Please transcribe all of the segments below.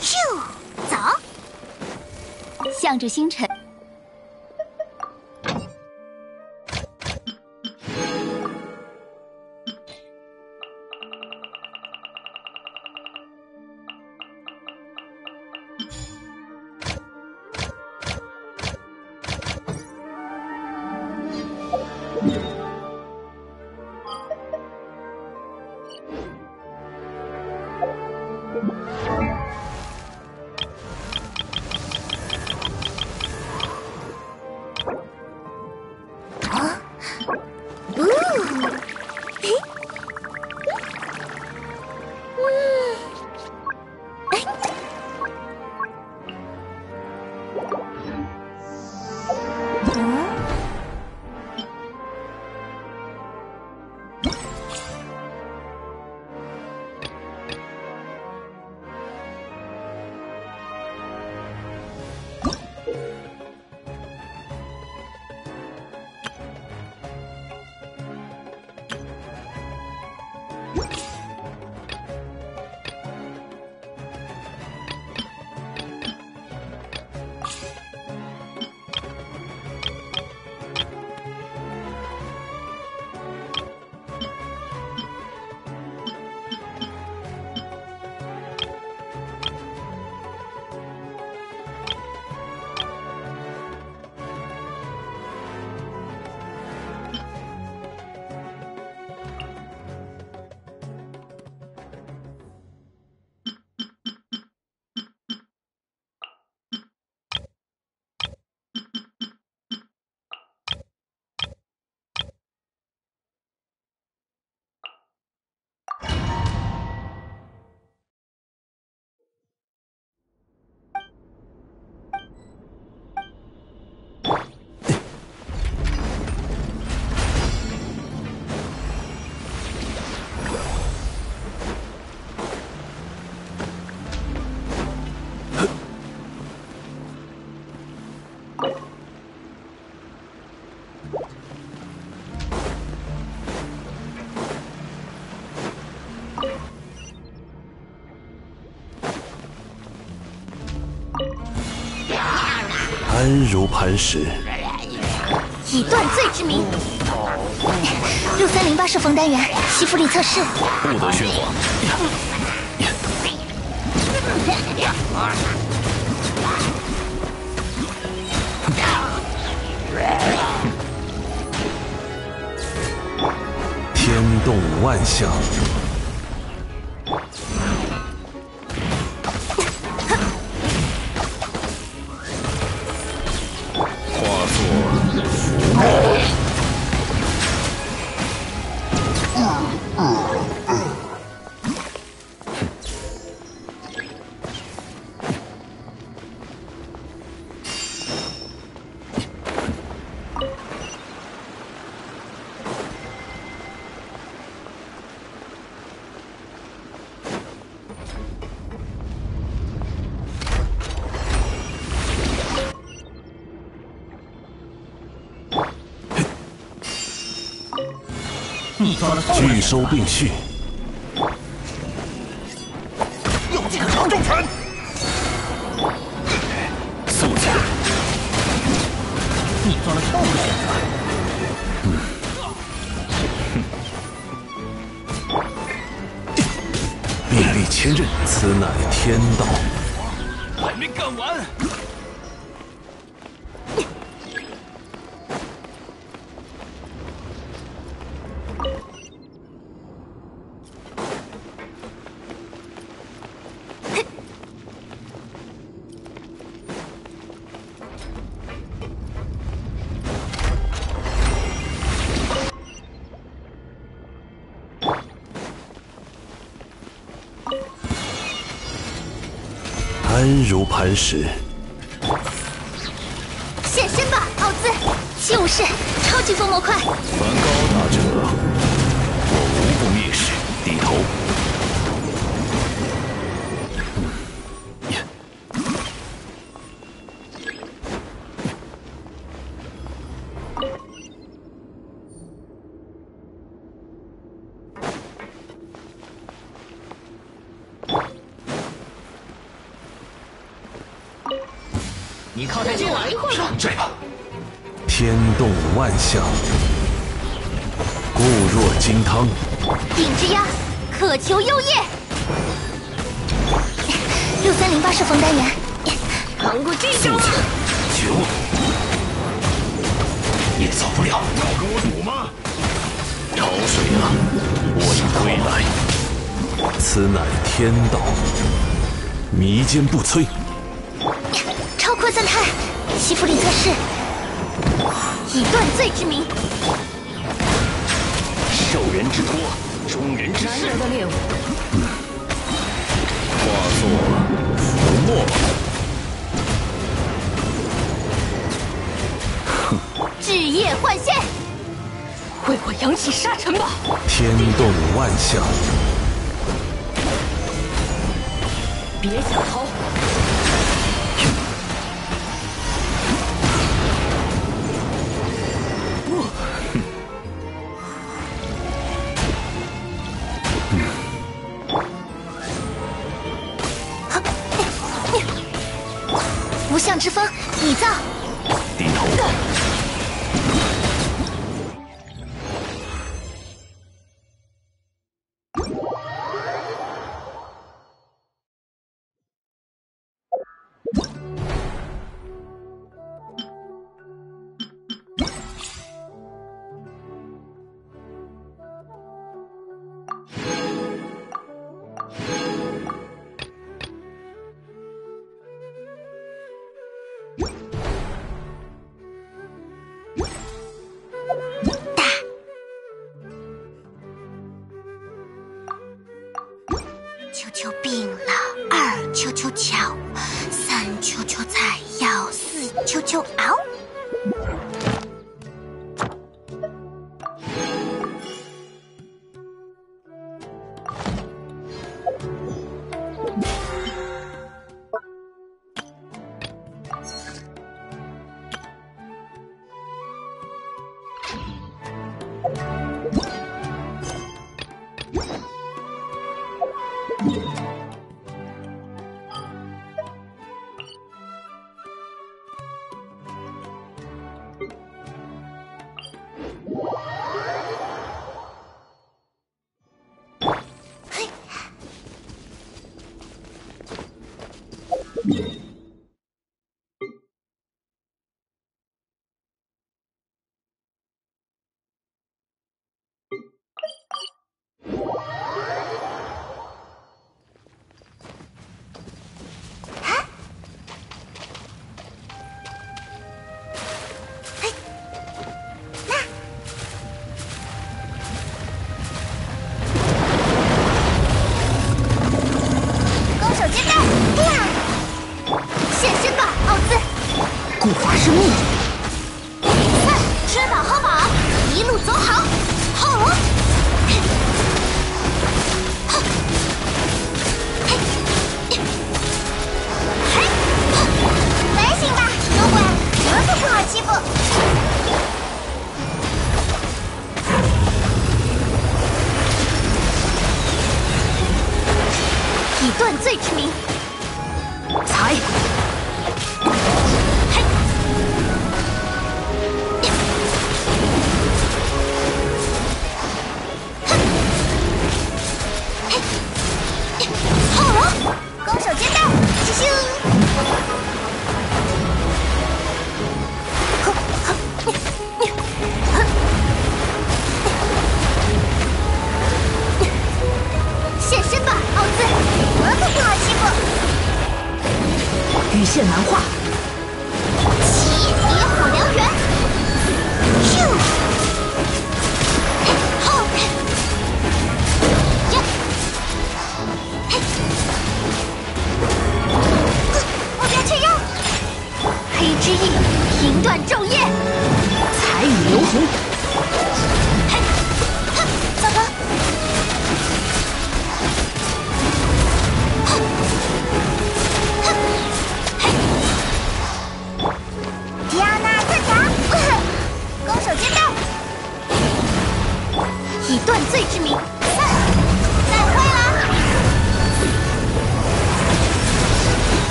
咻，走，向着星辰。如磐石，以断罪之名。六三零八射锋单元，吸附力测试。不得喧哗。天动万象。拒收并蓄，如磐石，现身吧，奥兹！七武士，超级风魔块！坚不摧。超扩散态，吸附力测试，以断罪之名。受人之托，忠人之事。的猎物，化作浮沫吧。炙夜幻现，为我扬起沙尘吧！天动万象，别想逃！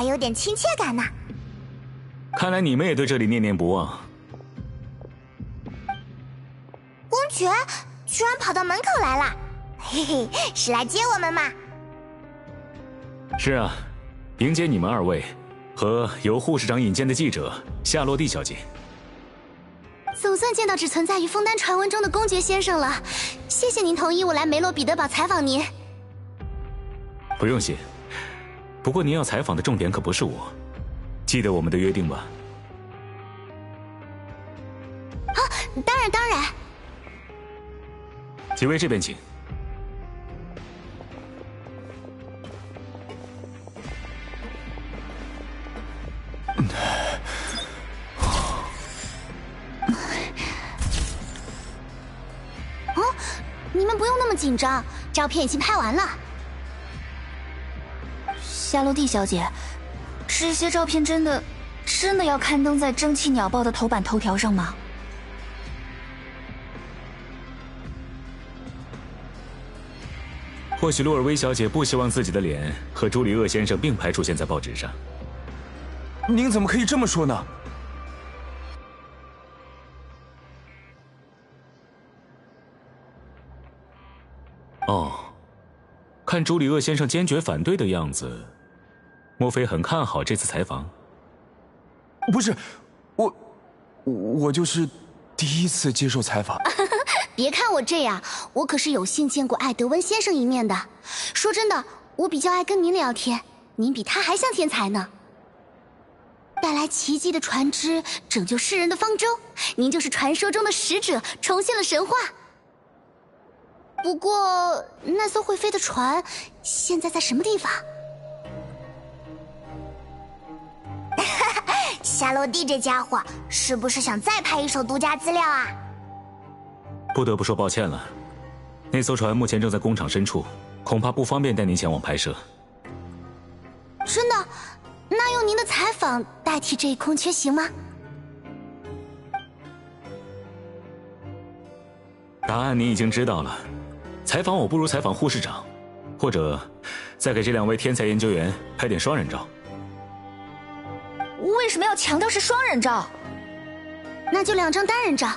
还有点亲切感呢。看来你们也对这里念念不忘。公爵居然跑到门口来了，嘿嘿，是来接我们吗？是啊，迎接你们二位和由护士长引荐的记者夏洛蒂小姐。总算见到只存在于枫丹传闻中的公爵先生了，谢谢您同意我来梅洛彼得堡采访您。不用谢。不过您要采访的重点可不是我，记得我们的约定吧？啊当然当然，几位这边请。你们不用那么紧张，照片已经拍完了。夏洛蒂小姐，这些照片真的真的要刊登在《蒸汽鸟报》的头版头条上吗？或许洛尔威小姐不希望自己的脸和朱里厄先生并排出现在报纸上。您怎么可以这么说呢？哦，看朱里厄先生坚决反对的样子，莫非很看好这次采访？不是，我我就是第一次接受采访。别看我这样，我可是有幸见过艾德温先生一面的。说真的，我比较爱跟您聊天，您比他还像天才呢。带来奇迹的船只，拯救世人的方舟，您就是传说中的使者，重现了神话。不过，那艘会飞的船现在在什么地方？夏洛蒂这家伙是不是想再拍一手独家资料啊？不得不说抱歉了，那艘船目前正在工厂深处，恐怕不方便带您前往拍摄。真的？那用您的采访代替这一空缺行吗？答案您已经知道了。采访我不如采访护士长，或者再给这两位天才研究员拍点双人照。为什么要强调是双人照？那就两张单人照。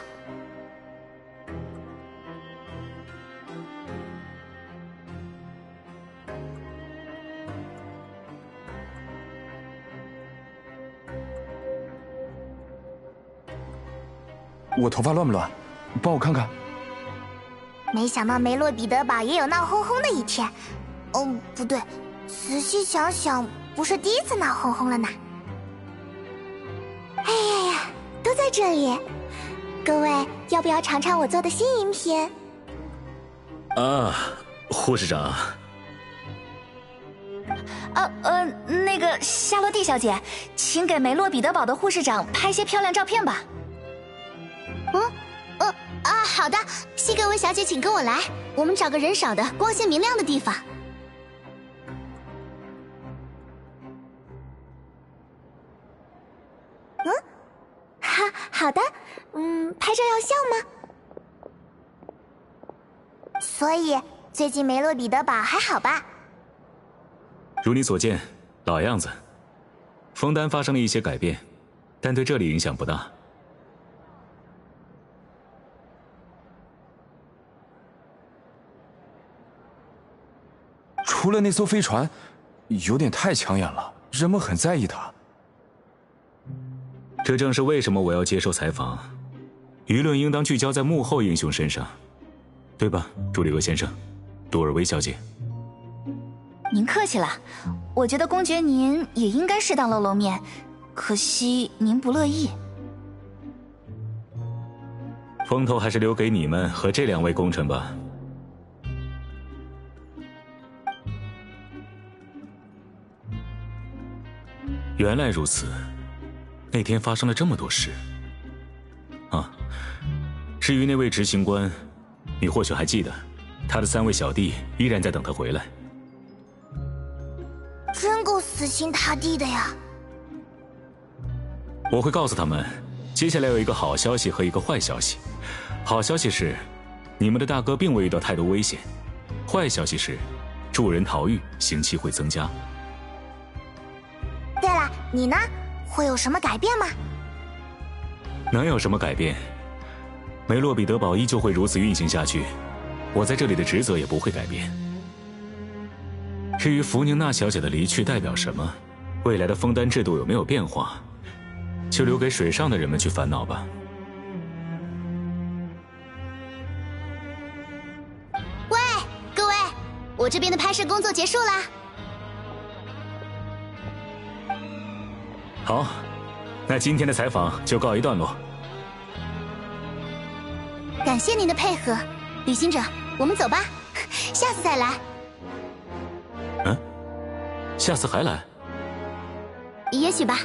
我头发乱不乱？帮我看看。没想到梅洛彼得堡也有闹哄哄的一天。哦，不对，仔细想想，不是第一次闹哄哄了呢。哎呀呀，都在这里！各位，要不要尝尝我做的新饮品？啊，护士长。呃呃，那个夏洛蒂小姐，请给梅洛彼得堡的护士长拍些漂亮照片吧。嗯，呃啊，好的，西格维小姐，请跟我来，我们找个人少的、光线明亮的地方。好好的，嗯，拍照要笑吗？所以最近梅洛彼得堡还好吧？如你所见，老样子。枫丹发生了一些改变，但对这里影响不大。除了那艘飞船，有点太抢眼了，人们很在意它。这正是为什么我要接受采访。舆论应当聚焦在幕后英雄身上，对吧，朱里厄先生，杜尔威小姐？您客气了，我觉得公爵您也应该适当露露面，可惜您不乐意。风头还是留给你们和这两位功臣吧。原来如此，那天发生了这么多事。啊，至于那位执行官，你或许还记得，他的三位小弟依然在等他回来。真够死心塌地的呀！我会告诉他们，接下来有一个好消息和一个坏消息。好消息是，你们的大哥并未遇到太多危险；坏消息是，助人逃狱刑期会增加。对了，你呢？会有什么改变吗？能有什么改变？梅洛彼得堡依旧会如此运行下去，我在这里的职责也不会改变。至于福宁娜小姐的离去代表什么，未来的封丹制度有没有变化，就留给水上的人们去烦恼吧。喂，各位，我这边的拍摄工作结束啦。好，那今天的采访就告一段落。感谢您的配合，旅行者，我们走吧，下次再来。嗯，下次还来？也许吧，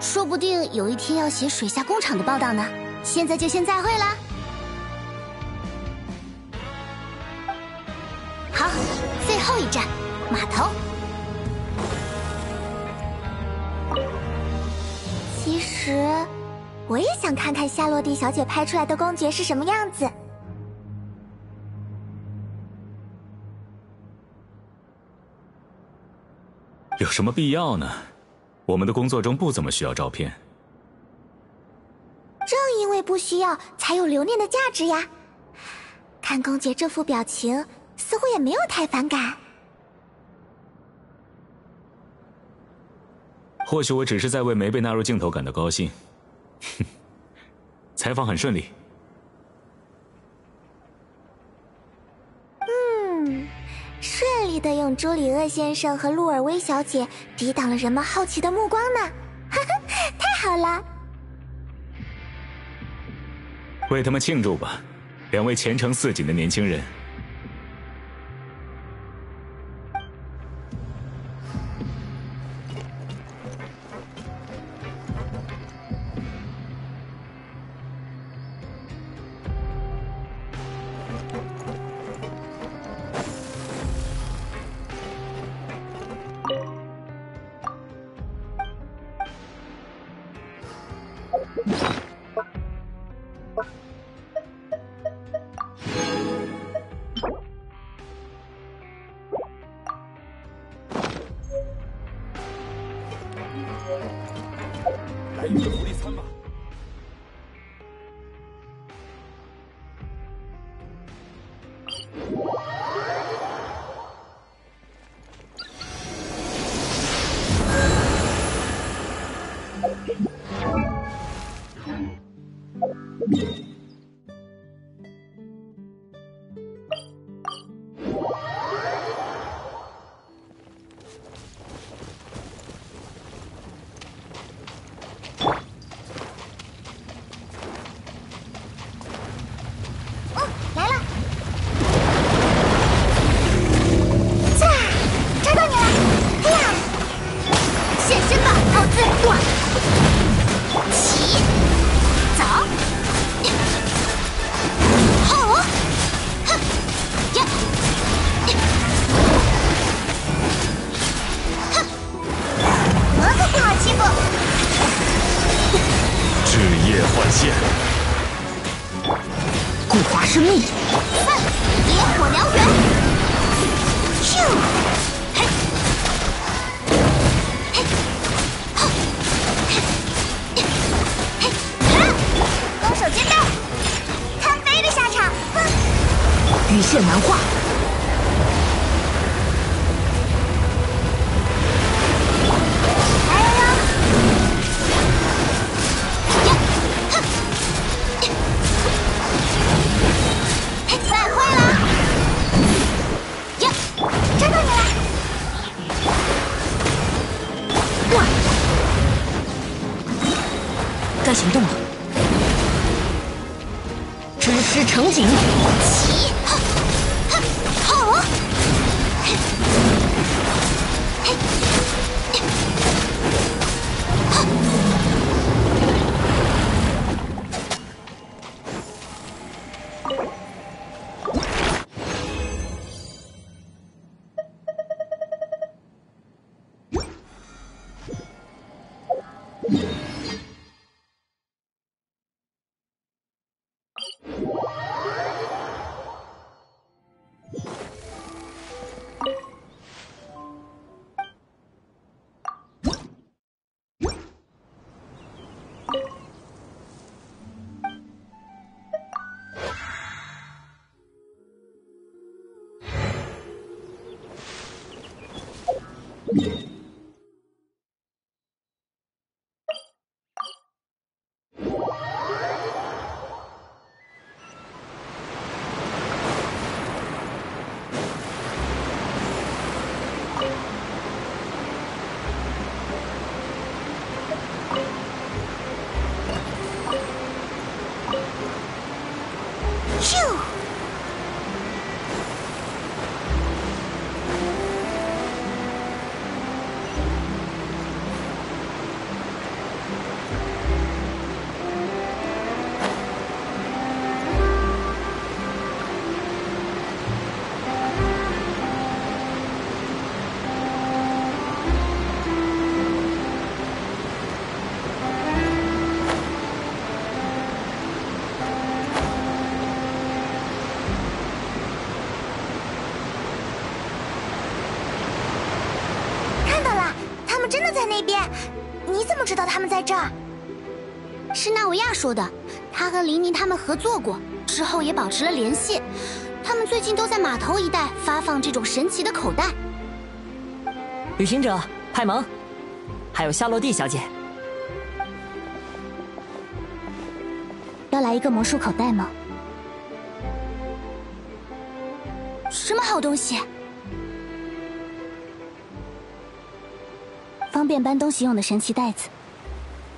说不定有一天要写水下工厂的报道呢。现在就先再会了。最。后一站，码头。其实，我也想看看夏洛蒂小姐拍出来的公爵是什么样子。有什么必要呢？我们的工作中不怎么需要照片。正因为不需要，才有留念的价值呀。看公爵这副表情，似乎也没有太反感。或许我只是在为没被纳入镜头感到高兴。采访很顺利。嗯，顺利的用朱里厄先生和路尔威小姐抵挡了人们好奇的目光呢。哈哈，太好了！为他们庆祝吧，两位前程似锦的年轻人。那边，你怎么知道他们在这儿？是纳维亚说的，他和林妮他们合作过，之后也保持了联系。他们最近都在码头一带发放这种神奇的口袋。旅行者派蒙，还有夏洛蒂小姐，要来一个魔术口袋吗？什么好东西？搬东西用的神奇袋子。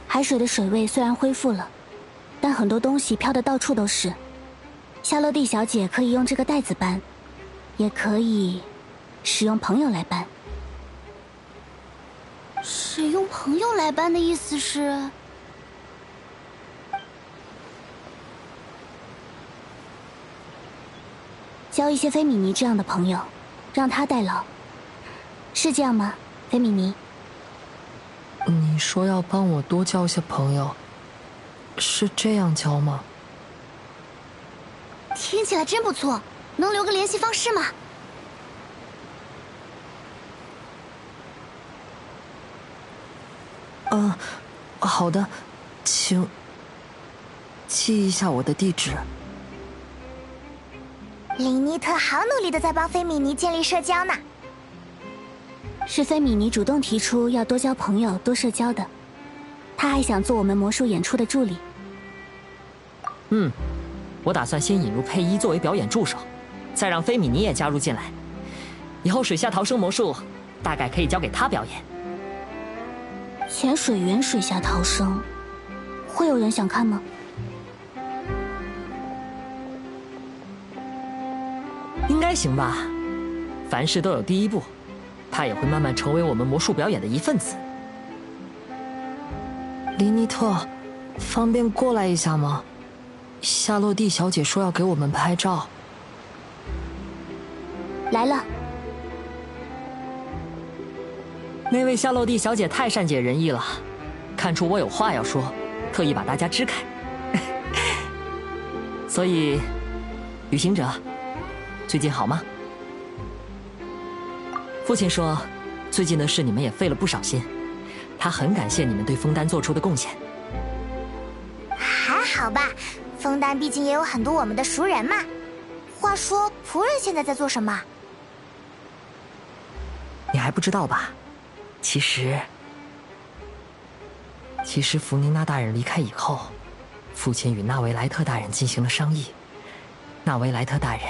海水的水位虽然恢复了，但很多东西飘得到处都是。夏洛蒂小姐可以用这个袋子搬，也可以使用朋友来搬。使用朋友来搬的意思是？交一些菲米尼这样的朋友，让他代劳，是这样吗，菲米尼？你说要帮我多交些朋友，是这样交吗？听起来真不错，能留个联系方式吗？嗯，好的，请记一下我的地址。林妮特好努力的在帮菲米尼建立社交呢。是菲米尼主动提出要多交朋友、多社交的，他还想做我们魔术演出的助理。嗯，我打算先引入佩伊作为表演助手，再让菲米尼也加入进来。以后水下逃生魔术大概可以交给他表演。潜水员水下逃生，会有人想看吗？应该行吧，凡事都有第一步。他也会慢慢成为我们魔术表演的一份子。林尼特，方便过来一下吗？夏洛蒂小姐说要给我们拍照。来了。那位夏洛蒂小姐太善解人意了，看出我有话要说，特意把大家支开。所以，旅行者，最近好吗？父亲说，最近的事你们也费了不少心，他很感谢你们对枫丹做出的贡献。还好吧，枫丹毕竟也有很多我们的熟人嘛。话说，仆人现在在做什么？你还不知道吧？其实，其实弗宁娜大人离开以后，父亲与纳维莱特大人进行了商议，纳维莱特大人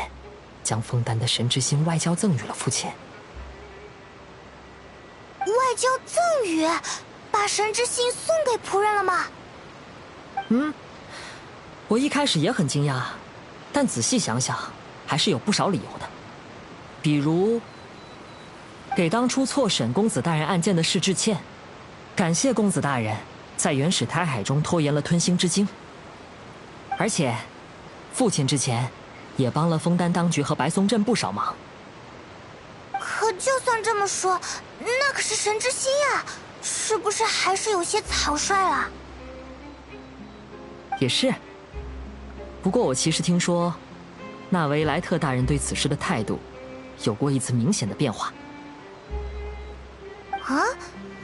将枫丹的神之心外交赠予了父亲。外交赠予，把神之心送给仆人了吗？嗯，我一开始也很惊讶，但仔细想想，还是有不少理由的。比如，给当初错审公子大人案件的事致歉，感谢公子大人在原始胎海中拖延了吞星之精。而且，父亲之前也帮了枫丹当局和白松镇不少忙。可就算这么说，那可是神之心呀，是不是还是有些草率了？也是。不过我其实听说，纳维莱特大人对此事的态度，有过一次明显的变化。啊？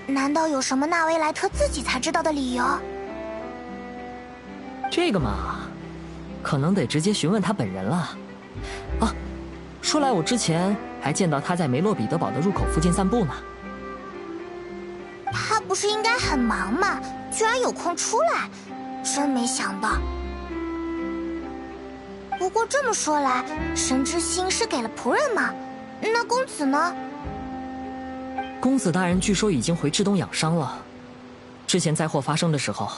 难道有什么纳维莱特自己才知道的理由？这个嘛，可能得直接询问他本人了。啊，说来我之前。还见到他在梅洛彼得堡的入口附近散步呢。他不是应该很忙吗？居然有空出来，真没想到。不过这么说来，神之心是给了仆人吗？那公子呢？公子大人据说已经回至东养伤了。之前灾祸发生的时候，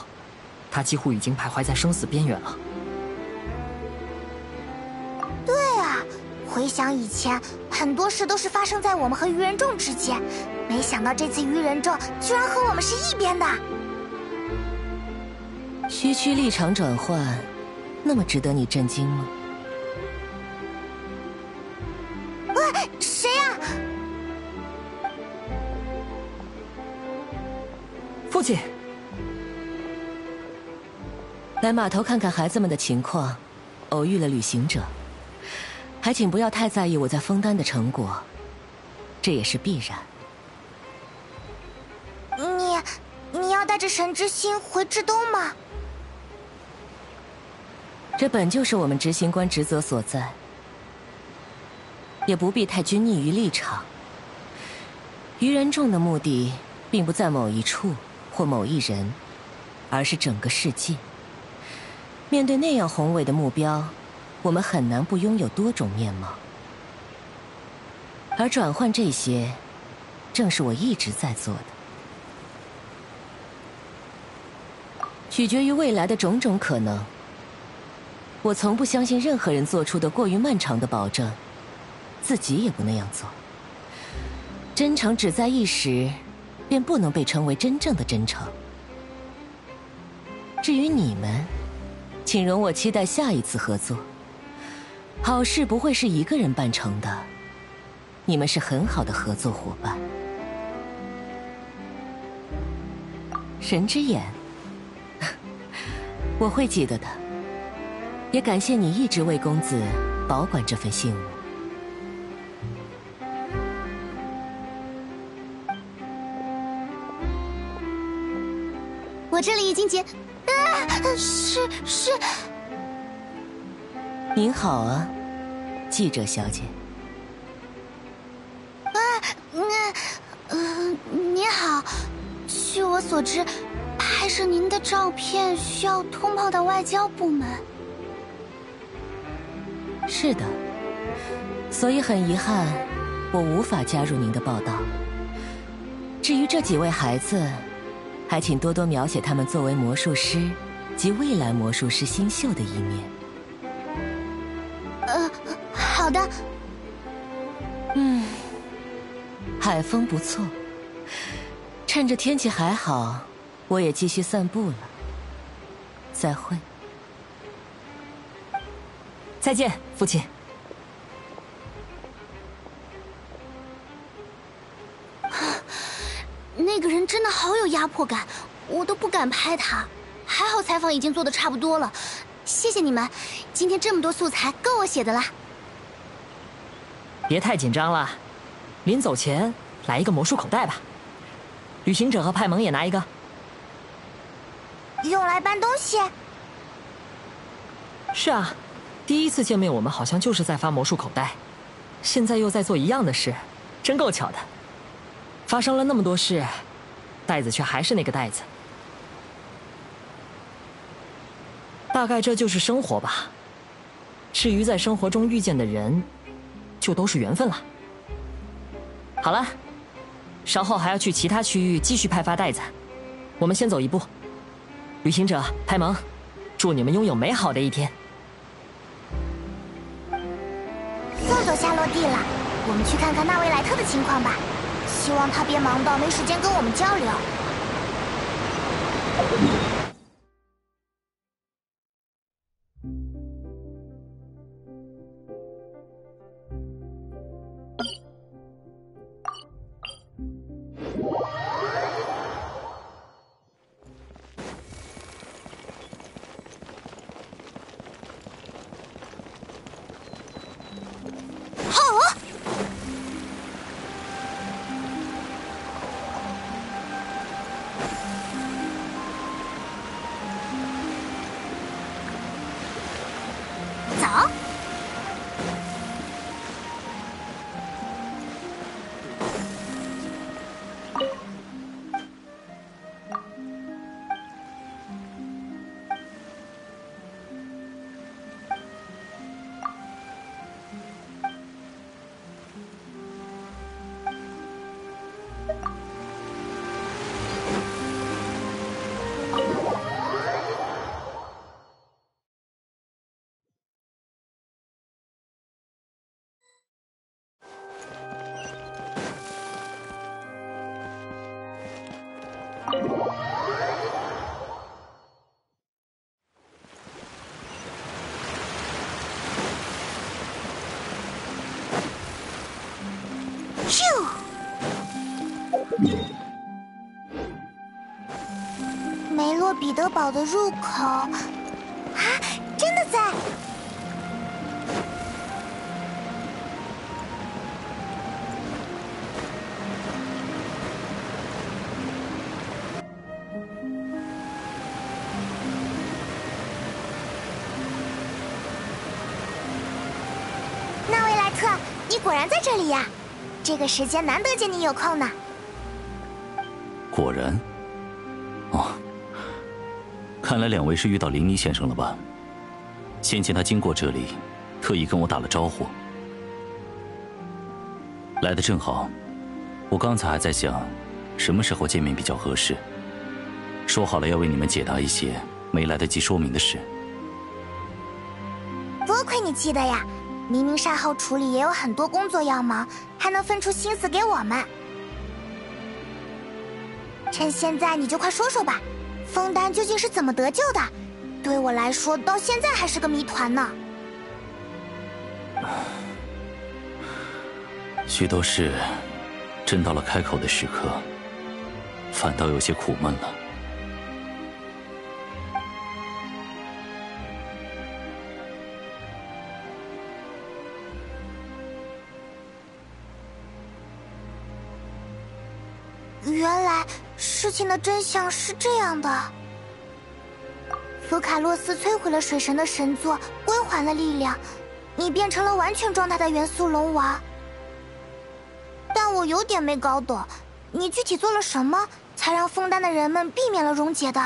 他几乎已经徘徊在生死边缘了。回想以前，很多事都是发生在我们和愚人众之间，没想到这次愚人众居然和我们是一边的。区区立场转换，那么值得你震惊吗？喂，谁呀？父亲，来码头看看孩子们的情况，偶遇了旅行者。还请不要太在意我在枫丹的成果，这也是必然。你，你要带着神之心回至东吗？这本就是我们执行官职责所在，也不必太拘泥于立场。愚人众的目的，并不在某一处或某一人，而是整个世界。面对那样宏伟的目标，我们很难不拥有多种面貌。而转换这些，正是我一直在做的。取决于未来的种种可能。我从不相信任何人做出的过于漫长的保证，自己也不那样做。真诚只在一时，便不能被称为真正的真诚。至于你们，请容我期待下一次合作。好事不会是一个人办成的，你们是很好的合作伙伴。神之眼，我会记得的。也感谢你一直为公子保管这份信物。我这里已经结，啊，是是。您好啊，记者小姐。啊，那，嗯，你好。据我所知，拍摄您的照片需要通报到外交部门。是的，所以很遗憾，我无法加入您的报道。至于这几位孩子，还请多多描写他们作为魔术师及未来魔术师新秀的一面。呃，好的。嗯，海风不错。趁着天气还好，我也继续散步了。再会。再见，父亲。那个人真的好有压迫感，我都不敢拍他。还好采访已经做的差不多了，谢谢你们。今天这么多素材，够我写的了。别太紧张了，临走前来一个魔术口袋吧。旅行者和派蒙也拿一个，用来搬东西。是啊。第一次见面，我们好像就是在发魔术口袋，现在又在做一样的事，真够巧的。发生了那么多事，袋子却还是那个袋子。大概这就是生活吧。至于在生活中遇见的人，就都是缘分了。好了，稍后还要去其他区域继续派发袋子，我们先走一步。旅行者派蒙，祝你们拥有美好的一天。走夏洛蒂了，我们去看看纳维莱特的情况吧。希望他别忙到没时间跟我们交流。What? 彼得堡的入口。啊真的在。那维莱特你果然在这里呀。这个时间难得见你有空呢。果然？看来两位是遇到林尼先生了吧？先前他经过这里，特意跟我打了招呼。来的正好，我刚才还在想，什么时候见面比较合适。说好了要为你们解答一些没来得及说明的事。多亏你记得呀！明明善后处理也有很多工作要忙，还能分出心思给我们。趁现在，你就快说说吧，枫丹究竟是怎么得救的？对我来说，到现在还是个谜团呢。许多事，真到了开口的时刻，反倒有些苦闷了。情的真相是这样的：福卡洛斯摧毁了水神的神座，归还了力量，你变成了完全状态的元素龙王。但我有点没搞懂，你具体做了什么，才让枫丹的人们避免了溶解的？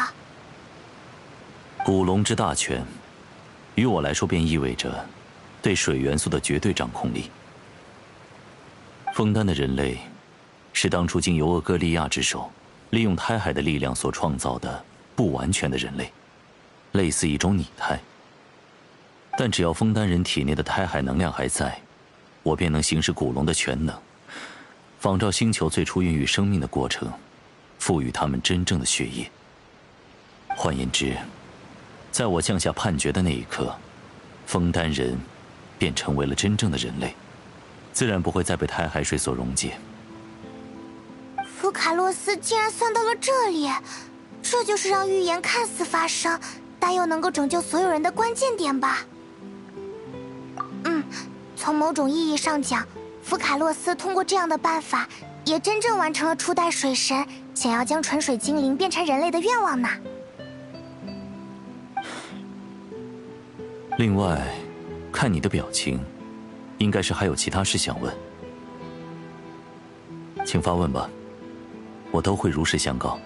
古龙之大权，于我来说便意味着对水元素的绝对掌控力。枫丹的人类。是当初经由厄戈利亚之手，利用胎海的力量所创造的不完全的人类，类似一种拟态。但只要枫丹人体内的胎海能量还在，我便能行使古龙的全能，仿照星球最初孕育生命的过程，赋予他们真正的血液。换言之，在我降下判决的那一刻，枫丹人便成为了真正的人类，自然不会再被胎海水所溶解。福卡洛斯竟然算到了这里，这就是让预言看似发生，但又能够拯救所有人的关键点吧？嗯，从某种意义上讲，福卡洛斯通过这样的办法，也真正完成了初代水神想要将纯水精灵变成人类的愿望呢。另外，看你的表情，应该是还有其他事想问，请发问吧。我都会如实相告。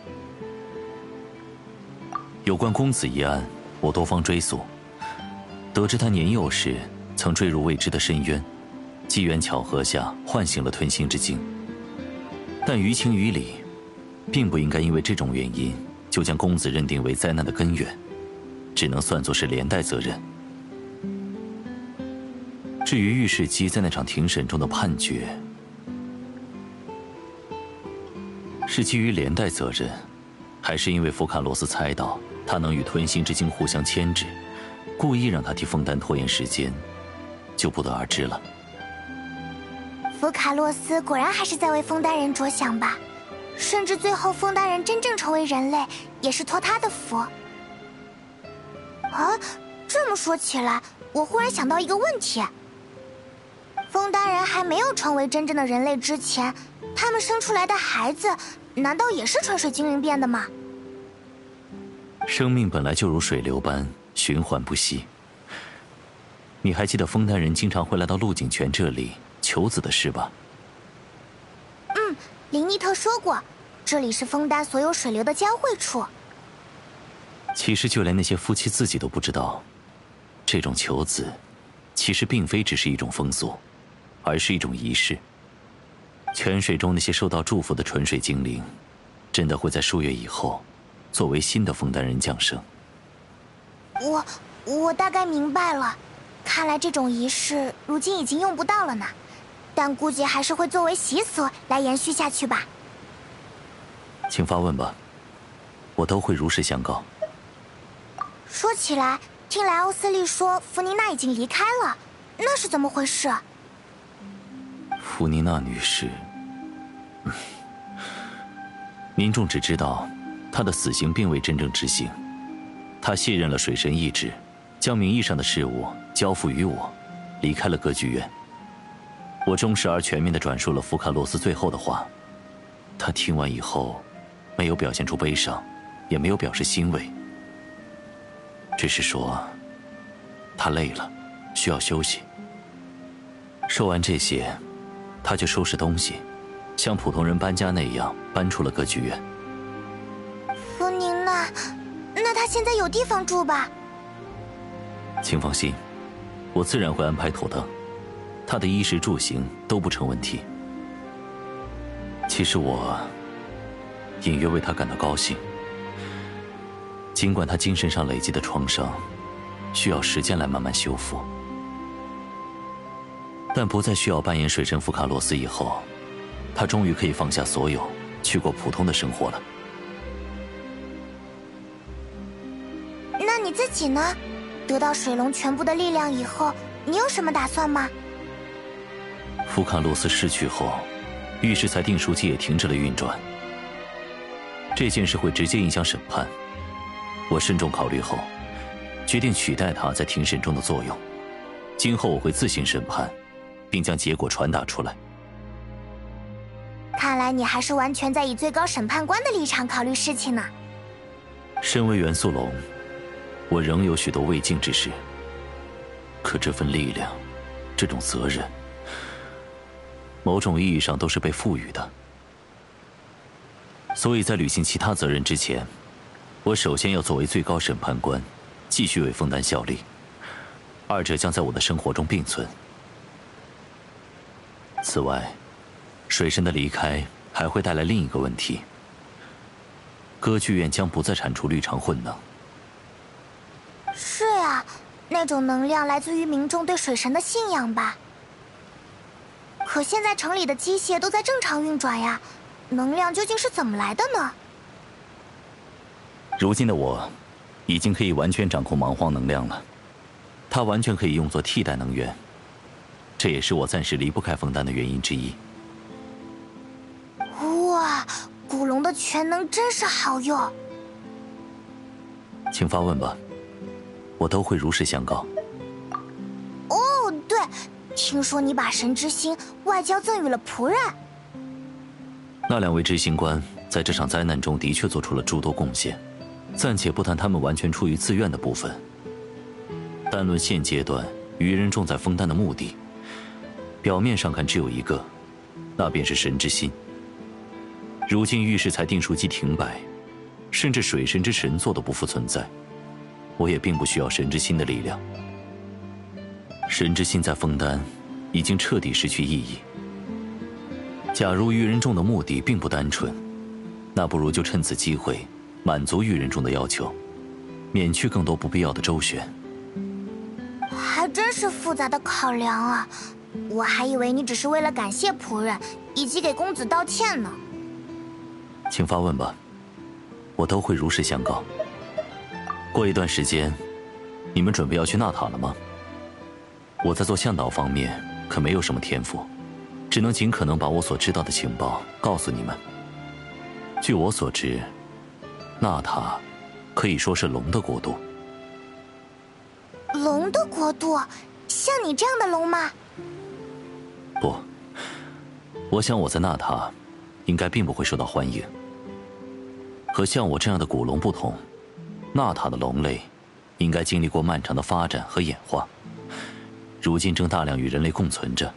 有关公子一案，我多方追溯，得知他年幼时曾坠入未知的深渊，机缘巧合下唤醒了吞星之精。但于情于理，并不应该因为这种原因就将公子认定为灾难的根源，只能算作是连带责任。至于御史基在那场庭审中的判决，是基于连带责任，还是因为福卡洛斯猜到他能与吞星之精互相牵制，故意让他替枫丹拖延时间，就不得而知了。福卡洛斯果然还是在为枫丹人着想吧，甚至最后枫丹人真正成为人类，也是托他的福。啊，这么说起来，我忽然想到一个问题：枫丹人还没有成为真正的人类之前，他们生出来的孩子。难道也是纯水精灵变的吗？生命本来就如水流般循环不息。你还记得枫丹人经常会来到陆景泉这里求子的事吧？嗯，林尼特说过，这里是枫丹所有水流的交汇处。其实就连那些夫妻自己都不知道，这种求子，其实并非只是一种风俗，而是一种仪式。泉水中那些受到祝福的纯水精灵，真的会在数月以后，作为新的枫丹人降生。我我大概明白了，看来这种仪式如今已经用不到了呢，但估计还是会作为习俗来延续下去吧。请发问吧，我都会如实相告。说起来，听莱欧斯利说弗尼娜已经离开了，那是怎么回事？弗尼娜女士。民众只知道，他的死刑并未真正执行。他卸任了水神意志，将名义上的事务交付于我，离开了歌剧院。我忠实而全面的转述了福卡洛斯最后的话。他听完以后，没有表现出悲伤，也没有表示欣慰，只是说他累了，需要休息。说完这些，他就收拾东西，像普通人搬家那样搬出了歌剧院。福宁娜？那他现在有地方住吧？请放心，我自然会安排妥当，他的衣食住行都不成问题。其实我隐约为他感到高兴，尽管他精神上累积的创伤需要时间来慢慢修复，但不再需要扮演水神福卡洛斯以后，他终于可以放下所有，去过普通的生活了。那你自己呢？得到水龙全部的力量以后，你有什么打算吗？福卡洛斯逝去后。御史裁定书机也停止了运转，这件事会直接影响审判。我慎重考虑后，决定取代他在庭审中的作用。今后我会自行审判，并将结果传达出来。看来你还是完全在以最高审判官的立场考虑事情呢。身为元素龙，我仍有许多未尽之事。可这份力量，这种责任。某种意义上都是被赋予的，所以在履行其他责任之前，我首先要作为最高审判官，继续为枫丹效力。二者将在我的生活中并存。此外，水神的离开还会带来另一个问题：歌剧院将不再产出绿场混能。是呀，那种能量来自于民众对水神的信仰吧。可现在城里的机械都在正常运转呀，能量究竟是怎么来的呢？如今的我，已经可以完全掌控蛮荒能量了，它完全可以用作替代能源，这也是我暂时离不开枫丹的原因之一。哇，古龙的全能真是好用！请发问吧，我都会如实相告。哦，对。听说你把神之心外交赠予了仆人。那两位执行官在这场灾难中的确做出了诸多贡献，暂且不谈他们完全出于自愿的部分。单论现阶段愚人重在枫丹的目的，表面上看只有一个，那便是神之心。如今御史裁定书机停摆，甚至水神之神作都不复存在，我也并不需要神之心的力量。神之心在枫丹，已经彻底失去意义。假如愚人众的目的并不单纯，那不如就趁此机会，满足愚人众的要求，免去更多不必要的周旋。还真是复杂的考量啊！我还以为你只是为了感谢仆人，以及给公子道歉呢。请发问吧，我都会如实相告。过一段时间，你们准备要去纳塔了吗？我在做向导方面可没有什么天赋，只能尽可能把我所知道的情报告诉你们。据我所知，纳塔可以说是龙的国度。龙的国度，像你这样的龙吗？不，我想我在纳塔应该并不会受到欢迎。和像我这样的古龙不同，纳塔的龙类应该经历过漫长的发展和演化。如今正大量与人类共存着。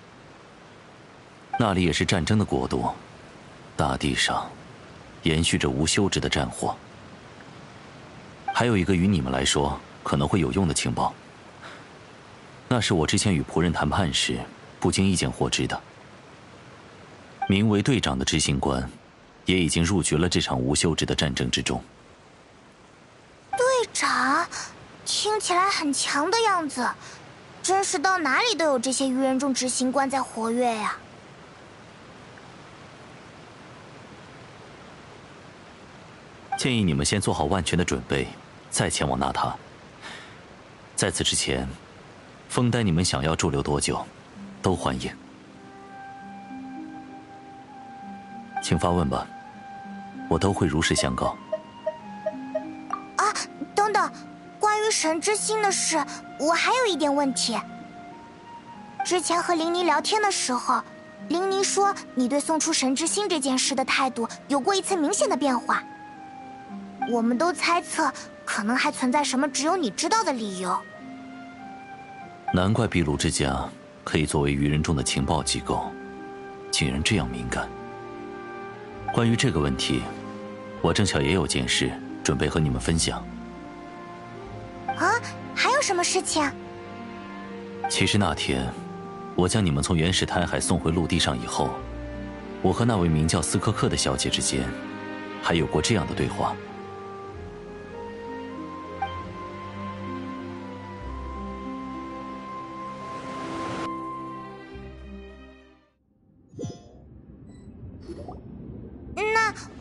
那里也是战争的国度，大地上延续着无休止的战火。还有一个与你们来说可能会有用的情报，那是我之前与仆人谈判时不经意间获知的。名为队长的执行官，也已经入局了这场无休止的战争之中。队长，听起来很强的样子。真是到哪里都有这些愚人众执行官在活跃呀！建议你们先做好万全的准备，再前往纳塔。在此之前，枫丹，你们想要驻留多久，都欢迎。请发问吧，我都会如实相告。啊，等等。关于神之心的事，我还有一点问题。之前和林妮聊天的时候，林妮说你对送出神之心这件事的态度有过一次明显的变化。我们都猜测，可能还存在什么只有你知道的理由。难怪壁炉之家可以作为愚人众的情报机构，竟然这样敏感。关于这个问题，我正巧也有件事准备和你们分享。啊，还有什么事情？其实那天，我将你们从原始滩海送回陆地上以后，我和那位名叫斯科克的小姐之间，还有过这样的对话。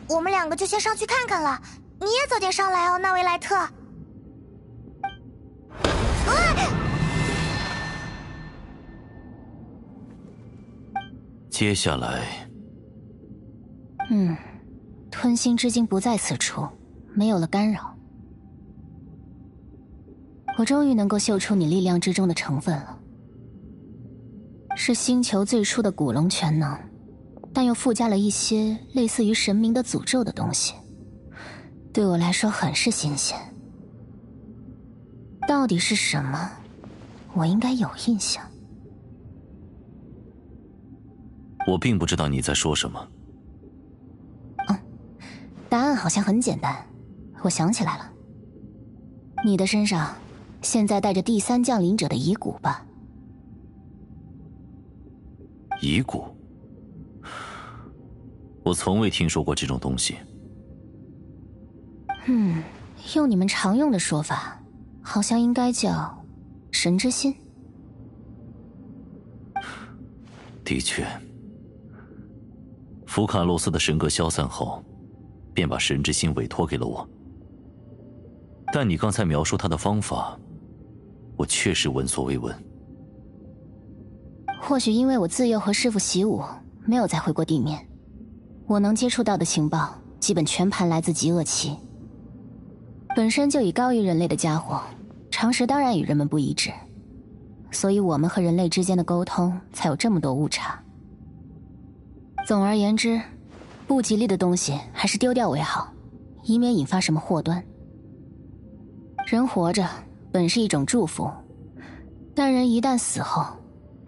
我们两个就先上去看看了，你也早点上来哦，纳维莱特。接下来，嗯，吞星之境不在此处，没有了干扰，我终于能够嗅出你力量之中的成分了，是星球最初的古龙全能，但又附加了一些类似于神明的诅咒的东西，对我来说很是新鲜。到底是什么？我应该有印象。我并不知道你在说什么。嗯，答案好像很简单，我想起来了，你的身上现在带着第三降临者的遗骨吧？遗骨？我从未听说过这种东西。嗯，用你们常用的说法，好像应该叫神之心。的确。福卡洛斯的神格消散后，便把神之心委托给了我。但你刚才描述他的方法，我确实闻所未闻。或许因为我自幼和师傅习武，没有再回过地面，我能接触到的情报基本全盘来自极恶期。本身就已高于人类的家伙，常识当然与人们不一致，所以我们和人类之间的沟通才有这么多误差。总而言之，不吉利的东西还是丢掉为好，以免引发什么祸端。人活着本是一种祝福，但人一旦死后，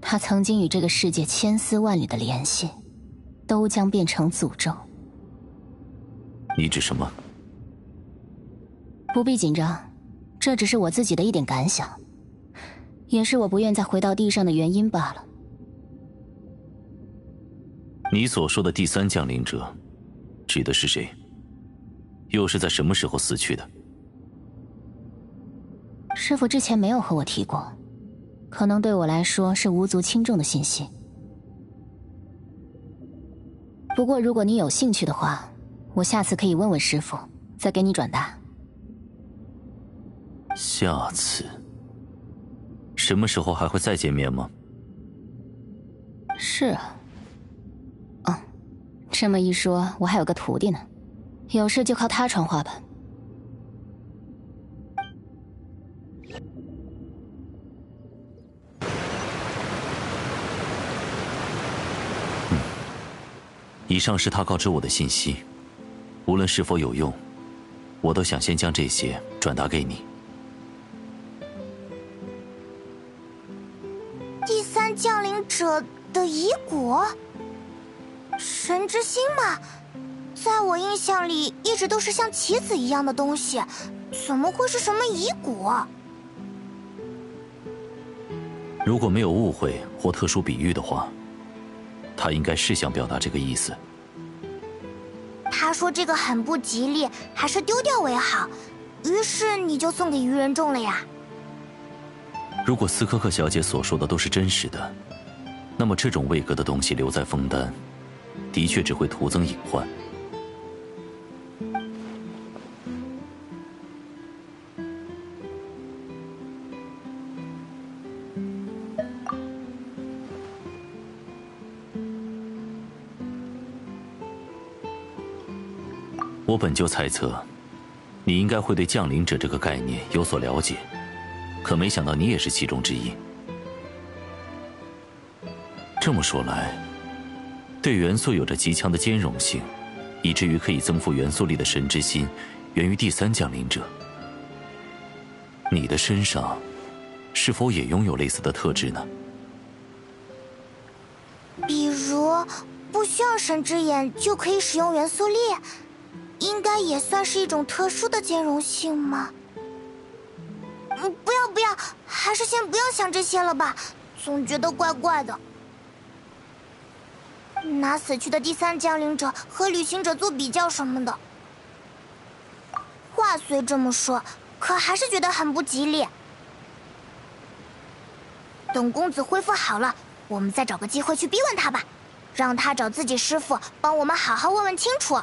他曾经与这个世界千丝万缕的联系，都将变成诅咒。你指什么？不必紧张，这只是我自己的一点感想，也是我不愿再回到地上的原因罢了。你所说的第三降临者，指的是谁？又是在什么时候死去的？师傅之前没有和我提过，可能对我来说是无足轻重的信息。不过如果你有兴趣的话，我下次可以问问师傅，再给你转达。下次？什么时候还会再见面吗？是啊。这么一说，我还有个徒弟呢，有事就靠他传话吧。以上是他告知我的信息，无论是否有用，我都想先将这些转达给你。第三降临者的遗骨。神之心嘛，在我印象里一直都是像棋子一样的东西，怎么会是什么遗骨？如果没有误会或特殊比喻的话，他应该是想表达这个意思。他说这个很不吉利，还是丢掉为好，于是你就送给愚人众了呀。如果斯科克小姐所说的都是真实的，那么这种未格的东西留在枫丹。的确只会徒增隐患。我本就猜测，你应该会对降临者这个概念有所了解，可没想到你也是其中之一。这么说来。对元素有着极强的兼容性，以至于可以增幅元素力的神之心，源于第三降临者。你的身上是否也拥有类似的特质呢？比如，不需要神之眼就可以使用元素力，应该也算是一种特殊的兼容性吗？嗯，不要不要，还是先不要想这些了吧，总觉得怪怪的。拿死去的第三降临者和旅行者做比较什么的，话虽这么说，可还是觉得很不吉利。等公子恢复好了，我们再找个机会去逼问他吧，让他找自己师傅帮我们好好问问清楚。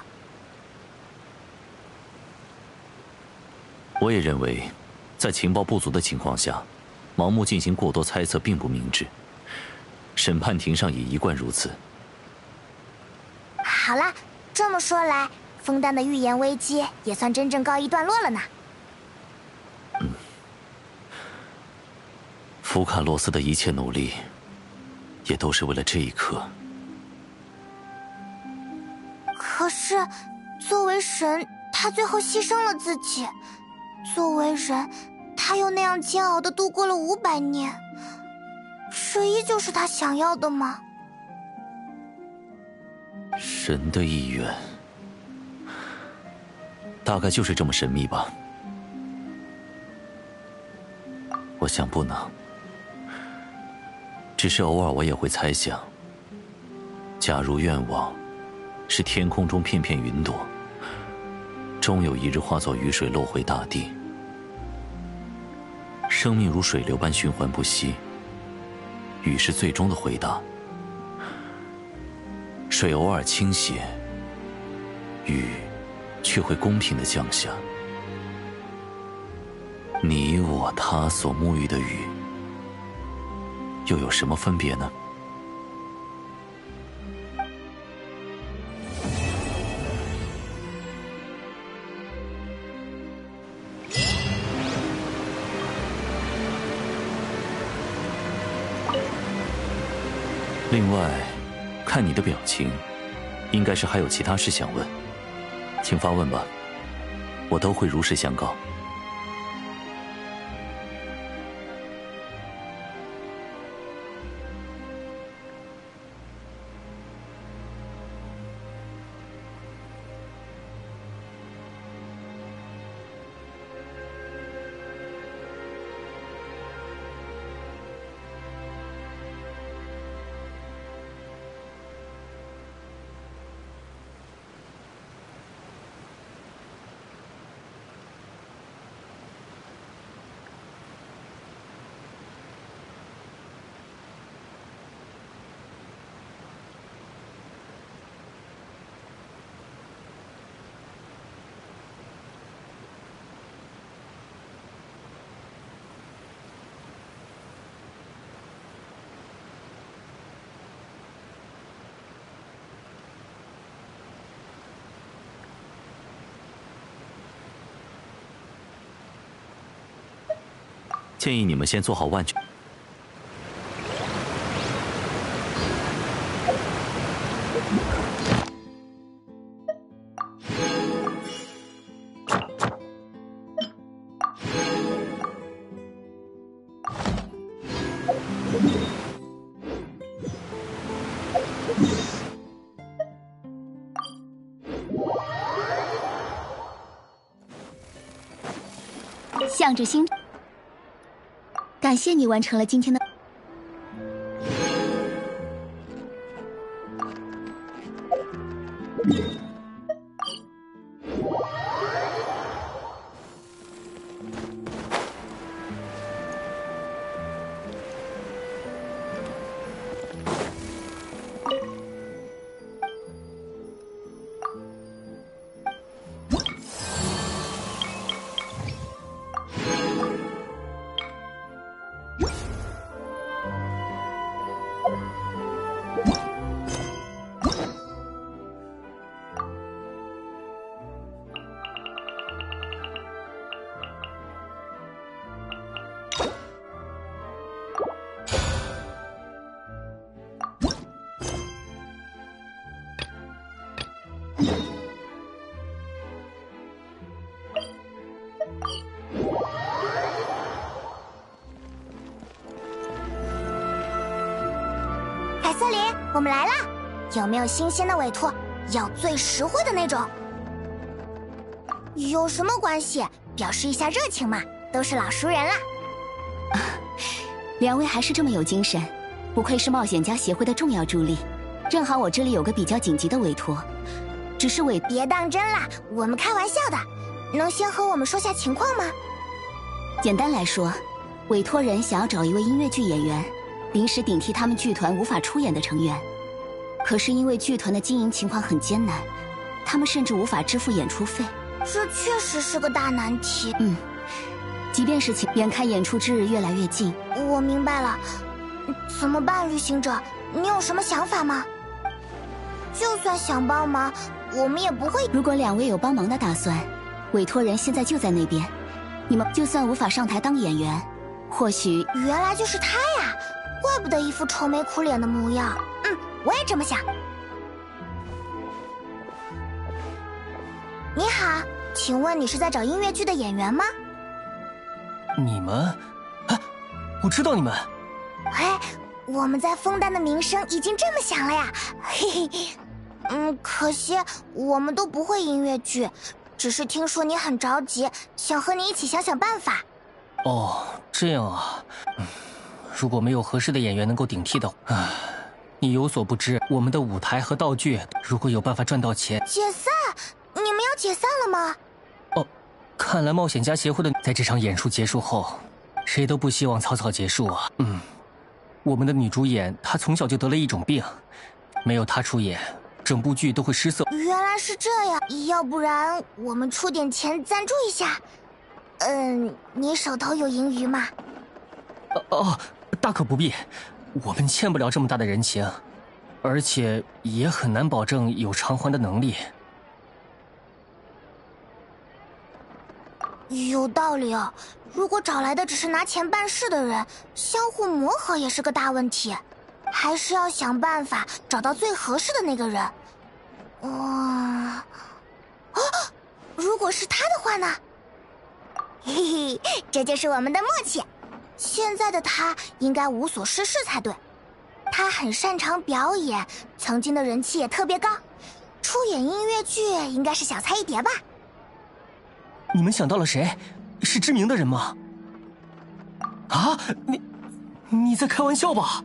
我也认为，在情报不足的情况下，盲目进行过多猜测并不明智。审判庭上也一贯如此。好了，这么说来，枫丹的预言危机也算真正告一段落了呢。嗯，福卡洛斯的一切努力，也都是为了这一刻。可是，作为神，他最后牺牲了自己；作为人，他又那样煎熬的度过了五百年，这依旧是他想要的吗？神的意愿，大概就是这么神秘吧。我想不能，只是偶尔我也会猜想：假如愿望是天空中片片云朵，终有一日化作雨水落回大地。生命如水流般循环不息，雨是最终的回答。水偶尔倾斜，雨却会公平的降下。你我他所沐浴的雨，又有什么分别呢？另外。看你的表情，应该是还有其他事想问，请发问吧，我都会如实相告。建议你们先做好万全。向着星。感谢你完成了今天的。有没有新鲜的委托？要最实惠的那种。有什么关系？表示一下热情嘛，都是老熟人啦。两位还是这么有精神，不愧是冒险家协会的重要助力。正好我这里有个比较紧急的委托，只是委……别当真啦，我们开玩笑的。能先和我们说下情况吗？简单来说，委托人想要找一位音乐剧演员，临时顶替他们剧团无法出演的成员。可是因为剧团的经营情况很艰难，他们甚至无法支付演出费。这确实是个大难题。嗯，即便是请，眼看演出之日越来越近，我明白了。怎么办，旅行者？你有什么想法吗？就算想帮忙，我们也不会。如果两位有帮忙的打算，委托人现在就在那边。你们就算无法上台当演员，或许原来就是他呀，怪不得一副愁眉苦脸的模样。这么想。你好，请问你是在找音乐剧的演员吗？你们，哎，我知道你们。哎，我们在枫丹的名声已经这么响了呀。嘿嘿，嗯，可惜我们都不会音乐剧。只是听说你很着急，想和你一起想想办法。哦，这样啊。如果没有合适的演员能够顶替的，啊，你有所不知，我们的舞台和道具，如果有办法赚到钱，解散？你们要解散了吗？哦，看来冒险家协会的在这场演出结束后，谁都不希望草草结束啊。嗯，我们的女主演她从小就得了一种病，没有她出演。整部剧都会失色。原来是这样，要不然我们出点钱赞助一下。嗯，你手头有盈余吗？哦哦，大可不必，我们欠不了这么大的人情，而且也很难保证有偿还的能力。有道理哦，如果找来的只是拿钱办事的人，相互磨合也是个大问题。还是要想办法找到最合适的那个人。哇，啊！如果是他的话呢？嘿嘿，这就是我们的默契。现在的他应该无所事事才对。他很擅长表演，曾经的人气也特别高。出演音乐剧应该是小菜一碟吧？你们想到了谁？是知名的人吗？啊，你你在开玩笑吧？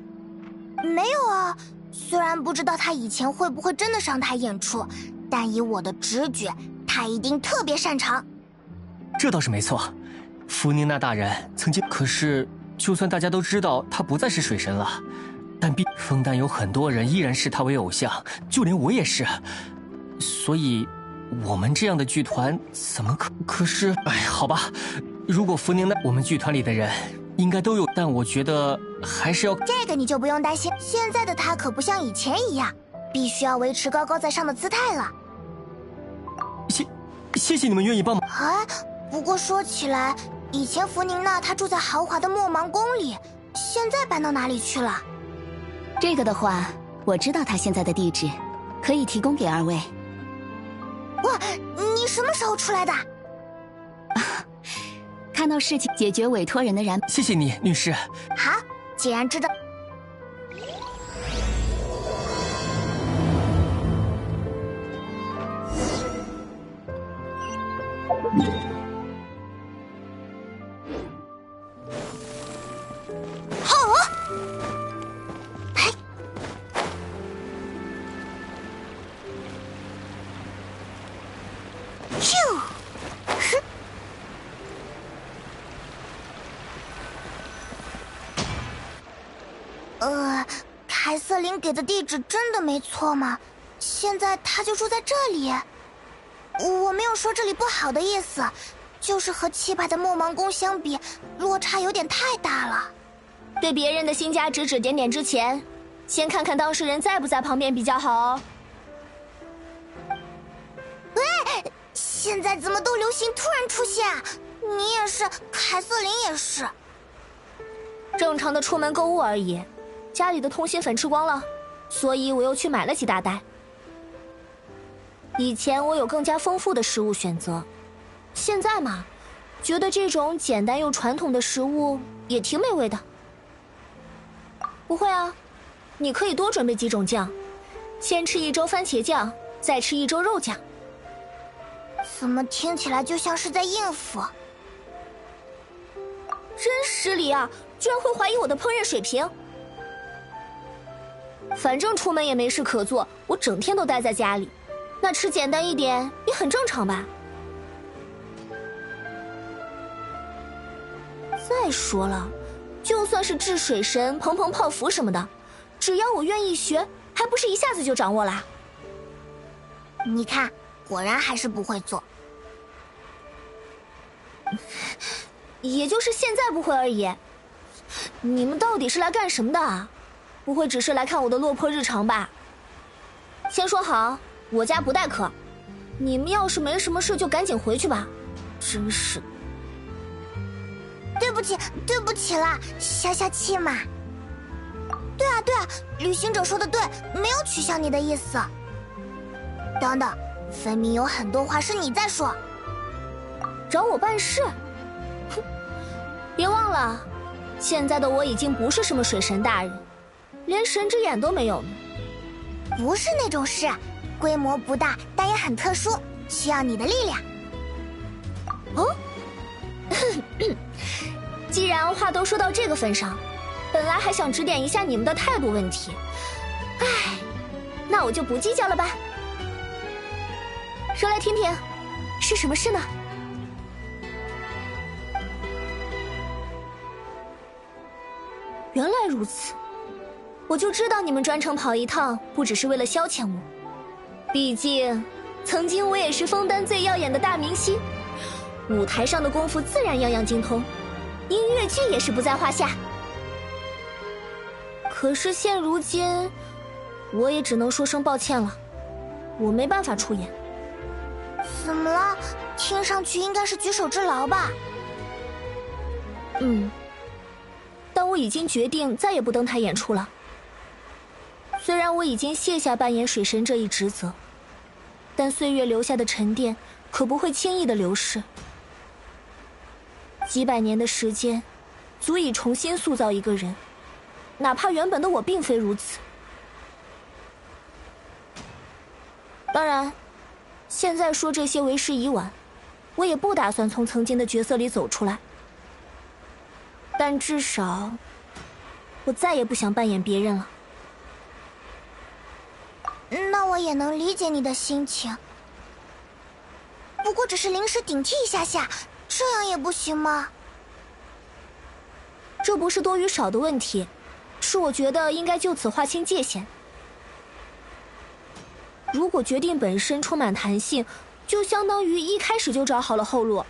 没有啊，虽然不知道他以前会不会真的上台演出，但以我的直觉，他一定特别擅长。这倒是没错，福宁娜大人曾经。可是，就算大家都知道他不再是水神了，但毕枫丹有很多人依然视他为偶像，就连我也是。所以，我们这样的剧团怎么可？可是，哎，好吧，如果福宁娜，我们剧团里的人。应该都有，但我觉得还是要这个你就不用担心。现在的他可不像以前一样，必须要维持高高在上的姿态了。谢，谢谢你们愿意帮忙。哎，不过说起来，以前福宁娜她住在豪华的墨芒宫里，现在搬到哪里去了？这个的话，我知道她现在的地址，可以提供给二位。哇，你什么时候出来的？看到事情解决委托人的燃，谢谢你，女士。好，既然知道。林给的地址真的没错吗？现在他就住在这里。我没有说这里不好的意思，就是和气派的墨芒宫相比，落差有点太大了。对别人的新家指指点点之前，先看看当事人在不在旁边比较好哦。喂，现在怎么都流行突然出现？你也是，凯瑟琳也是。正常的出门购物而已。家里的通心粉吃光了，所以我又去买了几大袋。以前我有更加丰富的食物选择，现在嘛，觉得这种简单又传统的食物也挺美味的。不会啊，你可以多准备几种酱，先吃一周番茄酱，再吃一周肉酱。怎么听起来就像是在应付？真失礼啊！居然会怀疑我的烹饪水平。反正出门也没事可做，我整天都待在家里，那吃简单一点也很正常吧。再说了，就算是治水神、蓬蓬泡芙什么的，只要我愿意学，还不是一下子就掌握了？你看，果然还是不会做。也就是现在不会而已。你们到底是来干什么的啊？不会只是来看我的落魄日常吧？先说好，我家不待客。你们要是没什么事，就赶紧回去吧。真是。对不起，对不起啦，消消气嘛。对啊，对啊，旅行者说的对，没有取笑你的意思。等等，分明有很多话是你在说。找我办事？哼，别忘了，现在的我已经不是什么水神大人，连神之眼都没有呢。不是那种事，规模不大，但也很特殊，需要你的力量。哦。既然话都说到这个份上，本来还想指点一下你们的态度问题，唉，那我就不计较了吧。说来听听，是什么事呢？原来如此，我就知道你们专程跑一趟，不只是为了消遣我。毕竟，曾经我也是枫丹最耀眼的大明星。舞台上的功夫自然样样精通，音乐剧也是不在话下。可是现如今，我也只能说声抱歉了，我没办法出演。怎么了？听上去应该是举手之劳吧？嗯，但我已经决定再也不登台演出了。虽然我已经卸下扮演水神这一职责，但岁月留下的沉淀可不会轻易的流逝。几百年的时间，足以重新塑造一个人，哪怕原本的我并非如此。当然，现在说这些为时已晚，我也不打算从曾经的角色里走出来。但至少，我再也不想扮演别人了。那我也能理解你的心情，不过只是临时顶替一下下。这样也不行吗？这不是多与少的问题，是我觉得应该就此划清界限。如果决定本身充满弹性，就相当于一开始就找好了后路，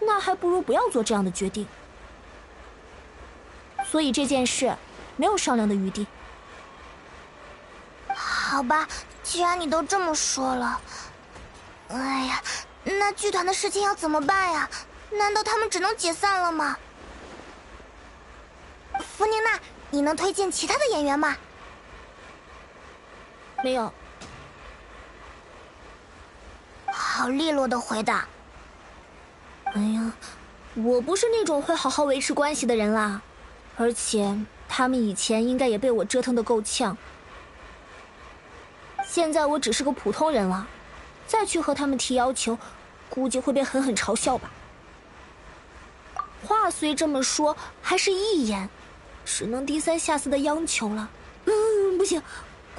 那还不如不要做这样的决定。所以这件事没有商量的余地。好吧，既然你都这么说了，哎呀，那剧团的事情要怎么办呀？难道他们只能解散了吗？弗宁娜，你能推荐其他的演员吗？没有。好利落的回答。哎呀，我不是那种会好好维持关系的人啦，而且他们以前应该也被我折腾的够呛，现在我只是个普通人了，再去和他们提要求，估计会被狠狠嘲笑吧。话虽这么说，还是一言，只能低三下四的央求了。嗯，不行，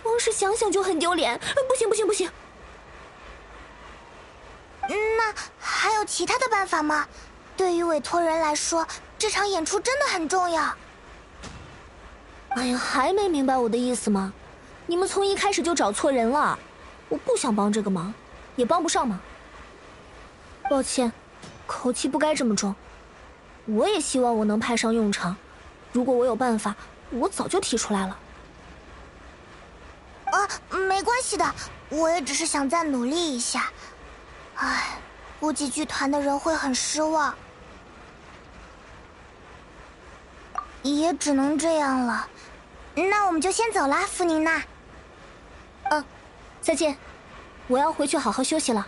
光是想想就很丢脸。不行，不行，不行。那还有其他的办法吗？对于委托人来说，这场演出真的很重要。哎呀，还没明白我的意思吗？你们从一开始就找错人了。我不想帮这个忙，也帮不上忙。抱歉，口气不该这么重。我也希望我能派上用场，如果我有办法，我早就提出来了。啊，没关系的，我也只是想再努力一下。唉，估计剧团的人会很失望，也只能这样了。那我们就先走了，弗宁娜。嗯，再见。我要回去好好休息了。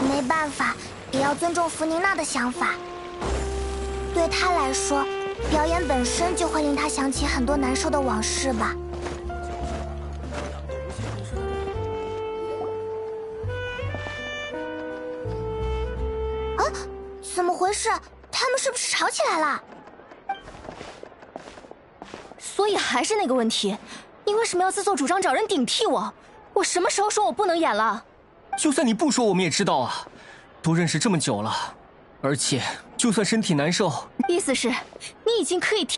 没办法，也要尊重弗尼娜的想法。对她来说。表演本身就会令他想起很多难受的往事吧。啊，怎么回事？他们是不是吵起来了？所以还是那个问题，你为什么要自作主张找人顶替我？我什么时候说我不能演了？就算你不说，我们也知道啊，都认识这么久了，而且就算身体难受，意思是，你已经可以替。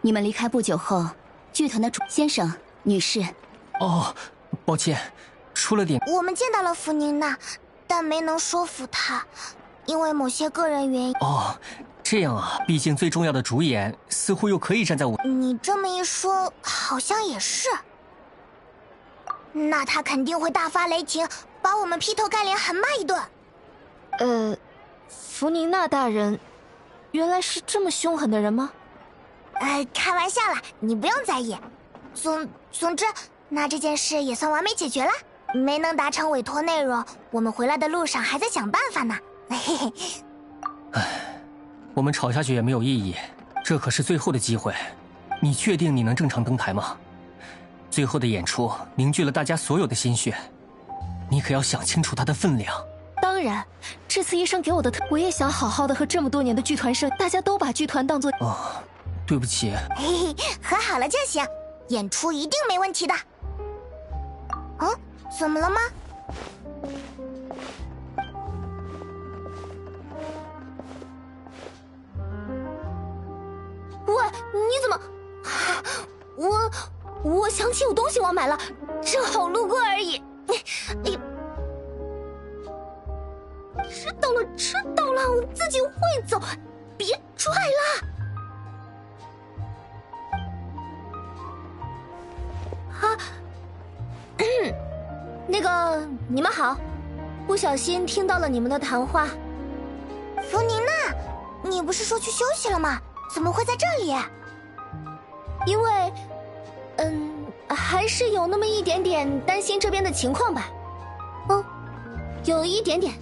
你们离开不久后，剧团的主先生、女士，哦，抱歉，出了点。我们见到了弗宁娜，但没能说服她，因为某些个人原因。哦，这样啊，毕竟最重要的主演似乎又可以站在我。你这么一说，好像也是。那他肯定会大发雷霆，把我们劈头盖脸狠骂一顿。呃，弗宁娜大人，原来是这么凶狠的人吗？呃，开玩笑啦，你不用在意。总总之，那这件事也算完美解决了。没能达成委托内容，我们回来的路上还在想办法呢。嘿嘿。唉，我们吵下去也没有意义，这可是最后的机会。你确定你能正常登台吗？最后的演出凝聚了大家所有的心血，你可要想清楚它的分量。当然，这次医生给我的特，我也想好好的和这么多年的剧团生，大家都把剧团当做……哦，对不起。嘿嘿，和好了就行，演出一定没问题的。嗯，怎么了吗？喂，你怎么？我。我想起有东西忘买了，正好路过而已。哎呀，知道了，知道了，我自己会走，别拽了。啊，那个你们好，不小心听到了你们的谈话。弗宁娜，你不是说去休息了吗？怎么会在这里？因为。嗯，还是有那么一点点担心这边的情况吧。嗯，有一点点。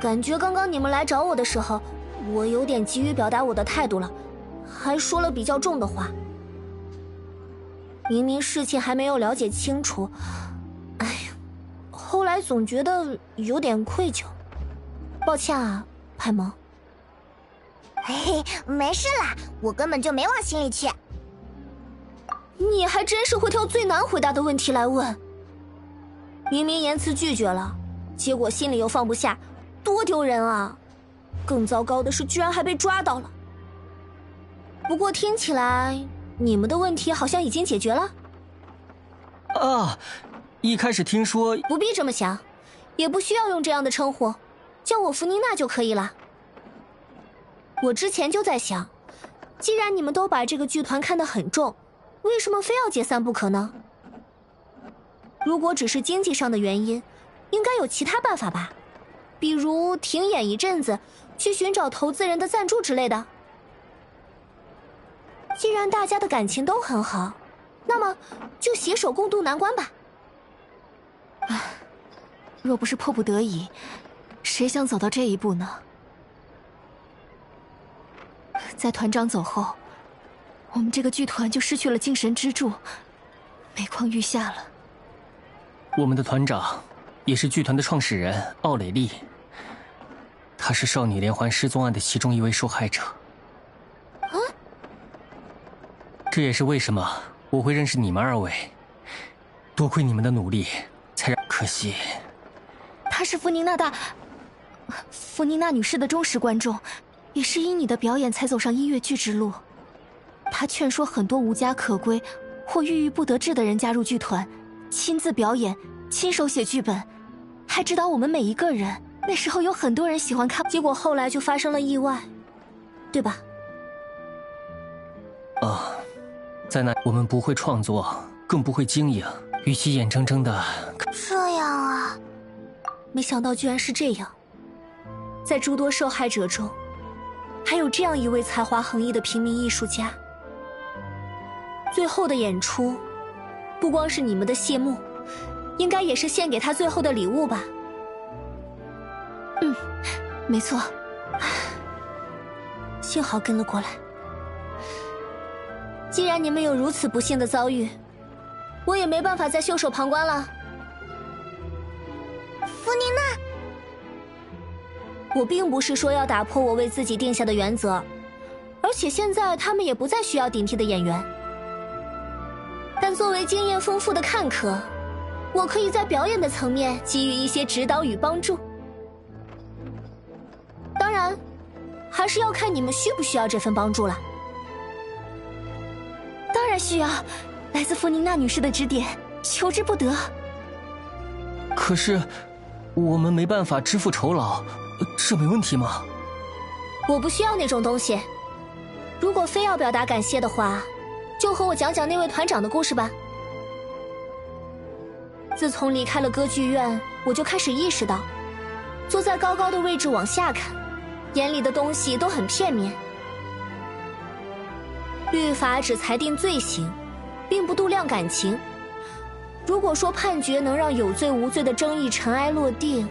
感觉刚刚你们来找我的时候，我有点急于表达我的态度了，还说了比较重的话。明明事情还没有了解清楚，哎呀，后来总觉得有点愧疚。抱歉啊，派蒙。嘿嘿，没事啦，我根本就没往心里去。你还真是会挑最难回答的问题来问。明明言辞拒绝了，结果心里又放不下，多丢人啊！更糟糕的是，居然还被抓到了。不过听起来，你们的问题好像已经解决了。啊，一开始听说不必这么想，也不需要用这样的称呼，叫我弗妮娜就可以了。我之前就在想，既然你们都把这个剧团看得很重。为什么非要解散不可呢？如果只是经济上的原因，应该有其他办法吧，比如停演一阵子，去寻找投资人的赞助之类的。既然大家的感情都很好，那么就携手共度难关吧。唉，若不是迫不得已，谁想走到这一步呢？在团长走后。我们这个剧团就失去了精神支柱，每况愈下了。我们的团长也是剧团的创始人奥蕾丽，她是少女连环失踪案的其中一位受害者。啊！这也是为什么我会认识你们二位。多亏你们的努力，才让可惜。她是弗宁娜大，弗宁娜女士的忠实观众，也是因你的表演才走上音乐剧之路。他劝说很多无家可归或郁郁不得志的人加入剧团，亲自表演，亲手写剧本，还指导我们每一个人。那时候有很多人喜欢看，结果后来就发生了意外，对吧？啊，在那我们不会创作，更不会经营，与其眼睁睁的这样啊，没想到居然是这样。在诸多受害者中，还有这样一位才华横溢的平民艺术家。最后的演出，不光是你们的谢幕，应该也是献给他最后的礼物吧。嗯，没错。幸好跟了过来。既然你们有如此不幸的遭遇，我也没办法再袖手旁观了。弗宁娜，我并不是说要打破我为自己定下的原则，而且现在他们也不再需要顶替的演员。但作为经验丰富的看客，我可以在表演的层面给予一些指导与帮助。当然，还是要看你们需不需要这份帮助了。当然需要，来自弗宁娜女士的指点，求之不得。可是，我们没办法支付酬劳，这没问题吗？我不需要那种东西。如果非要表达感谢的话，就和我讲讲那位团长的故事吧。自从离开了歌剧院，我就开始意识到，坐在高高的位置往下看，眼里的东西都很片面。律法只裁定罪行，并不度量感情。如果说判决能让有罪无罪的争议尘埃落定，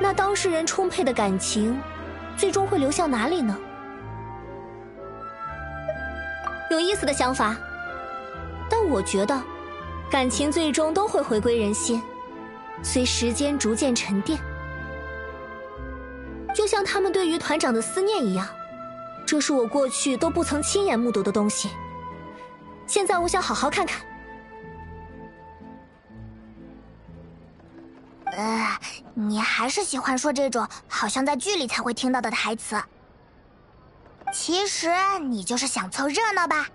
那当事人充沛的感情，最终会流向哪里呢？有意思的想法，但我觉得，感情最终都会回归人心，随时间逐渐沉淀。就像他们对于团长的思念一样，这是我过去都不曾亲眼目睹的东西。现在我想好好看看。呃，你还是喜欢说这种好像在剧里才会听到的台词。其实你就是想凑热闹吧？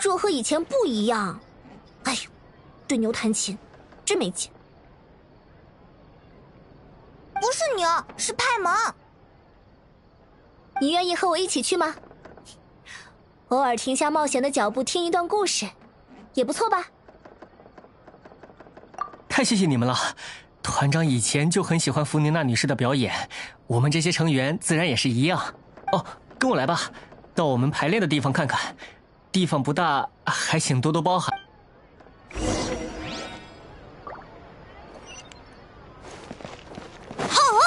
这和以前不一样，哎呦，对牛弹琴，真没劲。不是牛，是派蒙。你愿意和我一起去吗？偶尔停下冒险的脚步，听一段故事，也不错吧？太谢谢你们了，团长以前就很喜欢弗宁娜女士的表演，我们这些成员自然也是一样。哦。跟我来吧，到我们排练的地方看看。地方不大，还请多多包涵。好，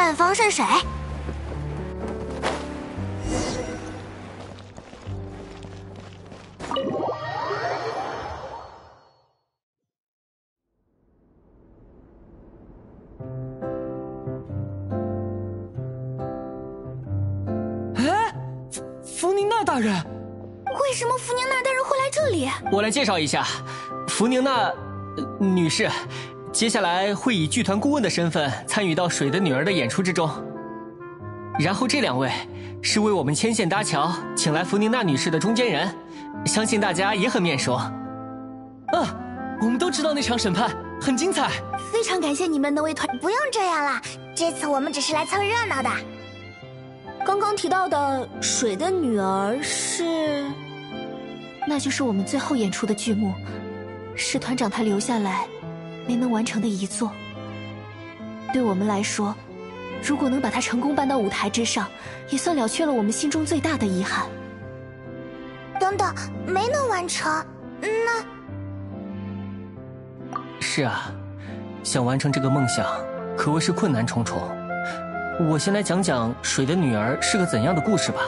走。咻。慎风慎水。哎，弗宁娜大人，为什么弗宁娜大人会来这里？我来介绍一下，弗宁娜女士。接下来会以剧团顾问的身份参与到《水的女儿》的演出之中。然后这两位是为我们牵线搭桥，请来弗宁娜女士的中间人，相信大家也很面熟。啊，我们都知道那场审判很精彩。非常感谢你们能为团，不用这样了，这次我们只是来凑热闹的。刚刚提到的《水的女儿》是，那就是我们最后演出的剧目，是团长他留下来。没能完成的遗作，对我们来说，如果能把它成功搬到舞台之上，也算了却了我们心中最大的遗憾。等等，没能完成，那……是啊，想完成这个梦想，可谓是困难重重。我先来讲讲《水的女儿》是个怎样的故事吧。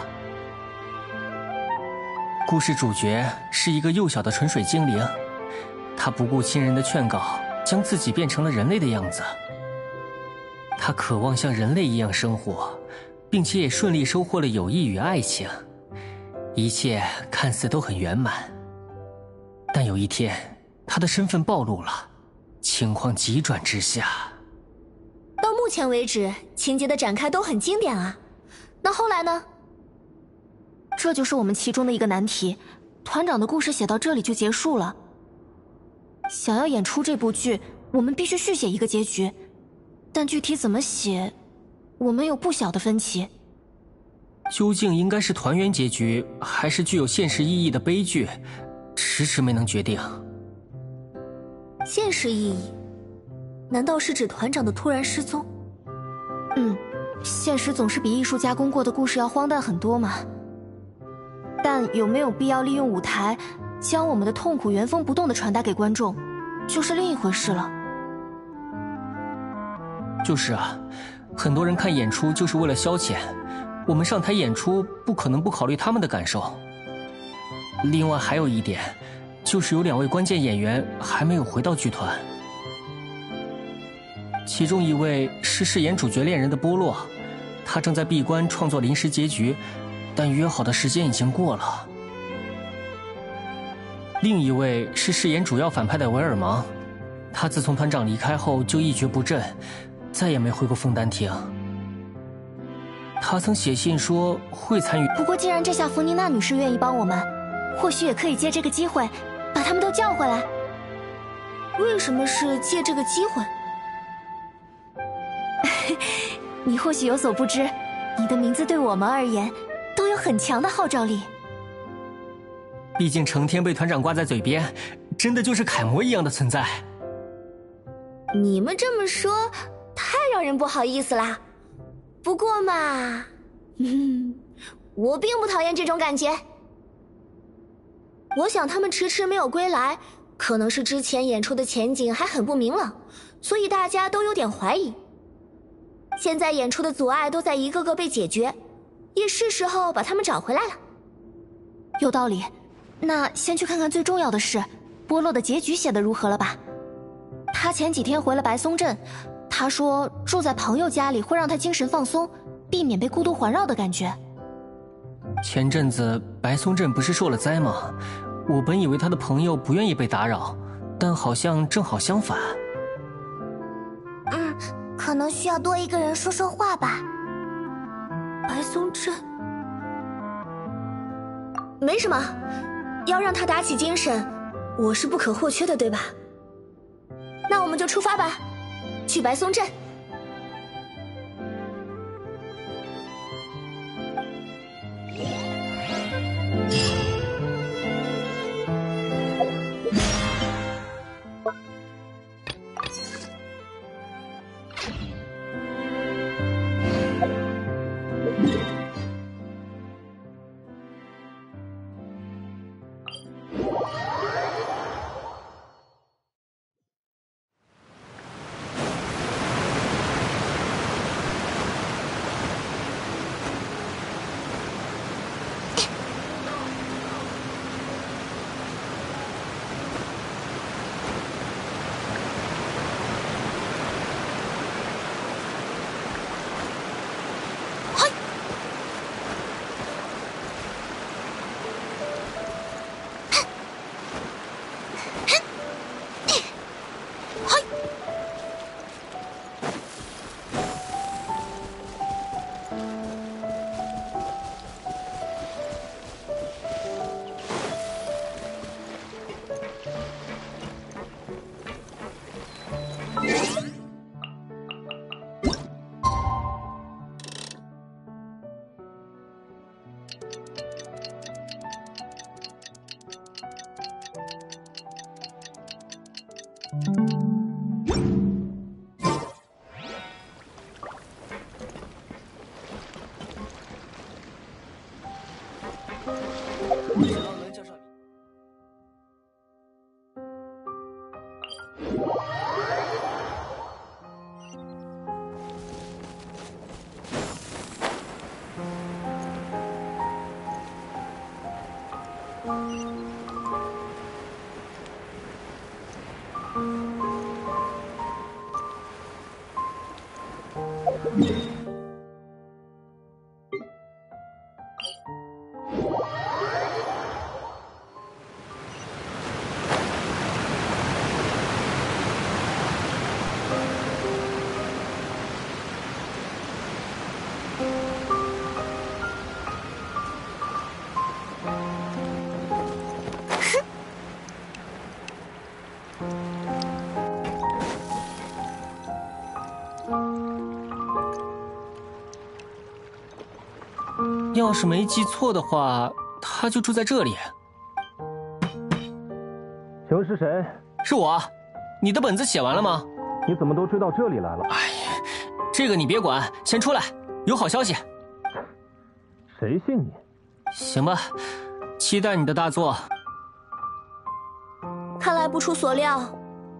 故事主角是一个幼小的纯水精灵，她不顾亲人的劝告。将自己变成了人类的样子。他渴望像人类一样生活，并且也顺利收获了友谊与爱情，一切看似都很圆满。但有一天，他的身份暴露了，情况急转直下。到目前为止，情节的展开都很经典啊。那后来呢？这就是我们其中的一个难题。团长的故事写到这里就结束了。想要演出这部剧，我们必须续写一个结局，但具体怎么写，我们有不小的分歧。究竟应该是团圆结局，还是具有现实意义的悲剧，迟迟没能决定。现实意义？难道是指团长的突然失踪？嗯，现实总是比艺术加工过的故事要荒诞很多嘛。但有没有必要利用舞台，将我们的痛苦原封不动的传达给观众，就是另一回事了。就是啊，很多人看演出就是为了消遣，我们上台演出不可能不考虑他们的感受。另外还有一点，就是有两位关键演员还没有回到剧团，其中一位是饰演主角恋人的波洛，他正在闭关创作临时结局。但约好的时间已经过了。另一位是饰演主要反派的维尔芒，他自从团长离开后就一蹶不振，再也没回过枫丹亭。他曾写信说会参与，不过既然这下弗妮娜女士愿意帮我们，或许也可以借这个机会把他们都叫回来。为什么是借这个机会？你或许有所不知，你的名字对我们而言。都有很强的号召力。毕竟成天被团长挂在嘴边，真的就是楷模一样的存在。你们这么说，太让人不好意思啦。不过嘛，我并不讨厌这种感觉。我想他们迟迟没有归来，可能是之前演出的前景还很不明朗，所以大家都有点怀疑。现在演出的阻碍都在一个个被解决。也是时候把他们找回来了。有道理，那先去看看最重要的是，波洛的结局写的如何了吧？他前几天回了白松镇，他说住在朋友家里会让他精神放松，避免被孤独环绕的感觉。前阵子白松镇不是受了灾吗？我本以为他的朋友不愿意被打扰，但好像正好相反。嗯，可能需要多一个人说说话吧。白松镇没什么，要让他打起精神我是不可或缺的对吧？那我们就出发吧去白松镇。要是没记错的话，他就住在这里。请问是谁？是我。你的本子写完了吗？你怎么都追到这里来了？哎呀，这个你别管，先出来，有好消息。谁信你？行吧，期待你的大作。看来不出所料，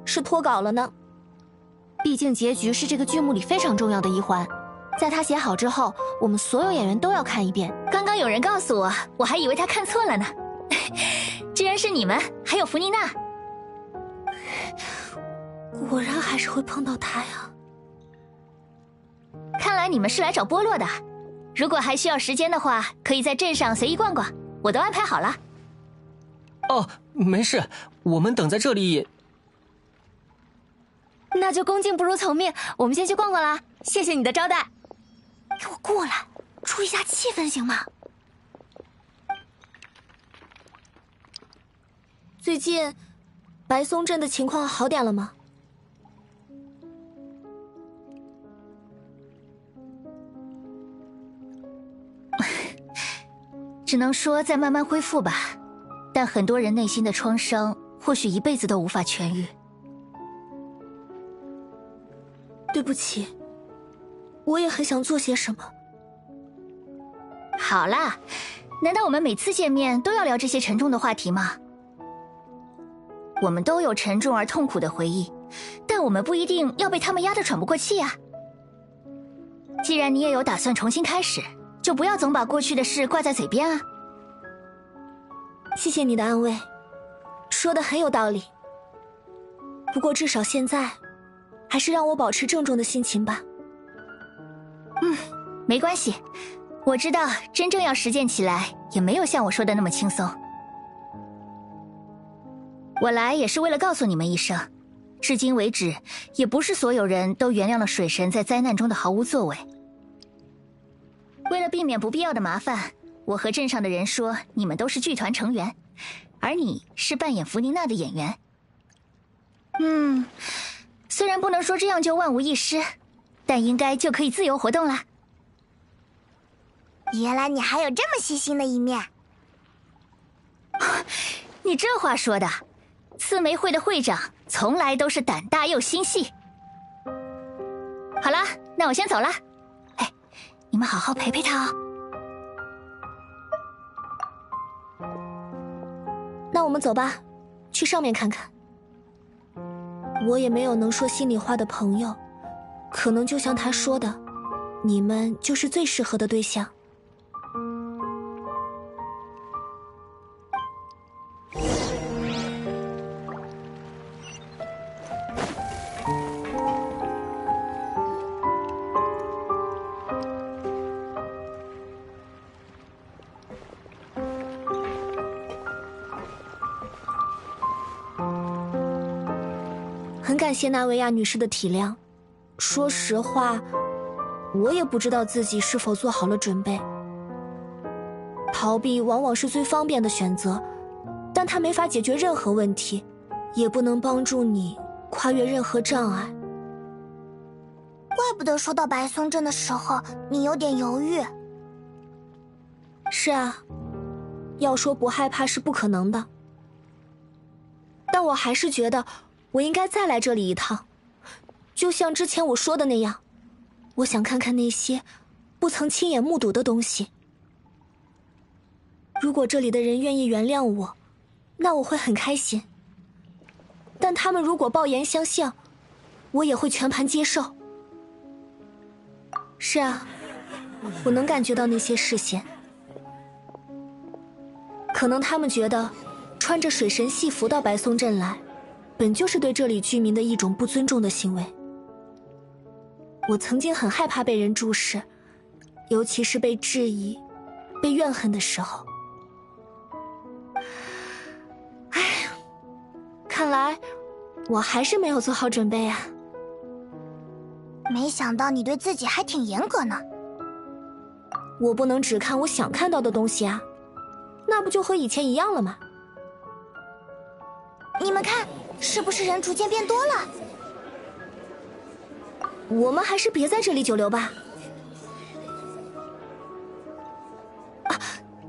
是脱稿了呢。毕竟结局是这个剧目里非常重要的一环。在他写好之后，我们所有演员都要看一遍。刚刚有人告诉我，我还以为他看错了呢。居然是你们，还有弗妮娜。果然还是会碰到他呀。看来你们是来找波洛的。如果还需要时间的话，可以在镇上随意逛逛，我都安排好了。哦，没事，我们等在这里。那就恭敬不如从命，我们先去逛逛啦。谢谢你的招待。给我过来，注意一下气氛行吗？最近，白松镇的情况好点了吗？只能说在慢慢恢复吧，但很多人内心的创伤，或许一辈子都无法痊愈。对不起。我也很想做些什么。好啦，难道我们每次见面都要聊这些沉重的话题吗？我们都有沉重而痛苦的回忆，但我们不一定要被他们压得喘不过气呀。既然你也有打算重新开始，就不要总把过去的事挂在嘴边啊。谢谢你的安慰，说的很有道理。不过至少现在，还是让我保持郑重的心情吧。嗯，没关系，我知道真正要实践起来也没有像我说的那么轻松。我来也是为了告诉你们一声，至今为止，也不是所有人都原谅了水神在灾难中的毫无作为。为了避免不必要的麻烦，我和镇上的人说，你们都是剧团成员，而你是扮演弗妮娜的演员。嗯，虽然不能说这样就万无一失。但应该就可以自由活动了。原来你还有这么细心的一面。你这话说的，刺梅会的会长从来都是胆大又心细。好了，那我先走了。哎，你们好好陪陪他哦。那我们走吧，去上面看看。我也没有能说心里话的朋友。可能就像他说的，你们就是最适合的对象。很感谢纳维亚女士的体谅。说实话，我也不知道自己是否做好了准备。逃避往往是最方便的选择，但它没法解决任何问题，也不能帮助你跨越任何障碍。怪不得说到白松镇的时候，你有点犹豫。是啊，要说不害怕是不可能的，但我还是觉得我应该再来这里一趟。就像之前我说的那样，我想看看那些不曾亲眼目睹的东西。如果这里的人愿意原谅我，那我会很开心。但他们如果暴言相向，我也会全盘接受。是啊，我能感觉到那些视线。可能他们觉得，穿着水神戏服到白松镇来，本就是对这里居民的一种不尊重的行为。我曾经很害怕被人注视，尤其是被质疑、被怨恨的时候。哎呀，看来我还是没有做好准备啊！没想到你对自己还挺严格呢。我不能只看我想看到的东西啊，那不就和以前一样了吗？你们看，是不是人逐渐变多了？我们还是别在这里久留吧。啊，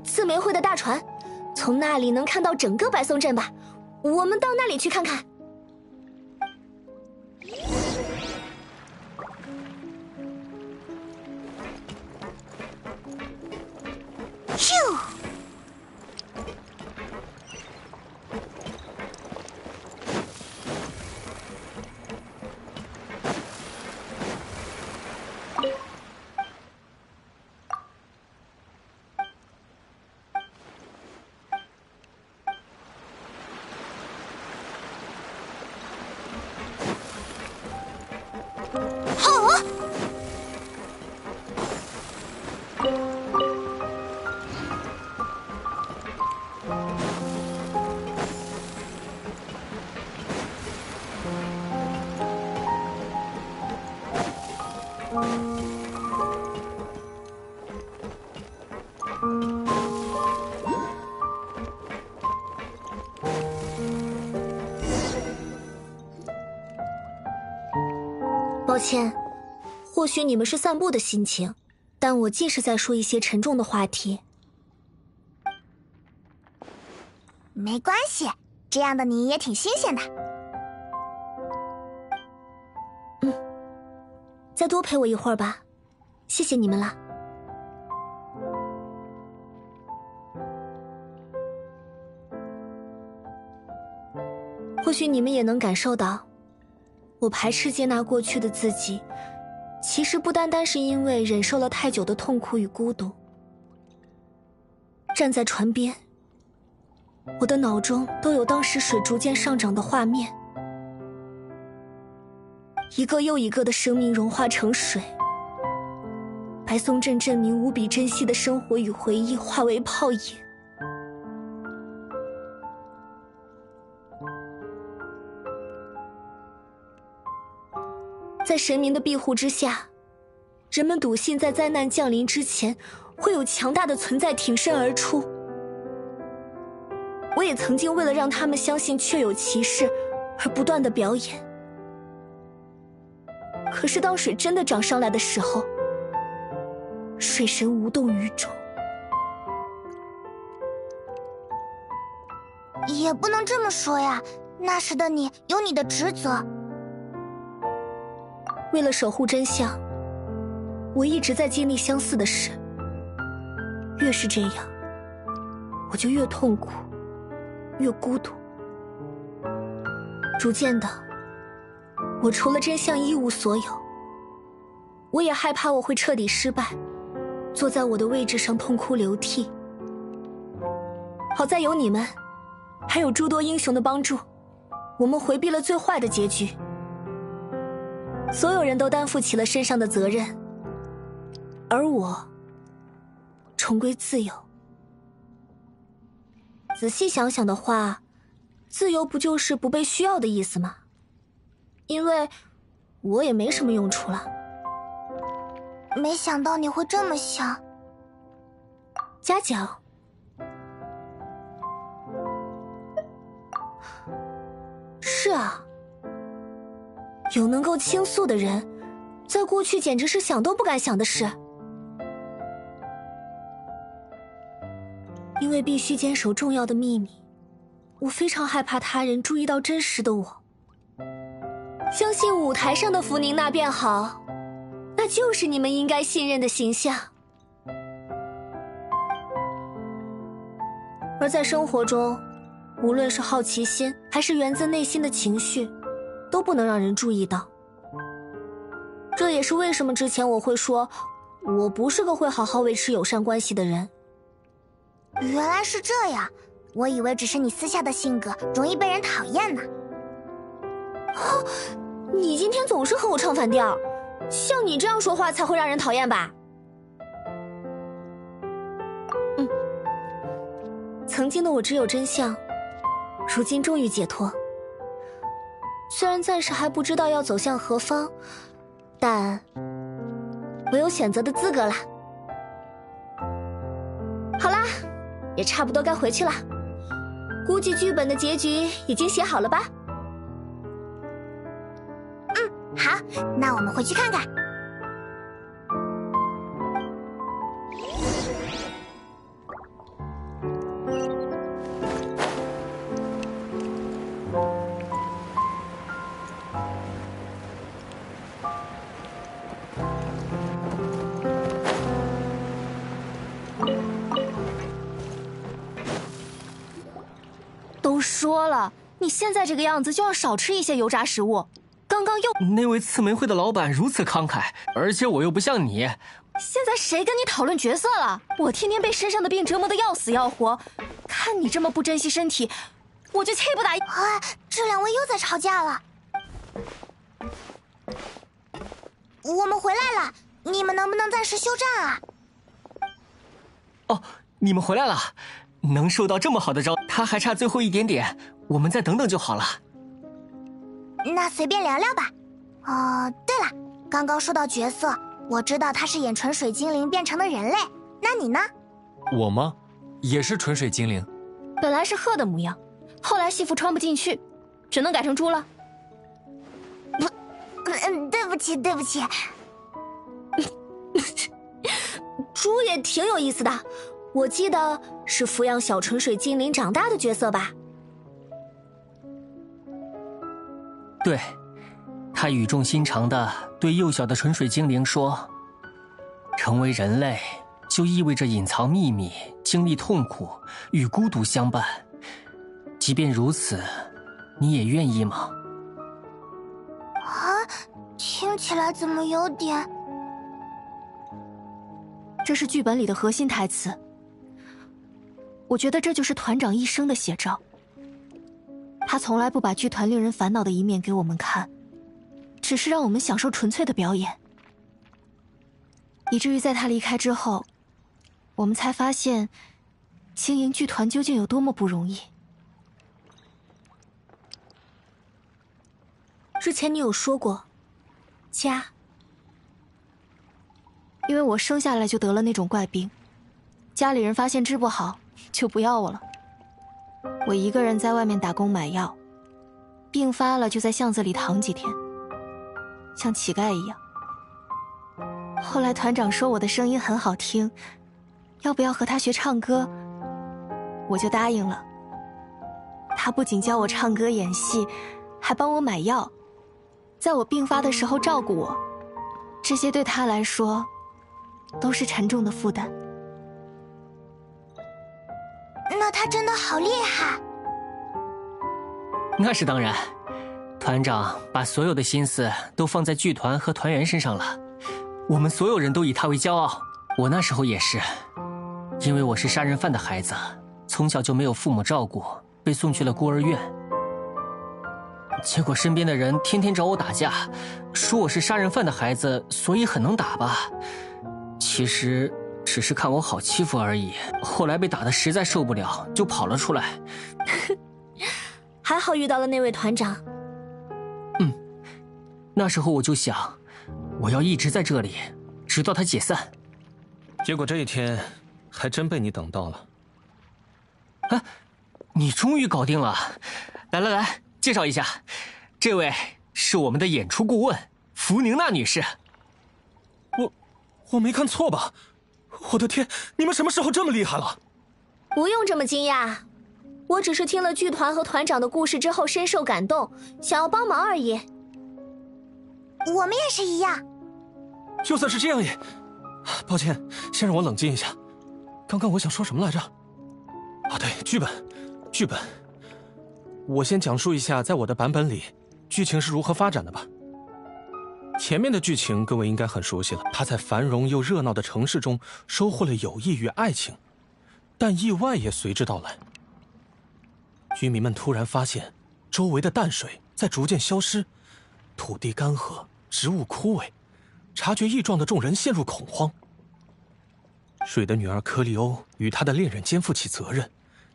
自媒会的大船，从那里能看到整个白松镇吧？我们到那里去看看。咻！或许你们是散步的心情，但我尽是在说一些沉重的话题。没关系，这样的你也挺新鲜的。嗯，再多陪我一会儿吧，谢谢你们了。或许你们也能感受到。我排斥接纳过去的自己，其实不单单是因为忍受了太久的痛苦与孤独。站在船边，我的脑中都有当时水逐渐上涨的画面，一个又一个的生命融化成水，白松镇镇民无比珍惜的生活与回忆化为泡影。在神明的庇护之下，人们笃信在灾难降临之前，会有强大的存在挺身而出。我也曾经为了让他们相信确有其事，而不断的表演。可是当水真的涨上来的时候，水神无动于衷。也不能这么说呀，那时的你有你的职责。为了守护真相，我一直在经历相似的事。越是这样，我就越痛苦，越孤独。逐渐的，我除了真相一无所有。我也害怕我会彻底失败，坐在我的位置上痛哭流涕。好在有你们，还有诸多英雄的帮助，我们回避了最坏的结局。所有人都担负起了身上的责任，而我重归自由。仔细想想的话，自由不就是不被需要的意思吗？因为我也没什么用处了。没想到你会这么想，嘉奖。是啊。有能够倾诉的人，在过去简直是想都不敢想的事。因为必须坚守重要的秘密，我非常害怕他人注意到真实的我。相信舞台上的弗宁娜便好，那就是你们应该信任的形象。而在生活中，无论是好奇心，还是源自内心的情绪。都不能让人注意到，这也是为什么之前我会说，我不是个会好好维持友善关系的人。原来是这样，我以为只是你私下的性格容易被人讨厌呢。哦，你今天总是和我唱反调，像你这样说话才会让人讨厌吧？嗯，曾经的我只有真相，如今终于解脱。虽然暂时还不知道要走向何方，但我有选择的资格了。好啦，也差不多该回去了。估计剧本的结局已经写好了吧？嗯，好，那我们回去看看。你现在这个样子就要少吃一些油炸食物。刚刚又那位刺梅会的老板如此慷慨，而且我又不像你。现在谁跟你讨论角色了？我天天被身上的病折磨的要死要活，看你这么不珍惜身体，我就气不打一。啊，这两位又在吵架了。我们回来了，你们能不能暂时休战啊？哦，你们回来了，能受到这么好的招，他还差最后一点点，我们再等等就好了。那随便聊聊吧。哦，对了，刚刚说到角色，我知道他是演纯水精灵变成的人类，那你呢？我吗？也是纯水精灵。本来是鹤的模样，后来戏服穿不进去，只能改成猪了。不，嗯，对不起，对不起。猪也挺有意思的，我记得是抚养小纯水精灵长大的角色吧？对，他语重心长的对幼小的纯水精灵说：“成为人类，就意味着隐藏秘密、经历痛苦与孤独相伴。即便如此，你也愿意吗？”啊，听起来怎么有点……这是剧本里的核心台词。我觉得这就是团长一生的写照。他从来不把剧团令人烦恼的一面给我们看，只是让我们享受纯粹的表演。以至于在他离开之后，我们才发现，经营剧团究竟有多么不容易。之前你有说过，家，因为我生下来就得了那种怪病，家里人发现治不好，就不要我了。我一个人在外面打工买药，病发了就在巷子里躺几天，像乞丐一样。后来团长说我的声音很好听，要不要和他学唱歌？我就答应了。他不仅教我唱歌演戏，还帮我买药，在我病发的时候照顾我，这些对他来说都是沉重的负担。那他真的好厉害。那是当然，团长把所有的心思都放在剧团和团员身上了。我们所有人都以他为骄傲。我那时候也是，因为我是杀人犯的孩子，从小就没有父母照顾，被送去了孤儿院。结果身边的人天天找我打架，说我是杀人犯的孩子，所以很能打吧。其实。只是看我好欺负而已。后来被打的实在受不了，就跑了出来。还好遇到了那位团长。嗯，那时候我就想，我要一直在这里，直到他解散。结果这一天，还真被你等到了。啊，你终于搞定了！来来来，介绍一下，这位是我们的演出顾问福宁娜女士。我，我没看错吧？我的天！你们什么时候这么厉害了？不用这么惊讶，我只是听了剧团和团长的故事之后深受感动，想要帮忙而已。我们也是一样。就算是这样也……抱歉，先让我冷静一下。刚刚我想说什么来着？啊，对，剧本，剧本。我先讲述一下，在我的版本里，剧情是如何发展的吧。前面的剧情各位应该很熟悉了。他在繁荣又热闹的城市中收获了友谊与爱情，但意外也随之到来。居民们突然发现，周围的淡水在逐渐消失，土地干涸，植物枯萎，察觉异状的众人陷入恐慌。水的女儿科利欧与她的恋人肩负起责任，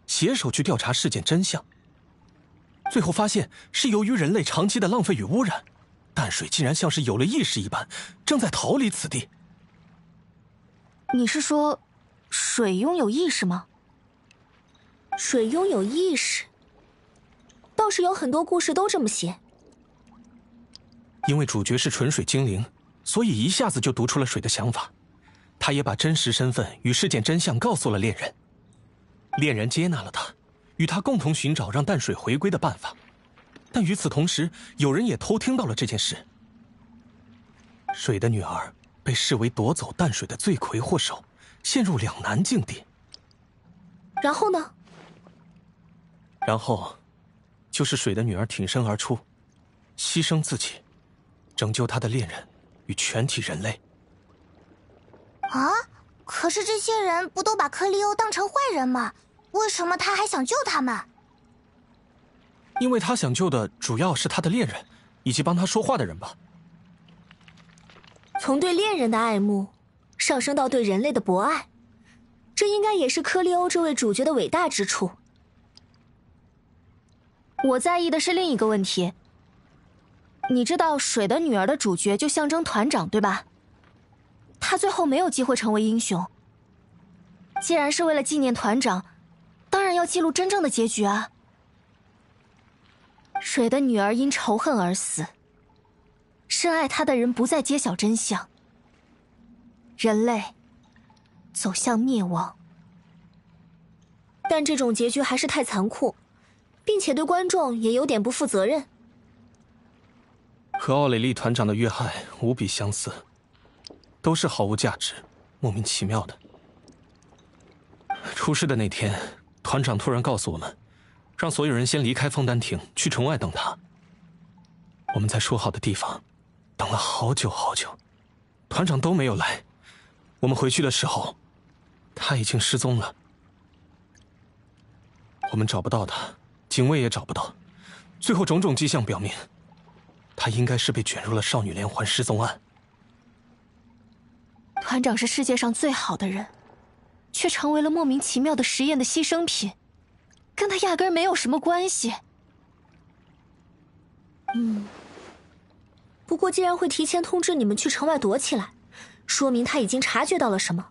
携手去调查事件真相。最后发现是由于人类长期的浪费与污染，淡水竟然像是有了意识一般，正在逃离此地。你是说，水拥有意识吗？水拥有意识，倒是有很多故事都这么写。因为主角是纯水精灵，所以一下子就读出了水的想法。他也把真实身份与事件真相告诉了恋人，恋人接纳了他，与他共同寻找让淡水回归的办法。但与此同时，有人也偷听到了这件事。水的女儿被视为夺走淡水的罪魁祸首，陷入两难境地。然后呢？然后，就是水的女儿挺身而出，牺牲自己。拯救她的恋人与全体人类。啊！可是这些人不都把克利欧当成坏人吗？为什么他还想救他们？因为他想救的主要是他的恋人，以及帮他说话的人吧。从对恋人的爱慕，上升到对人类的博爱，这应该也是克利欧这位主角的伟大之处。我在意的是另一个问题。你知道水的女儿的主角就象征团长对吧？他最后没有机会成为英雄。既然是为了纪念团长，当然要记录真正的结局啊！水的女儿因仇恨而死，深爱她的人不再揭晓真相，人类走向灭亡。但这种结局还是太残酷，并且对观众也有点不负责任。和奥雷利团长的遇害无比相似，都是毫无价值、莫名其妙的。出事的那天，团长突然告诉我们，让所有人先离开枫丹亭，去城外等他。我们在说好的地方等了好久好久，团长都没有来。我们回去的时候，他已经失踪了。我们找不到他，警卫也找不到，最后种种迹象表明。他应该是被卷入了少女连环失踪案。团长是世界上最好的人，却成为了莫名其妙的实验的牺牲品，跟他压根没有什么关系。嗯，不过既然会提前通知你们去城外躲起来，说明他已经察觉到了什么。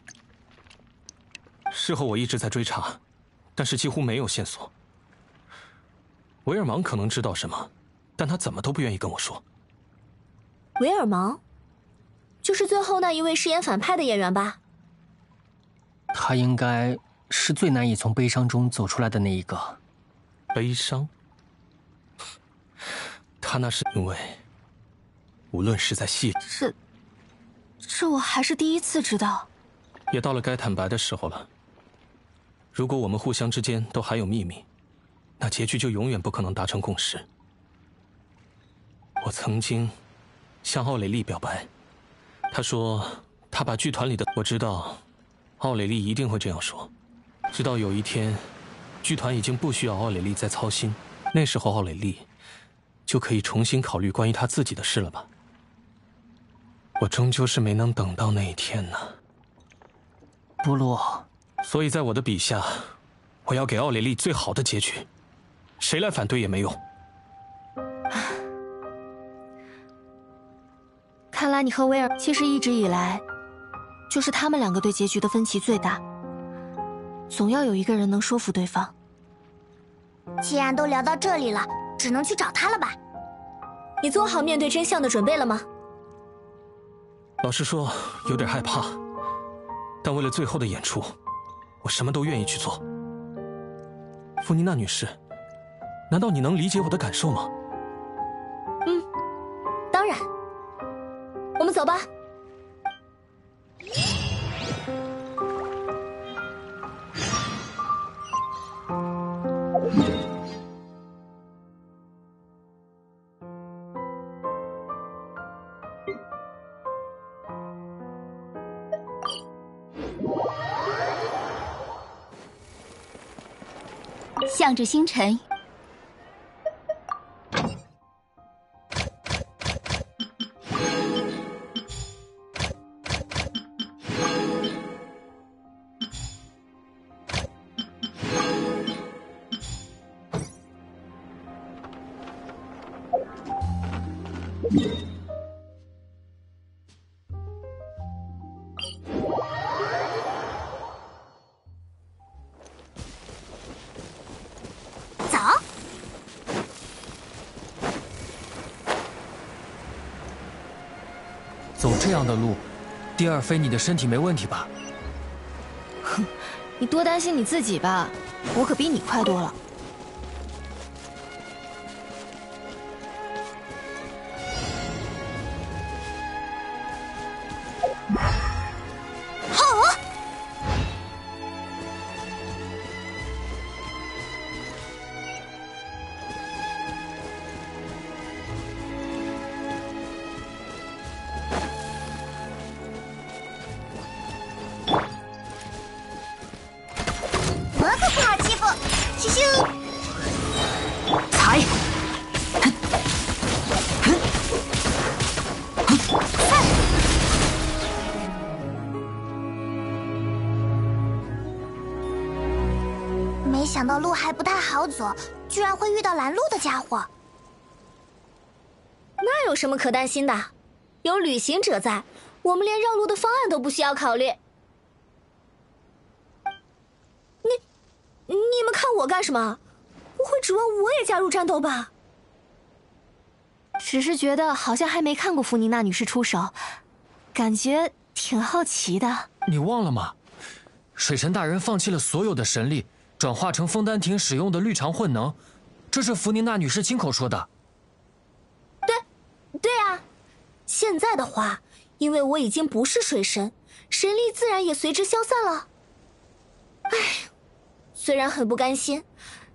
事后我一直在追查，但是几乎没有线索。维尔芒可能知道什么。但他怎么都不愿意跟我说。维尔芒，就是最后那一位饰演反派的演员吧？他应该是最难以从悲伤中走出来的那一个。悲伤？他那是因为，无论是在戏……这，这我还是第一次知道。也到了该坦白的时候了。如果我们互相之间都还有秘密，那结局就永远不可能达成共识。我曾经向奥蕾莉表白，她说她把剧团里的我知道，奥蕾莉一定会这样说。直到有一天，剧团已经不需要奥蕾莉再操心，那时候奥蕾莉就可以重新考虑关于她自己的事了吧？我终究是没能等到那一天呢。布鲁，所以在我的笔下，我要给奥蕾莉最好的结局，谁来反对也没用。看来你和威尔其实一直以来，就是他们两个对结局的分歧最大。总要有一个人能说服对方。既然都聊到这里了，只能去找他了吧？你做好面对真相的准备了吗？老实说，有点害怕，但为了最后的演出，我什么都愿意去做。弗妮娜女士，难道你能理解我的感受吗？嗯，当然我们走吧。向着星辰。样的路，第二飞，你的身体没问题吧？哼，你多担心你自己吧，我可比你快多了。可担心的？有旅行者在，我们连绕路的方案都不需要考虑。你，你们看我干什么？不会指望我也加入战斗吧？只是觉得好像还没看过弗妮娜女士出手，感觉挺好奇的。你忘了吗？水神大人放弃了所有的神力，转化成枫丹亭使用的绿长混能，这是弗妮娜女士亲口说的。对啊，现在的话，因为我已经不是水神，神力自然也随之消散了。唉，虽然很不甘心，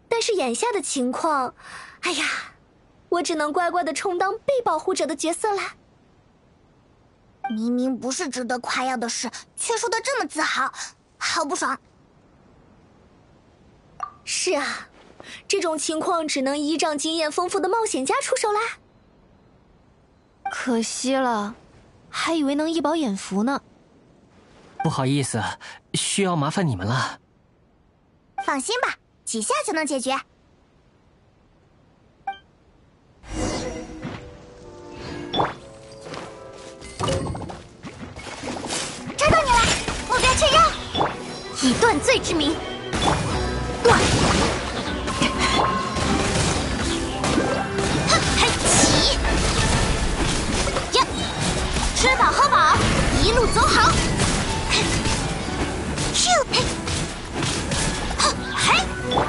但是眼下的情况，哎呀，我只能乖乖的充当被保护者的角色啦。明明不是值得夸耀的事，却说的这么自豪，好不爽。是啊，这种情况只能依仗经验丰富的冒险家出手啦。可惜了，还以为能一饱眼福呢。不好意思，需要麻烦你们了。放心吧，几下就能解决。抓到你了，目标确认，以断罪之名，断。吃饱喝饱，一路走好。咻！嘿，嘿，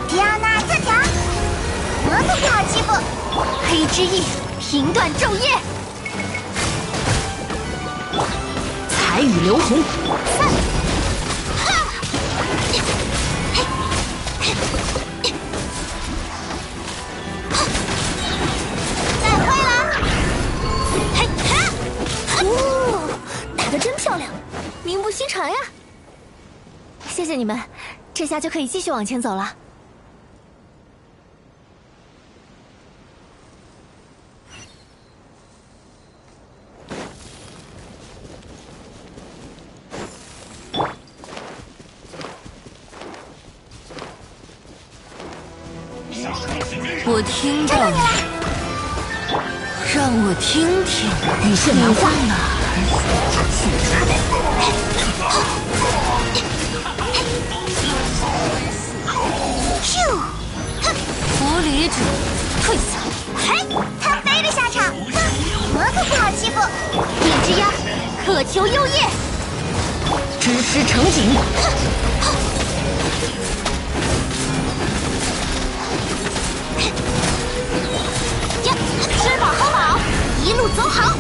迪奥娜自强，我可不好欺负。黑之翼，平断昼夜。彩雨流红，散！哈！嘿，再真漂亮，名不虚传呀！谢谢你们，这下就可以继续往前走了。我听到了，让我听听雨线难画哪咻！狐狸者退散，嘿，他飞的下场，哼，我可不好欺负。夜之鸦，渴求幽夜。知师成景，呀，吃饱喝饱，一路走好。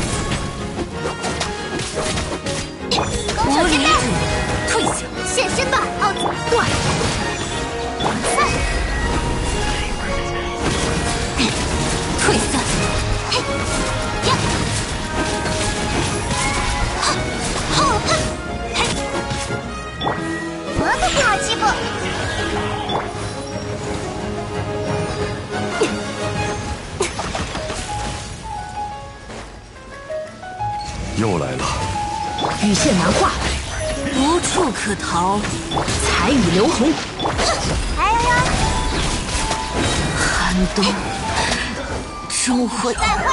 狐狸者退下，现身吧，奥子断。散，又来了，雨线难画，无处可逃，彩雨流红，哎呦呦，寒冬终会再会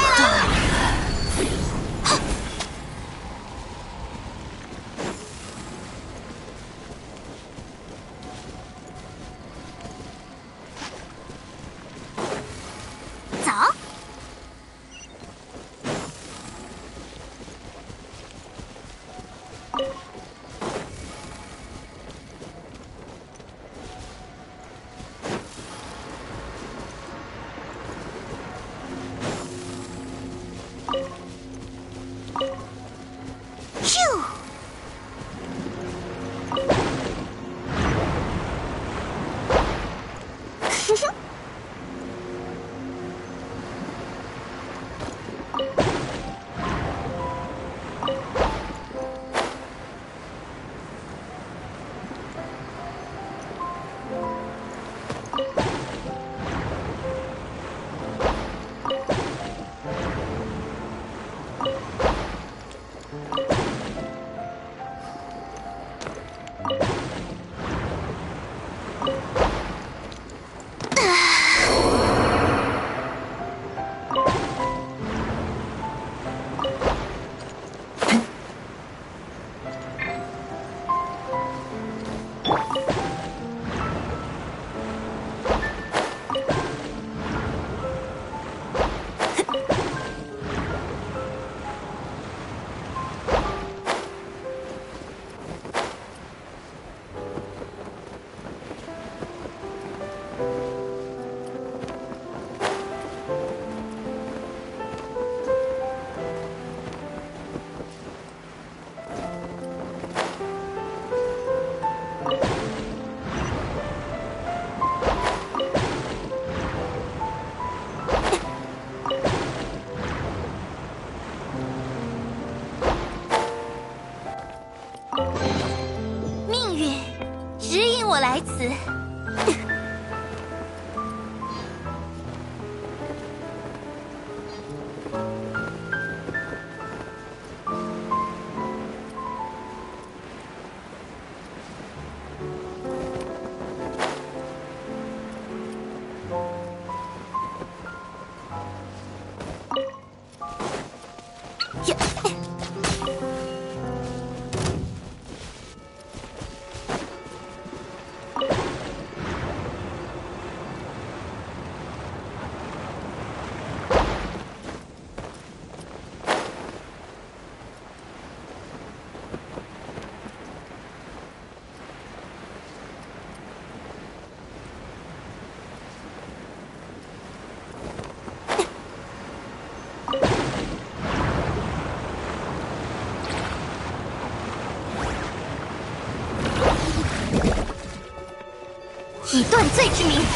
以断罪之名。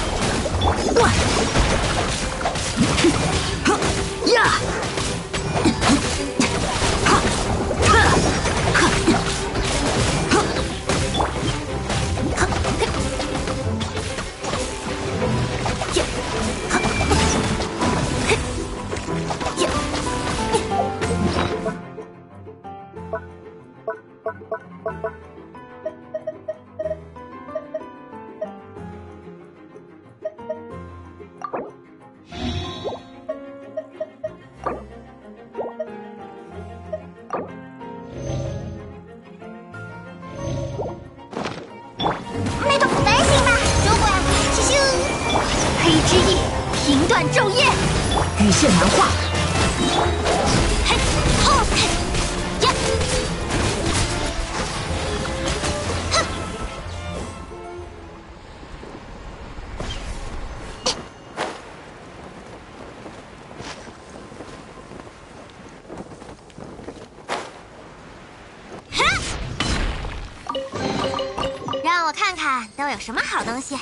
有什么好东西？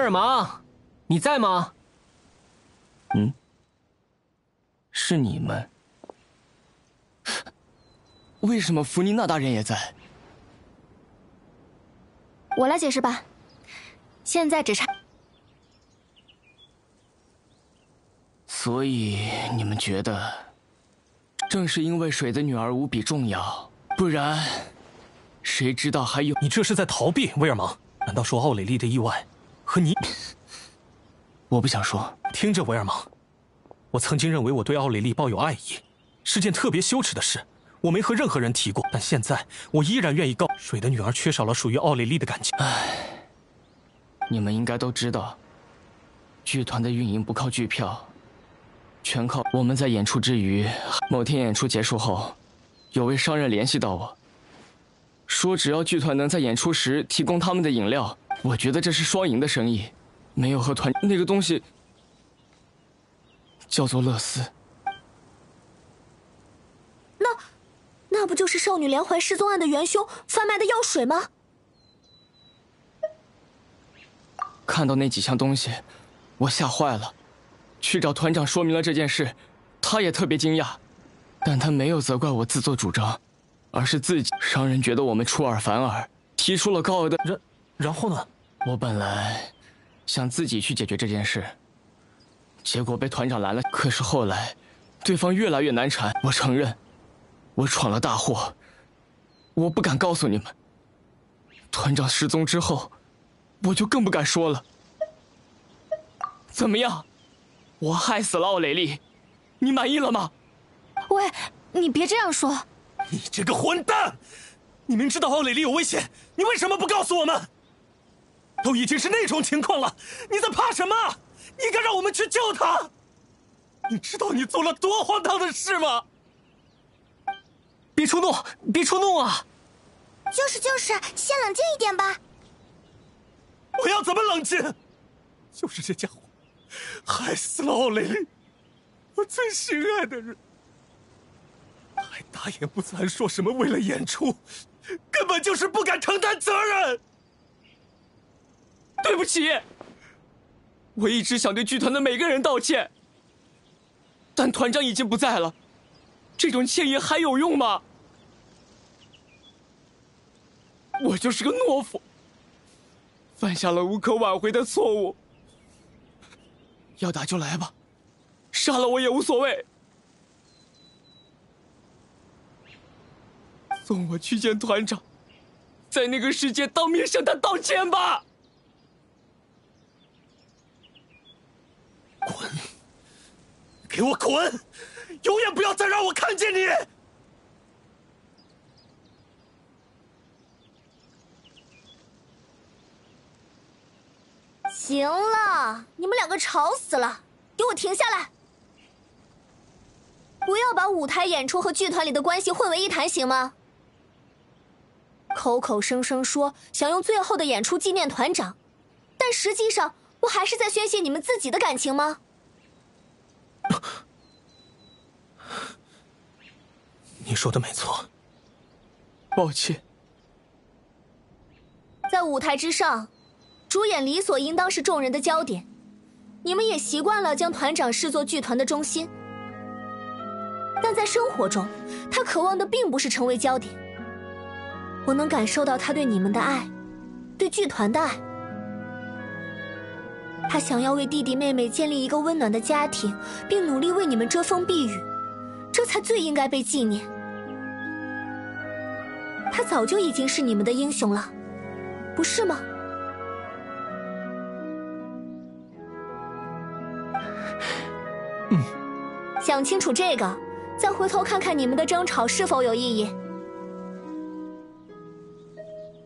尔芒，你在吗？嗯，是你们？为什么弗尼娜大人也在？我来解释吧。现在只差……所以你们觉得，正是因为水的女儿无比重要，不然，谁知道还有……你这是在逃避，威尔芒？难道说奥蕾丽的意外和你？我不想说。听着，维尔芒，我曾经认为我对奥蕾莉抱有爱意，是件特别羞耻的事。我没和任何人提过，但现在我依然愿意告水的女儿缺少了属于奥蕾莉的感情。唉，你们应该都知道，剧团的运营不靠剧票，全靠我们在演出之余。某天演出结束后，有位商人联系到我，说只要剧团能在演出时提供他们的饮料，我觉得这是双赢的生意。没有和团那个东西叫做乐思。那。那不就是少女连环失踪案的元凶贩卖的药水吗？看到那几箱东西，我吓坏了，去找团长说明了这件事，他也特别惊讶，但他没有责怪我自作主张，而是自己。商人觉得我们出尔反尔，提出了高额的。然然后呢？我本来想自己去解决这件事，结果被团长拦了。可是后来，对方越来越难缠。我承认。我闯了大祸，我不敢告诉你们。团长失踪之后，我就更不敢说了。怎么样，我害死了奥蕾丽，你满意了吗？喂，你别这样说！你这个混蛋！你明知道奥蕾丽有危险，你为什么不告诉我们？都已经是那种情况了，你在怕什么？你该让我们去救他？你知道你做了多荒唐的事吗？别冲动，别冲动啊！就是就是，先冷静一点吧。我要怎么冷静？就是这家伙，害死了奥雷利，我最心爱的人，还大言不惭说什么为了演出，根本就是不敢承担责任。对不起，我一直想对剧团的每个人道歉，但团长已经不在了，这种歉意还有用吗？我就是个懦夫，犯下了无可挽回的错误。要打就来吧，杀了我也无所谓。送我去见团长，在那个世界当面向他道歉吧。给我滚！永远不要再让我看见你！行了，你们两个吵死了，给我停下来！不要把舞台演出和剧团里的关系混为一谈，行吗？口口声声说想用最后的演出纪念团长，但实际上不还是在宣泄你们自己的感情吗？你说的没错，抱歉。在舞台之上。主演理所应当是众人的焦点，你们也习惯了将团长视作剧团的中心。但在生活中，他渴望的并不是成为焦点。我能感受到他对你们的爱，对剧团的爱。他想要为弟弟妹妹建立一个温暖的家庭，并努力为你们遮风避雨，这才最应该被纪念。他早就已经是你们的英雄了，不是吗？想清楚这个，再回头看看你们的争吵是否有意义。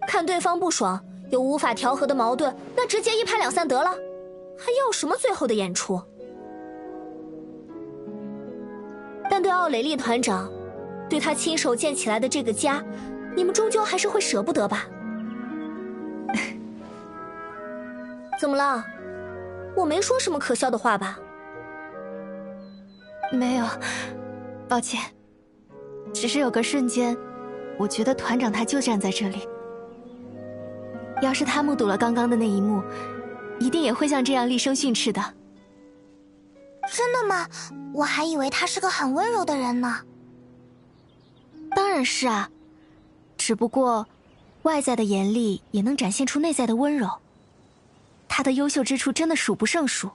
看对方不爽，有无法调和的矛盾，那直接一拍两散得了，还要什么最后的演出？但对奥蕾丽团长，对他亲手建起来的这个家，你们终究还是会舍不得吧？怎么了？我没说什么可笑的话吧？没有，抱歉，只是有个瞬间，我觉得团长他就站在这里。要是他目睹了刚刚的那一幕，一定也会像这样厉声训斥的。真的吗？我还以为他是个很温柔的人呢。当然是啊，只不过，外在的严厉也能展现出内在的温柔。他的优秀之处真的数不胜数。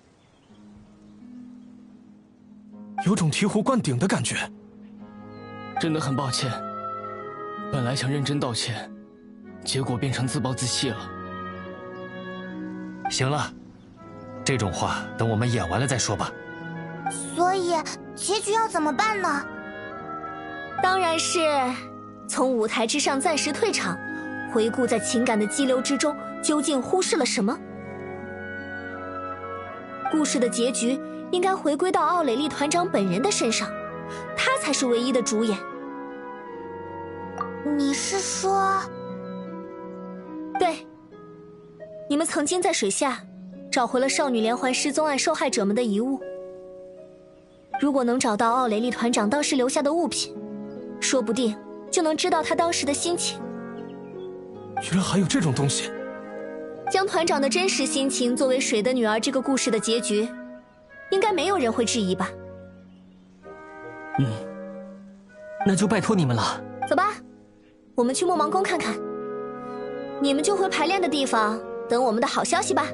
有种醍醐灌顶的感觉。真的很抱歉，本来想认真道歉，结果变成自暴自弃了。行了，这种话等我们演完了再说吧。所以结局要怎么办呢？当然是从舞台之上暂时退场，回顾在情感的激流之中究竟忽视了什么。故事的结局应该回归到奥蕾丽团长本人的身上，他才是唯一的主演。你是说？对，你们曾经在水下找回了少女连环失踪案受害者们的遗物。如果能找到奥雷利团长当时留下的物品，说不定就能知道他当时的心情。居然还有这种东西！将团长的真实心情作为《水的女儿》这个故事的结局，应该没有人会质疑吧？嗯，那就拜托你们了。走吧，我们去莫芒宫看看。你们就回排练的地方等我们的好消息吧。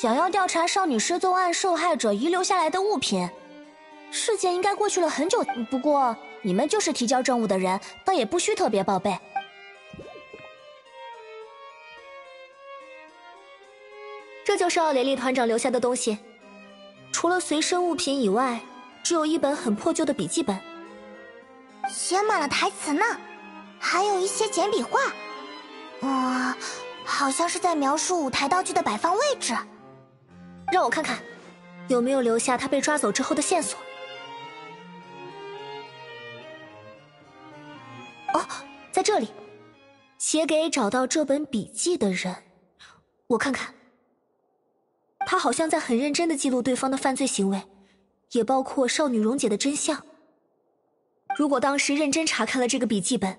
想要调查少女失踪案受害者遗留下来的物品，事件应该过去了很久。不过你们就是提交证物的人，倒也不需特别报备。这就是奥雷利团长留下的东西，除了随身物品以外，只有一本很破旧的笔记本，写满了台词呢，还有一些简笔画。嗯，好像是在描述舞台道具的摆放位置。让我看看，有没有留下他被抓走之后的线索。哦，在这里，写给找到这本笔记的人。我看看，他好像在很认真的记录对方的犯罪行为，也包括少女溶解的真相。如果当时认真查看了这个笔记本，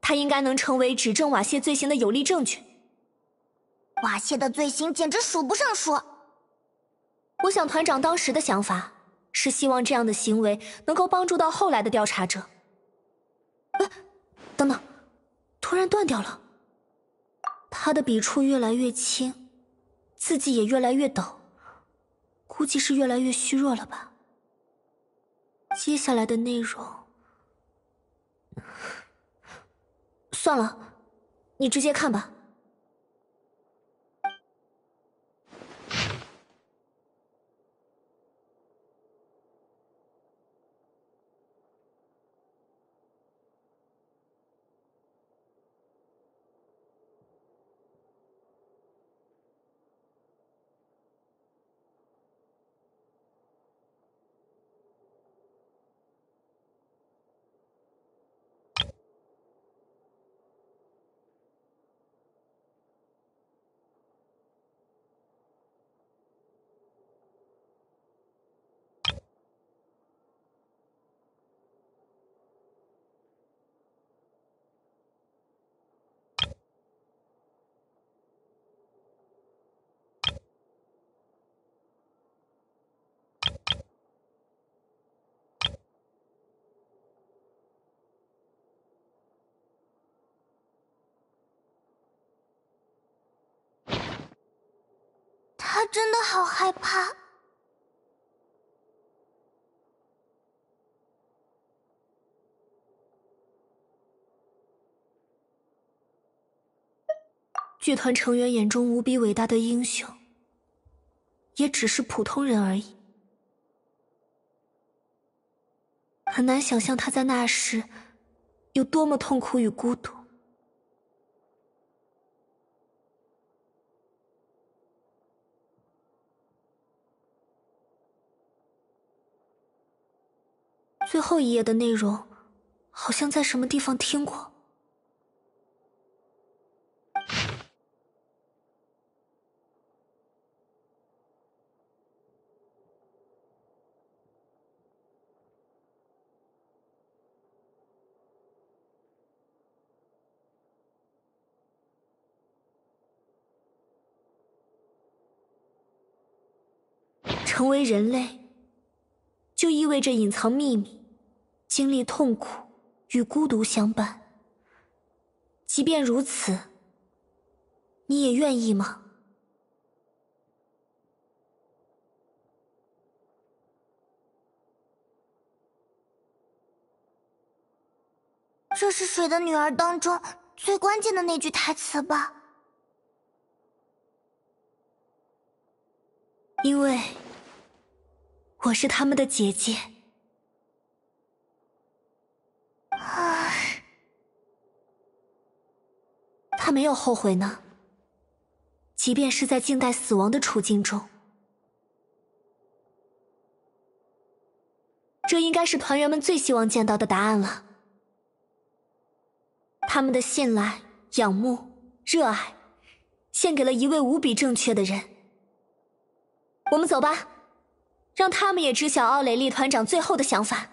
他应该能成为指证瓦谢罪行的有力证据。瓦谢的罪行简直数不胜数。我想团长当时的想法是希望这样的行为能够帮助到后来的调查者。等等，突然断掉了。他的笔触越来越轻，字迹也越来越抖，估计是越来越虚弱了吧。接下来的内容，算了，你直接看吧。他真的好害怕。剧团成员眼中无比伟大的英雄，也只是普通人而已。很难想象他在那时有多么痛苦与孤独。最后一页的内容，好像在什么地方听过。成为人类，就意味着隐藏秘密，经历痛苦与孤独相伴。即便如此，你也愿意吗？这是《水的女儿》当中最关键的那句台词吧？因为。我是他们的姐姐。他没有后悔呢。即便是在静待死亡的处境中，这应该是团员们最希望见到的答案了。他们的信赖、仰慕、热爱，献给了一位无比正确的人。我们走吧。让他们也知晓奥雷利团长最后的想法。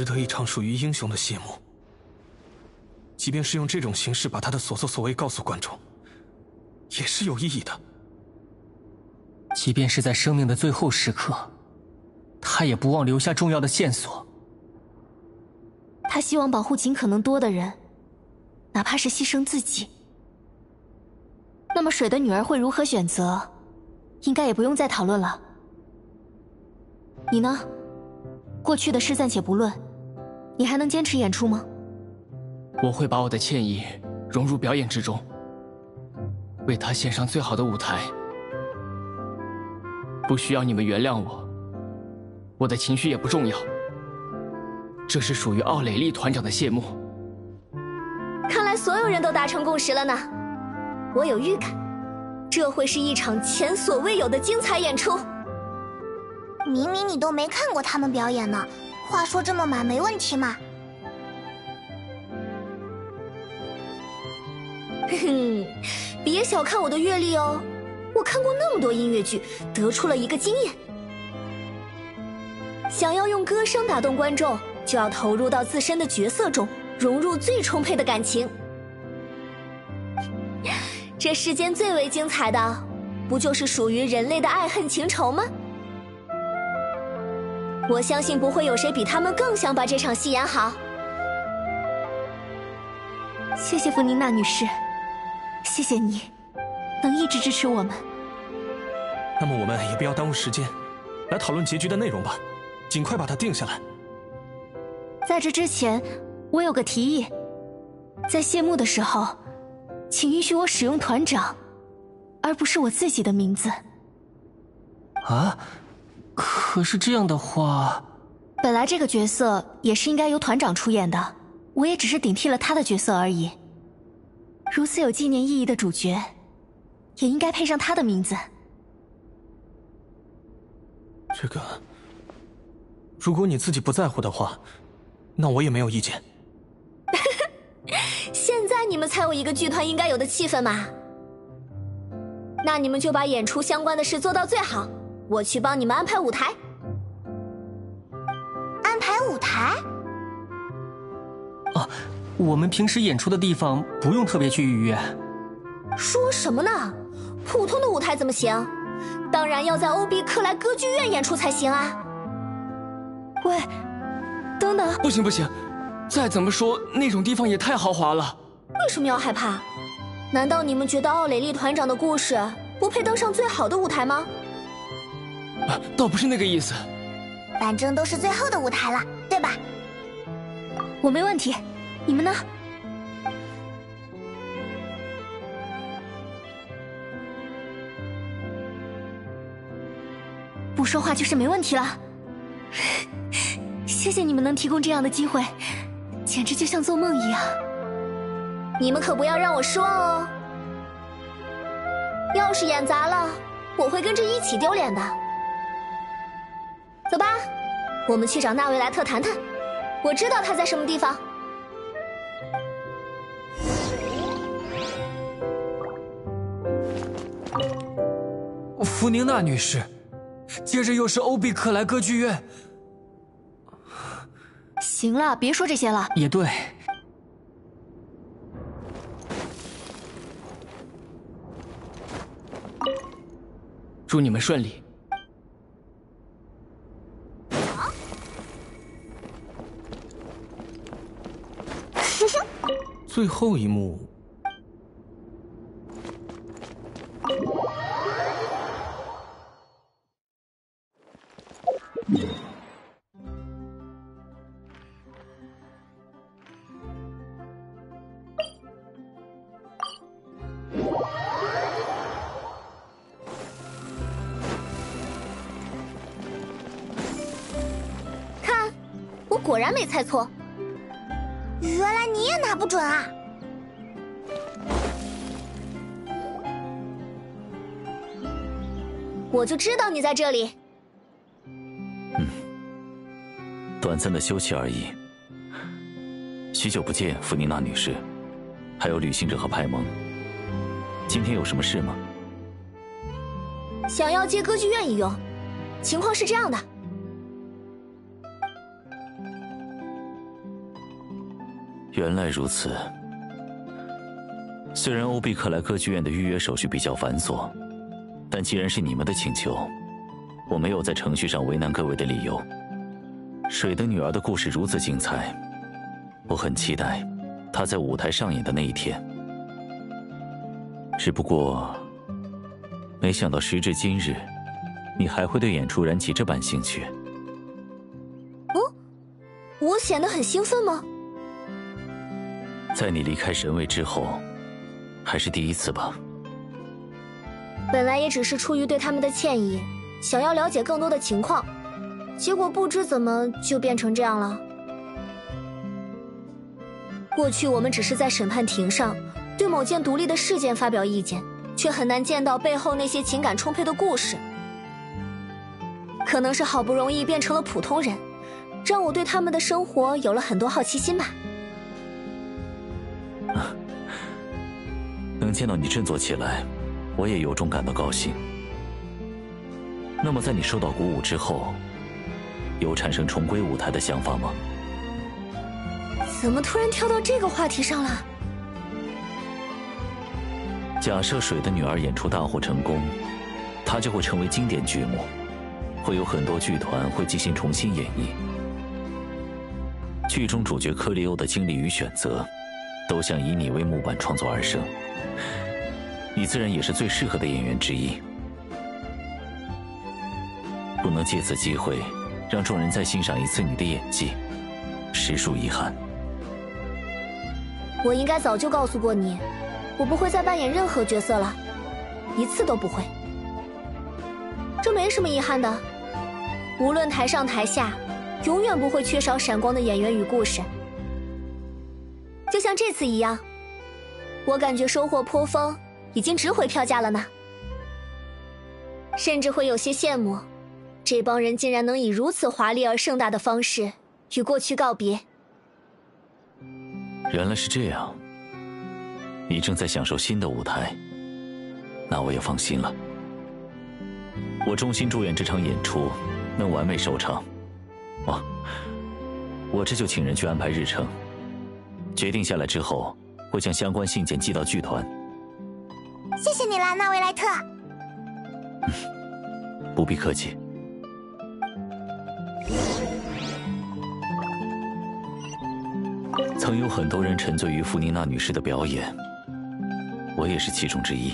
值得一场属于英雄的谢幕。即便是用这种形式把他的所作所为告诉观众，也是有意义的。即便是在生命的最后时刻，他也不忘留下重要的线索。他希望保护尽可能多的人，哪怕是牺牲自己。那么水的女儿会如何选择，应该也不用再讨论了。你呢？过去的事暂且不论，你还能坚持演出吗？我会把我的歉意融入表演之中，为他献上最好的舞台。不需要你们原谅我，我的情绪也不重要。这是属于奥蕾利团长的谢幕。看来所有人都达成共识了呢。我有预感，这会是一场前所未有的精彩演出。明明你都没看过他们表演呢，话说这么满没问题嘛？哼哼，别小看我的阅历哦，我看过那么多音乐剧，得出了一个经验：想要用歌声打动观众，就要投入到自身的角色中，融入最充沛的感情。这世间最为精彩的，不就是属于人类的爱恨情仇吗？我相信不会有谁比他们更想把这场戏演好。谢谢弗宁娜女士，谢谢你，能一直支持我们。那么我们也不要耽误时间，来讨论结局的内容吧，尽快把它定下来。在这之前，我有个提议，在谢幕的时候，请允许我使用团长，而不是我自己的名字。啊？可是这样的话，本来这个角色也是应该由团长出演的，我也只是顶替了他的角色而已。如此有纪念意义的主角，也应该配上他的名字。这个，如果你自己不在乎的话，那我也没有意见。现在你们才有一个剧团应该有的气氛嘛？那你们就把演出相关的事做到最好。我去帮你们安排舞台。安排舞台？哦，我们平时演出的地方不用特别去预约。说什么呢？普通的舞台怎么行？当然要在欧比克莱歌剧院演出才行啊！喂，等等！不行不行，再怎么说那种地方也太豪华了。为什么要害怕？难道你们觉得奥蕾莉团长的故事不配登上最好的舞台吗？倒不是那个意思，反正都是最后的舞台了，对吧？我没问题，你们呢？不说话就是没问题了。谢谢你们能提供这样的机会，简直就像做梦一样。你们可不要让我失望哦！要是演砸了，我会跟着一起丢脸的。走吧，我们去找纳维莱特谈谈。我知道他在什么地方。弗宁娜女士，接着又是欧比克莱歌剧院。行了，别说这些了。也对。祝你们顺利。最后一幕。看，我果然没猜错。原来你也拿不准啊！我就知道你在这里。嗯，短暂的休息而已。许久不见，弗尼娜女士，还有旅行者和派蒙，今天有什么事吗？想要借歌剧院一用，情况是这样的。原来如此。虽然欧碧克莱歌剧院的预约手续比较繁琐，但既然是你们的请求，我没有在程序上为难各位的理由。水的女儿的故事如此精彩，我很期待她在舞台上演的那一天。只不过，没想到时至今日，你还会对演出燃起这般兴趣。哦，我显得很兴奋吗？在你离开神位之后，还是第一次吧。本来也只是出于对他们的歉意，想要了解更多的情况，结果不知怎么就变成这样了。过去我们只是在审判庭上对某件独立的事件发表意见，却很难见到背后那些情感充沛的故事。可能是好不容易变成了普通人，让我对他们的生活有了很多好奇心吧。能见到你振作起来，我也由衷感到高兴。那么，在你受到鼓舞之后，有产生重归舞台的想法吗？怎么突然跳到这个话题上了？假设《水的女儿》演出大获成功，它就会成为经典剧目，会有很多剧团会进行重新演绎。剧中主角克里欧的经历与选择，都想以你为木板创作而生。你自然也是最适合的演员之一，不能借此机会让众人再欣赏一次你的演技，实属遗憾。我应该早就告诉过你，我不会再扮演任何角色了，一次都不会。这没什么遗憾的，无论台上台下，永远不会缺少闪光的演员与故事。就像这次一样，我感觉收获颇丰。已经值回票价了呢，甚至会有些羡慕，这帮人竟然能以如此华丽而盛大的方式与过去告别。原来是这样，你正在享受新的舞台，那我也放心了。我衷心祝愿这场演出能完美收场。哦，我这就请人去安排日程，决定下来之后，会将相关信件寄到剧团。谢谢你了，纳维莱特。不必客气。曾有很多人沉醉于弗尼娜女士的表演，我也是其中之一。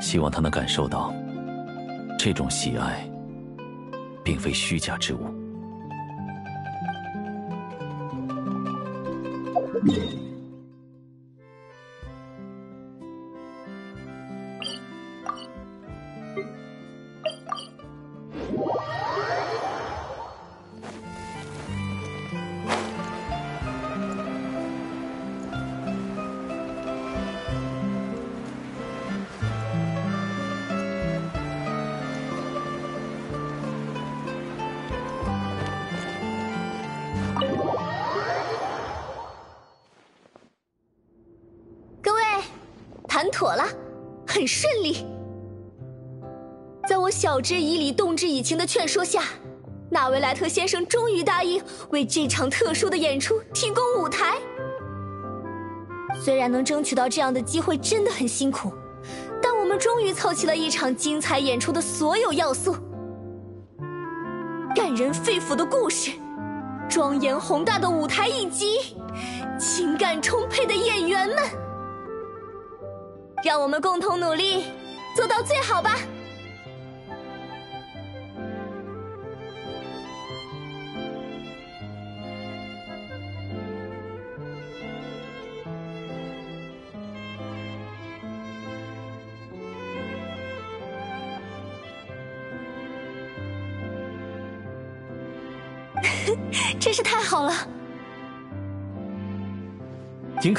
希望她能感受到，这种喜爱，并非虚假之物。特先生终于答应为这场特殊的演出提供舞台。虽然能争取到这样的机会真的很辛苦，但我们终于凑齐了一场精彩演出的所有要素：感人肺腑的故事，庄严宏大的舞台以及情感充沛的演员们。让我们共同努力，做到最好吧。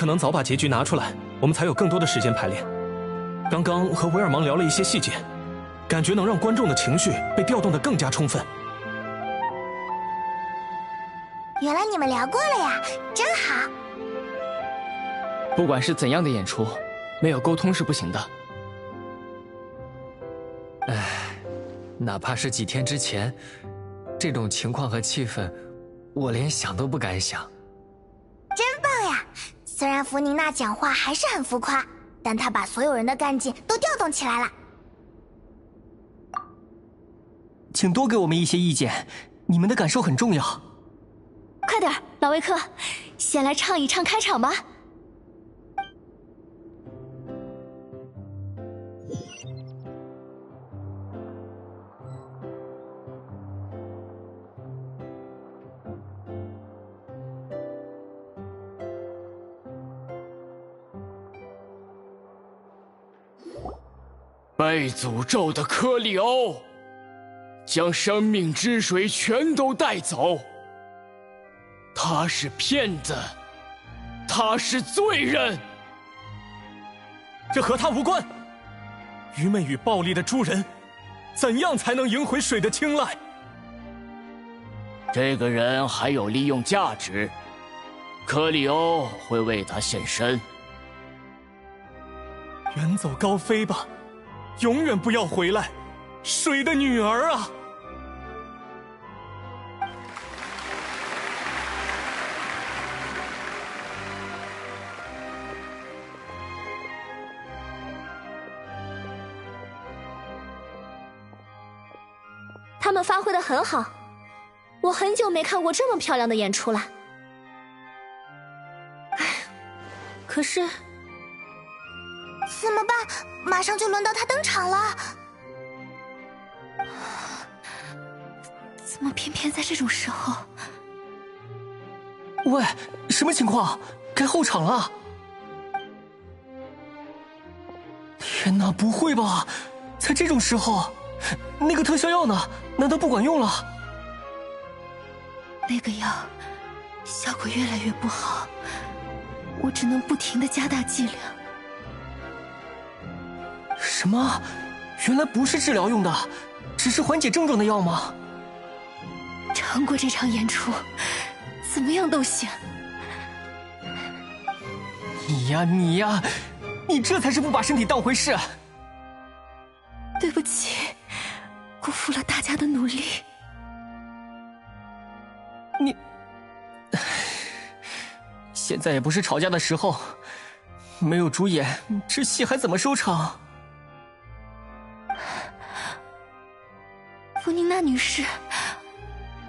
可能早把结局拿出来，我们才有更多的时间排练。刚刚和威尔芒聊了一些细节，感觉能让观众的情绪被调动的更加充分。原来你们聊过了呀，真好。不管是怎样的演出，没有沟通是不行的。唉，哪怕是几天之前，这种情况和气氛，我连想都不敢想。虽然弗宁娜讲话还是很浮夸，但她把所有人的干劲都调动起来了。请多给我们一些意见，你们的感受很重要。快点，老维克，先来唱一唱开场吧。被诅咒的科里欧，将生命之水全都带走。他是骗子，他是罪人，这和他无关。愚昧与暴力的诸人，怎样才能赢回水的青睐？这个人还有利用价值，科里欧会为他献身。远走高飞吧，永远不要回来，水的女儿啊！他们发挥的很好，我很久没看过这么漂亮的演出了。唉，可是怎么办？马上就轮到他登场了，怎么偏偏在这种时候？喂，什么情况？该候场了！天哪，不会吧？在这种时候？那个特效药呢？难道不管用了？那个药效果越来越不好，我只能不停的加大剂量。什么？原来不是治疗用的，只是缓解症状的药吗？撑过这场演出，怎么样都行。你呀，你呀，你这才是不把身体当回事。对不起。辜负了大家的努力，你现在也不是吵架的时候，没有主演，这戏还怎么收场？弗宁娜女士，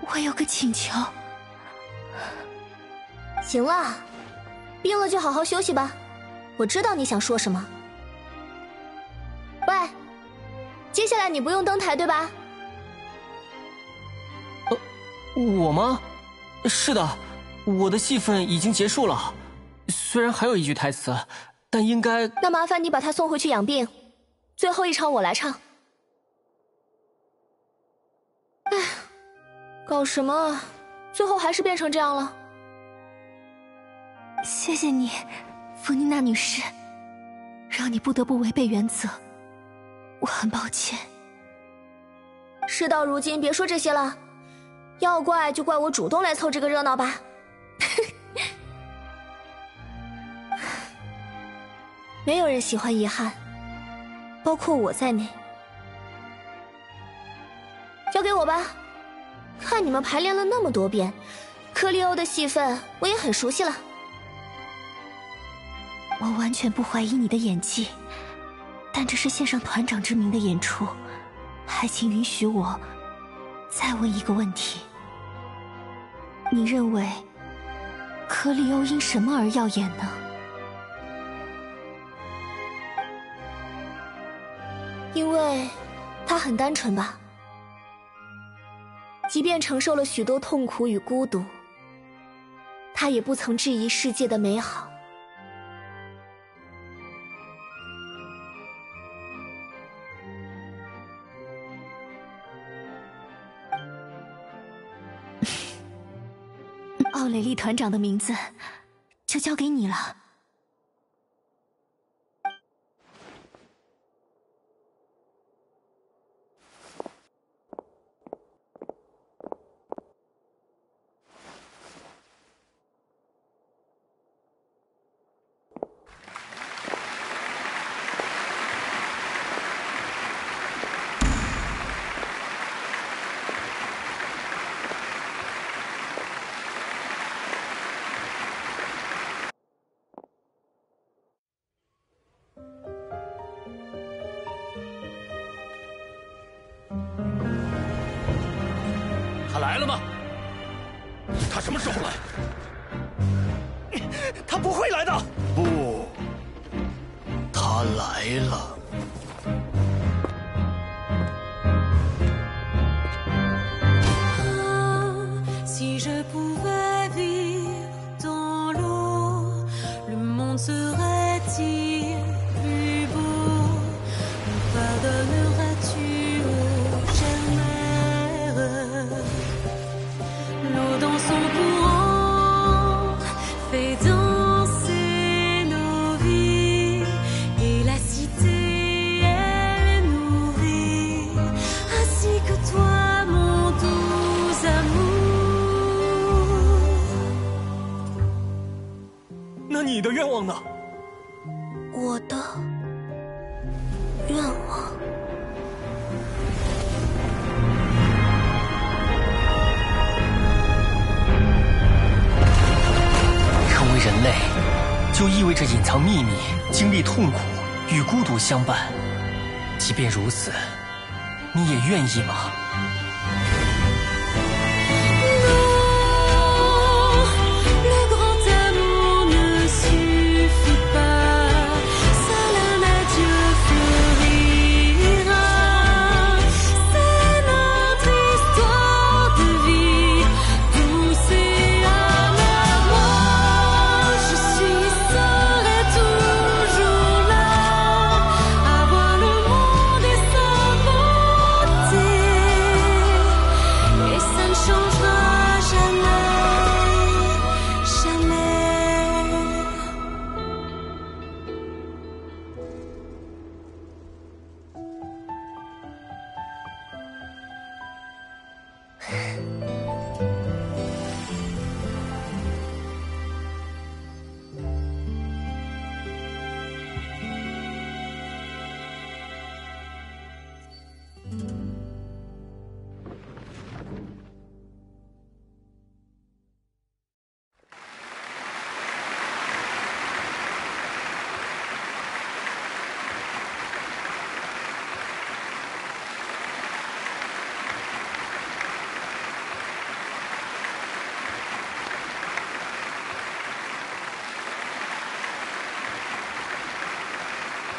我有个请求。行了，病了就好好休息吧。我知道你想说什么。喂。接下来你不用登台对吧？呃，我吗？是的，我的戏份已经结束了，虽然还有一句台词，但应该……那麻烦你把他送回去养病，最后一场我来唱。唉，搞什么？最后还是变成这样了。谢谢你，弗妮娜女士，让你不得不违背原则。我很抱歉。事到如今，别说这些了，要怪就怪我主动来凑这个热闹吧。没有人喜欢遗憾，包括我在内。交给我吧，看你们排练了那么多遍，克利欧的戏份我也很熟悉了。我完全不怀疑你的演技。但这是献上团长之名的演出，还请允许我再问一个问题：你认为克里欧因什么而耀眼呢？因为他很单纯吧？即便承受了许多痛苦与孤独，他也不曾质疑世界的美好。奥蕾丽团长的名字就交给你了。便如此，你也愿意吗？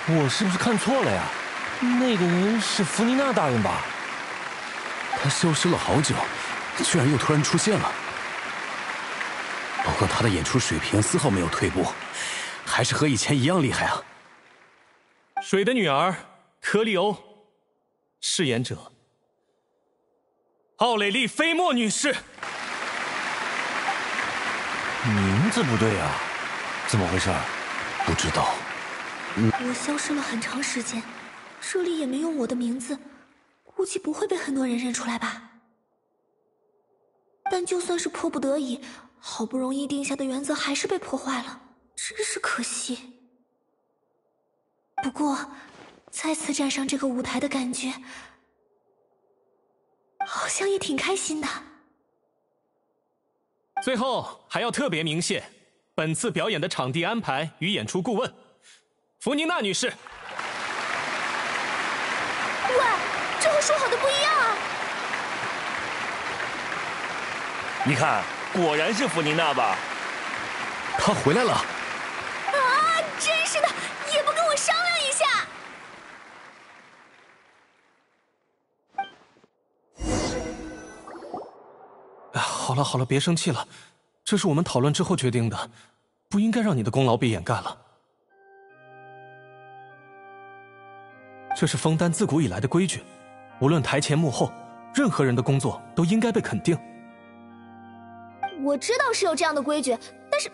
我是不是看错了呀？那个人是弗妮娜大人吧？他消失了好久，居然又突然出现了。不过他的演出水平丝毫没有退步，还是和以前一样厉害啊！水的女儿科利欧，饰演者奥蕾莉·菲莫女士。名字不对啊，怎么回事？不知道。我消失了很长时间，这里也没有我的名字，估计不会被很多人认出来吧。但就算是迫不得已，好不容易定下的原则还是被破坏了，真是可惜。不过，再次站上这个舞台的感觉，好像也挺开心的。最后还要特别鸣谢本次表演的场地安排与演出顾问弗妮娜女士。喂，这和说好的不一样啊！你看，果然是弗妮娜吧？她回来了。啊，真是的，也不跟我商量一下。哎，好了好了，别生气了，这是我们讨论之后决定的，不应该让你的功劳被掩盖了。这是枫丹自古以来的规矩，无论台前幕后，任何人的工作都应该被肯定。我知道是有这样的规矩，但是，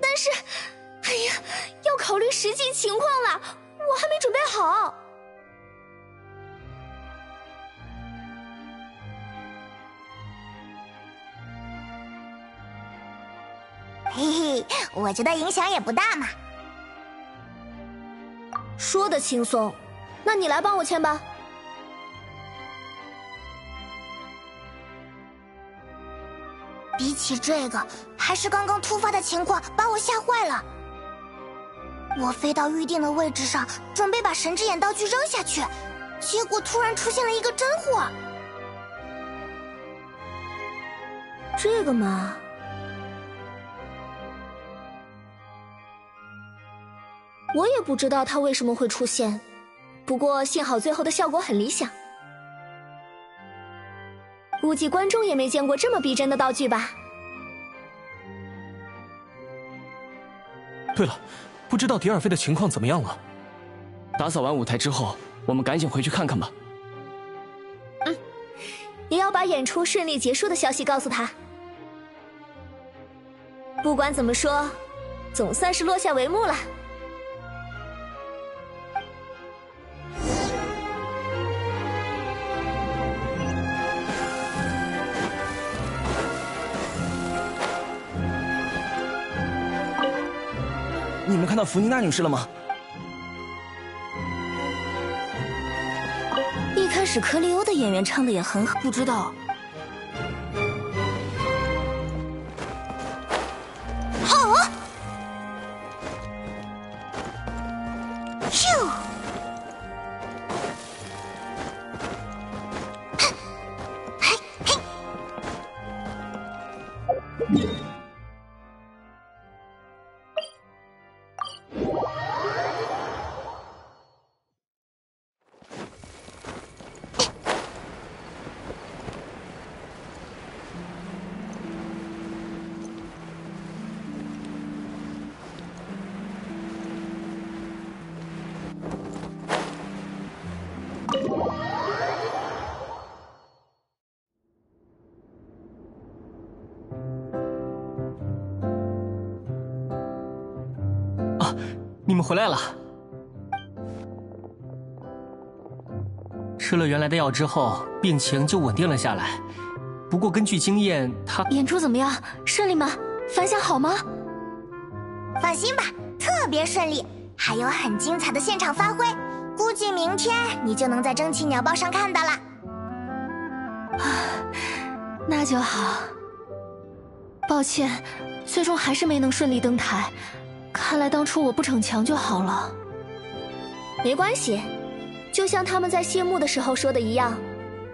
但是，哎呀，要考虑实际情况啦，我还没准备好。嘿嘿，我觉得影响也不大嘛。说的轻松，那你来帮我签吧。比起这个，还是刚刚突发的情况把我吓坏了。我飞到预定的位置上，准备把神之眼道具扔下去，结果突然出现了一个真货。这个嘛，我也不知道它为什么会出现，不过幸好最后的效果很理想。估计观众也没见过这么逼真的道具吧？对了，不知道迪尔菲的情况怎么样了？打扫完舞台之后，我们赶紧回去看看吧。嗯也要把演出顺利结束的消息告诉他。不管怎么说，总算是落下帷幕了。你们看到弗尼娜女士了吗？一开始克利欧的演员唱的也很好，不知道。你们回来了。吃了原来的药之后，病情就稳定了下来。不过根据经验，他演出怎么样？顺利吗？反响好吗？放心吧，特别顺利，还有很精彩的现场发挥，估计明天你就能在蒸汽鸟报上看到了。啊 那就好。抱歉，最终还是没能顺利登台。看来当初我不逞强就好了。没关系，就像他们在谢幕的时候说的一样，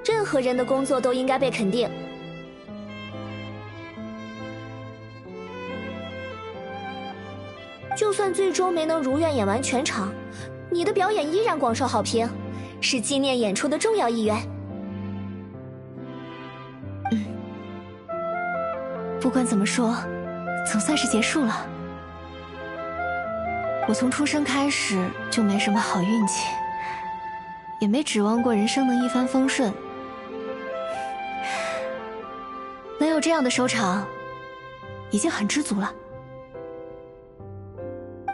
任何人的工作都应该被肯定。就算最终没能如愿演完全场，你的表演依然广受好评，是纪念演出的重要一员。嗯，不管怎么说，总算是结束了。我从出生开始就没什么好运气，也没指望过人生能一帆风顺。能有这样的收场，已经很知足了。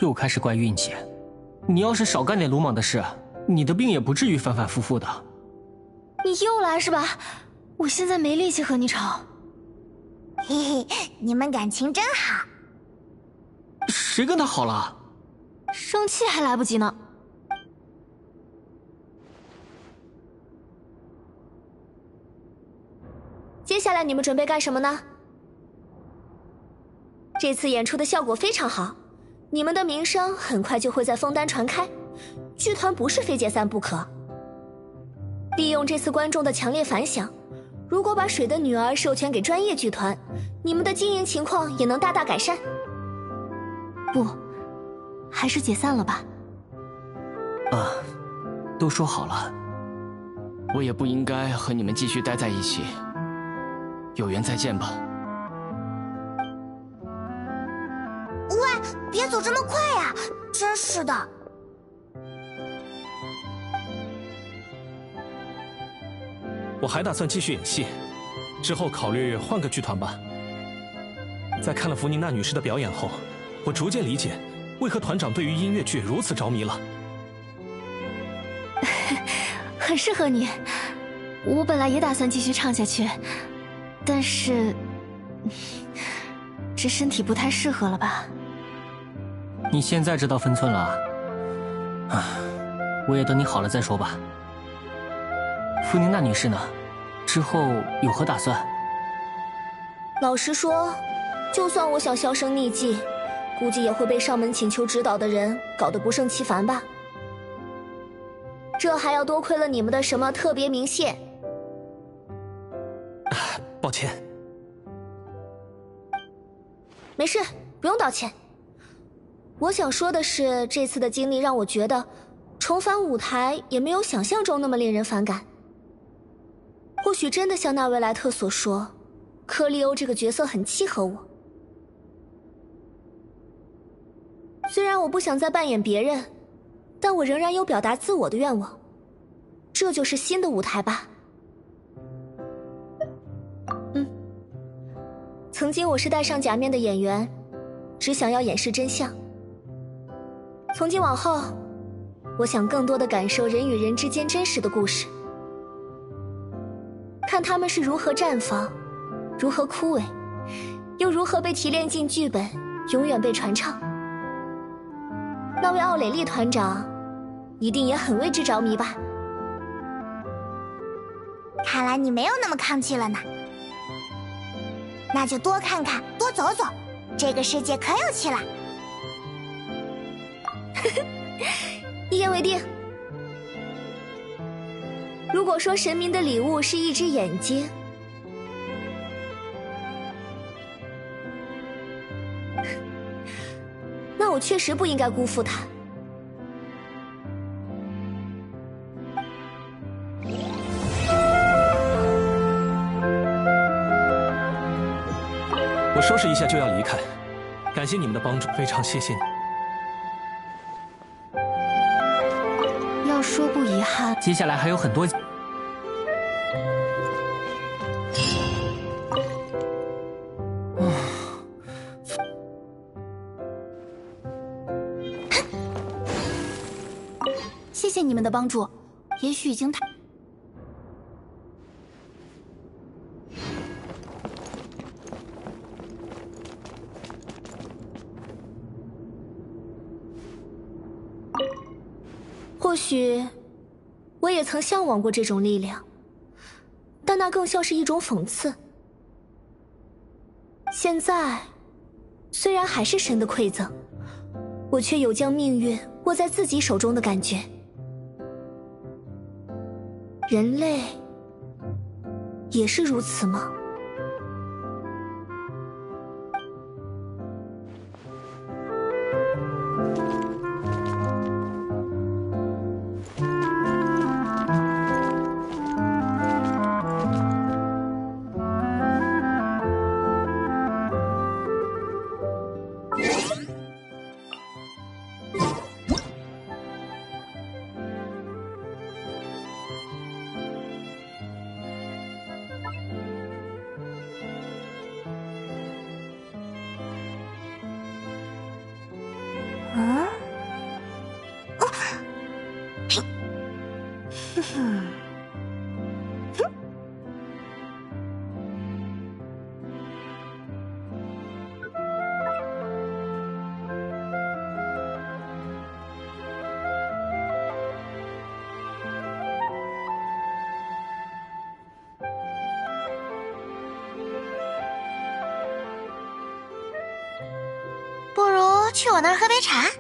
又开始怪运气，你要是少干点鲁莽的事，你的病也不至于反反复复的。你又来是吧？我现在没力气和你吵。嘿嘿，你们感情真好。谁跟他好了？生气还来不及呢。接下来你们准备干什么呢？这次演出的效果非常好，你们的名声很快就会在枫丹传开，剧团不是非解散不可。利用这次观众的强烈反响，如果把水的女儿授权给专业剧团，你们的经营情况也能大大改善。不。还是解散了吧。啊，都说好了。我也不应该和你们继续待在一起。有缘再见吧。喂，别走这么快呀！真是的。我还打算继续演戏，之后考虑换个剧团吧。在看了弗宁娜女士的表演后，我逐渐理解为何团长对于音乐剧如此着迷了。很适合你。我本来也打算继续唱下去，但是这身体不太适合了吧？你现在知道分寸了啊？啊，我也等你好了再说吧。弗宁娜女士呢？之后有何打算？老实说，就算我想销声匿迹，估计也会被上门请求指导的人搞得不胜其烦吧。这还要多亏了你们的什么特别鸣谢。抱歉，没事，不用道歉。我想说的是，这次的经历让我觉得，重返舞台也没有想象中那么令人反感。或许真的像那维莱特所说，科利欧这个角色很契合我。虽然我不想再扮演别人，但我仍然有表达自我的愿望。这就是新的舞台吧。嗯，曾经我是戴上假面的演员，只想要掩饰真相。从今往后，我想更多的感受人与人之间真实的故事，看他们是如何绽放，如何枯萎，又如何被提炼进剧本，永远被传唱。那位奥蕾莉团长，一定也很为之着迷吧？看来你没有那么抗拒了呢。那就多看看，多走走，这个世界可有趣了。一言为定。如果说神明的礼物是一只眼睛，我确实不应该辜负他。我收拾一下就要离开，感谢你们的帮助，非常谢谢你。要说不遗憾，接下来还有很多。谢你们的帮助，也许已经太……或许，我也曾向往过这种力量，但那更像是一种讽刺。现在，虽然还是神的馈赠，我却有将命运握在自己手中的感觉。人类也是如此吗？去我那儿喝杯茶。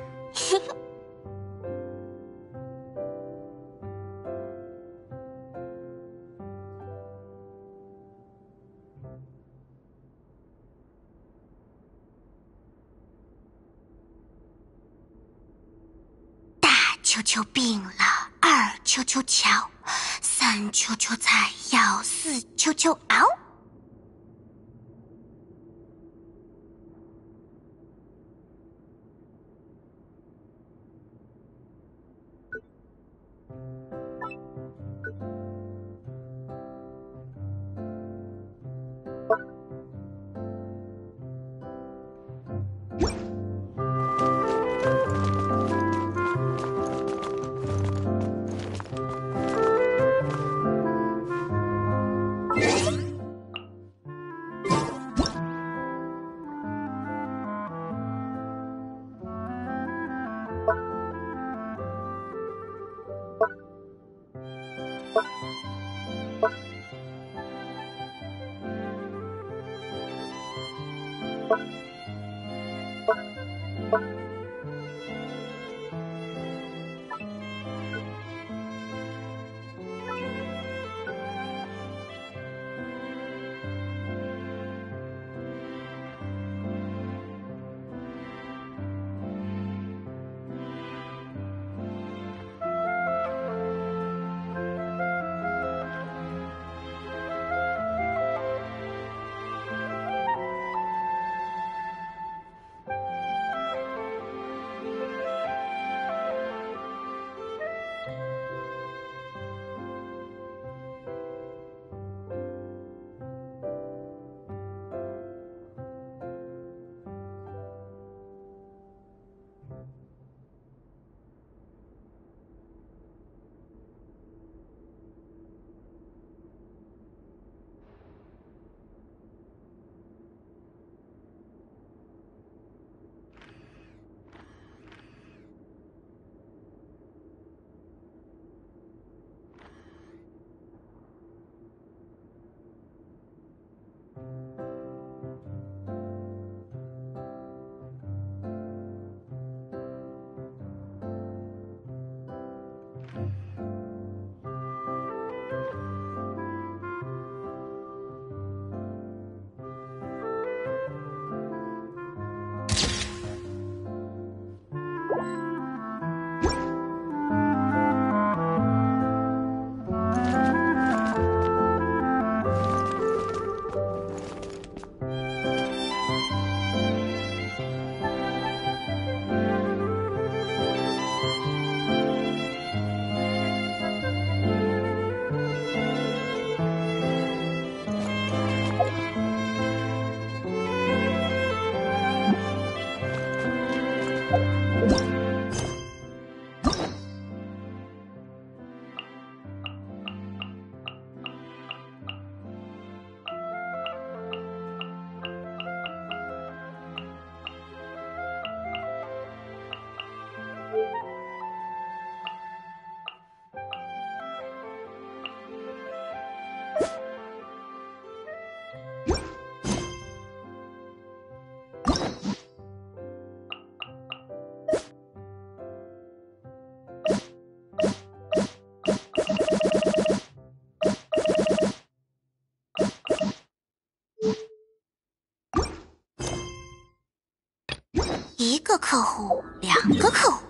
一个客户两个客户。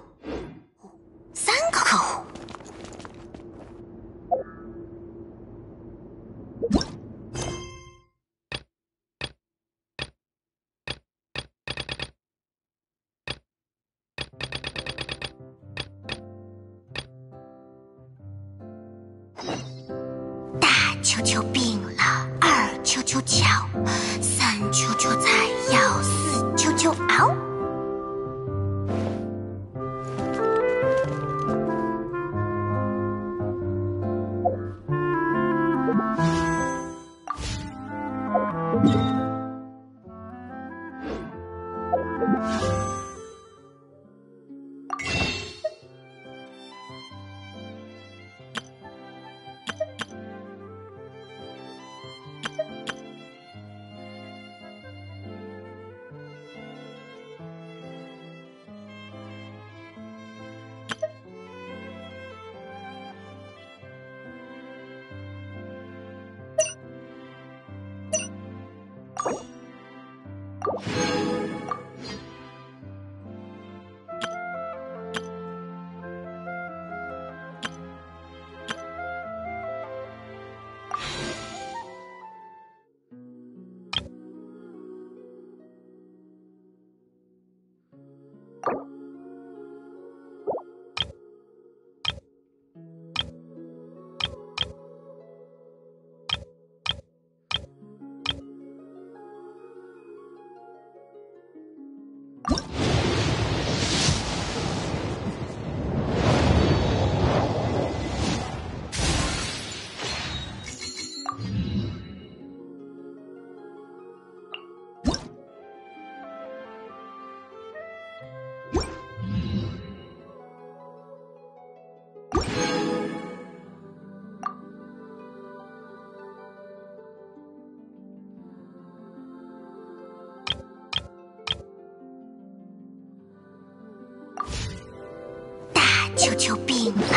求求病了。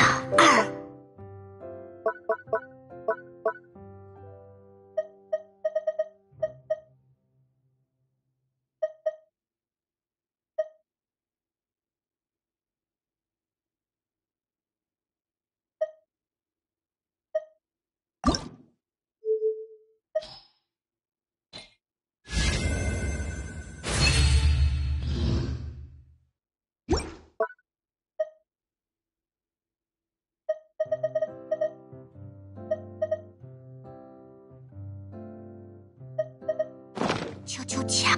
悄悄抢。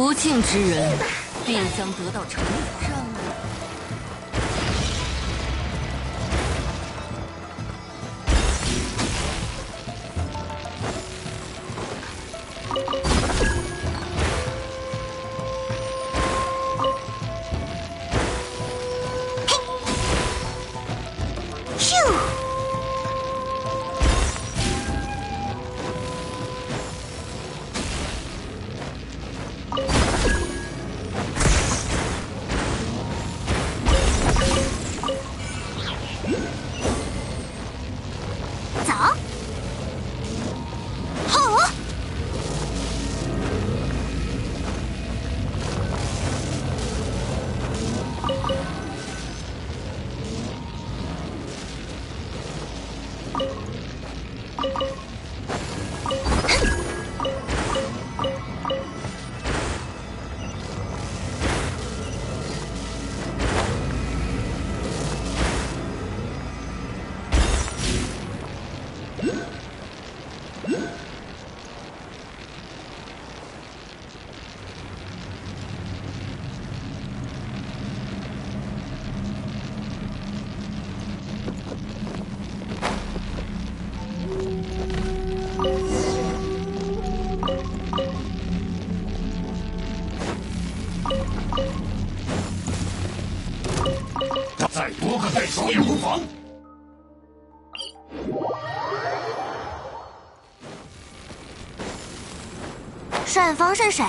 不敬之人，必将得到惩罚。说也无妨顺风顺水。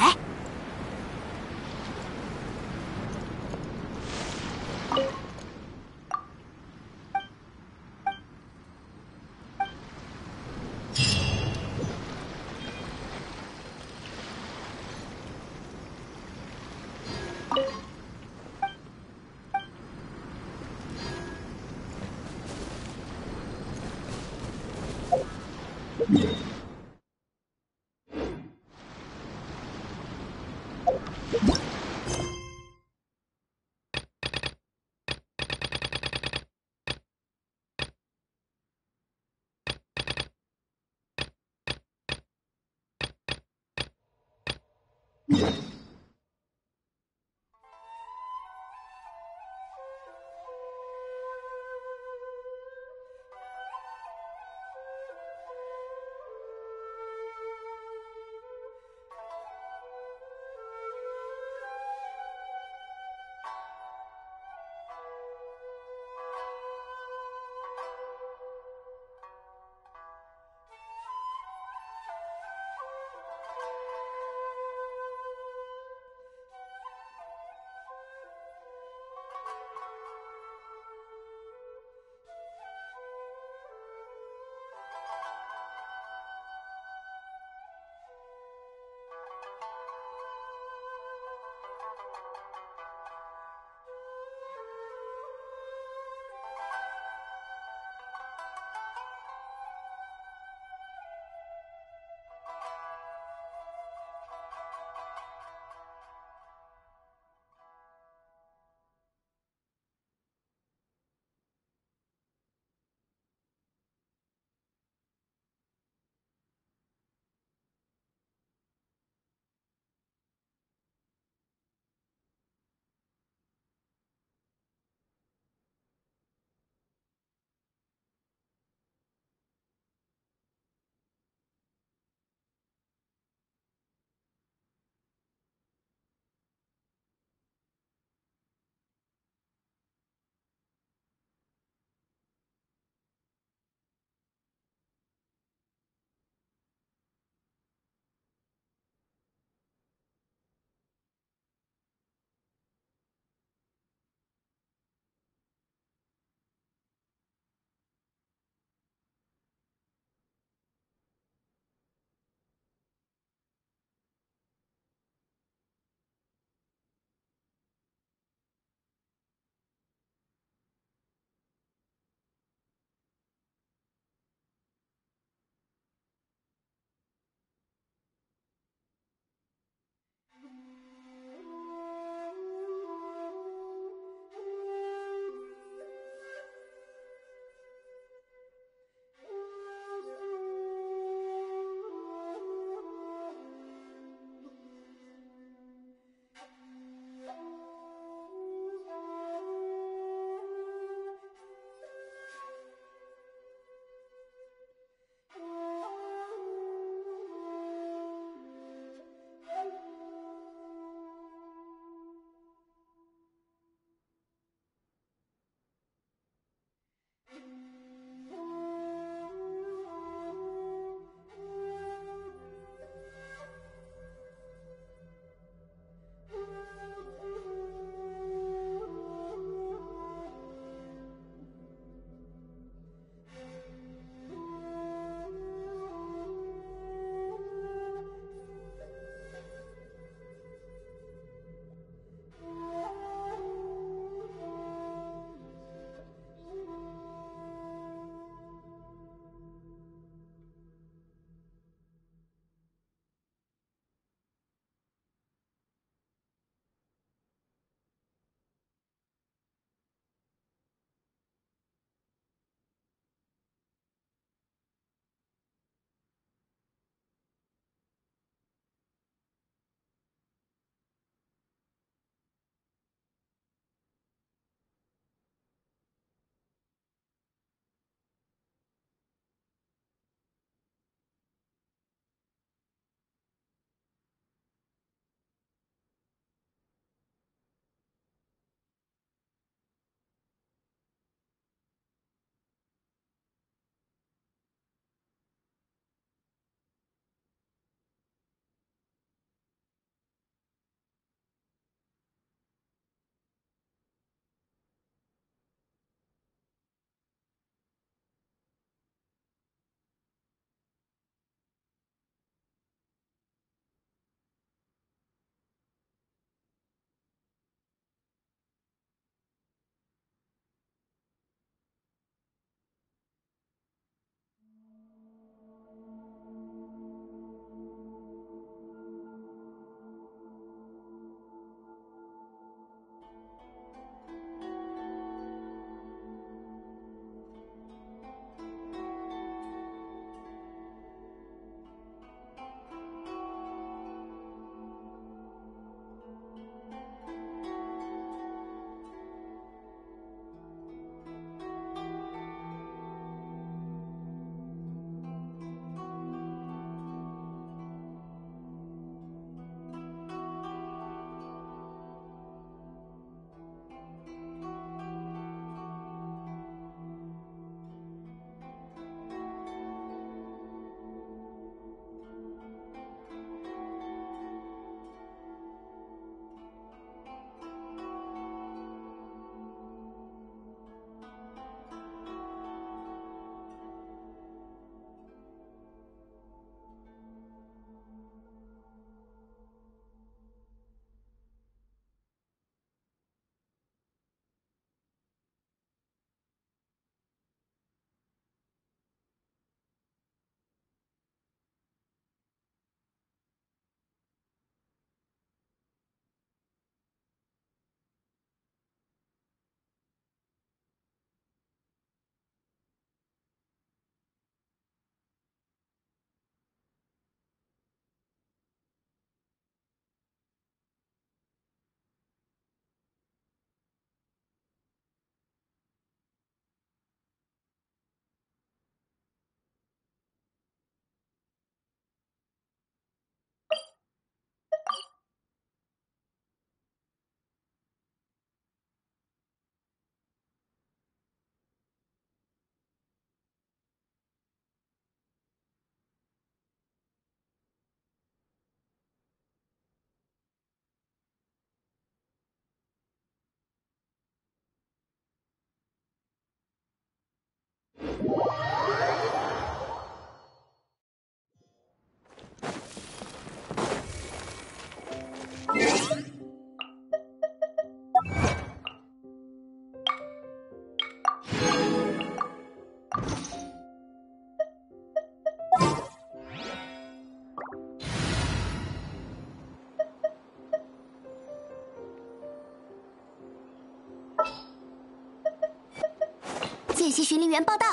联系巡林员报道。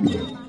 一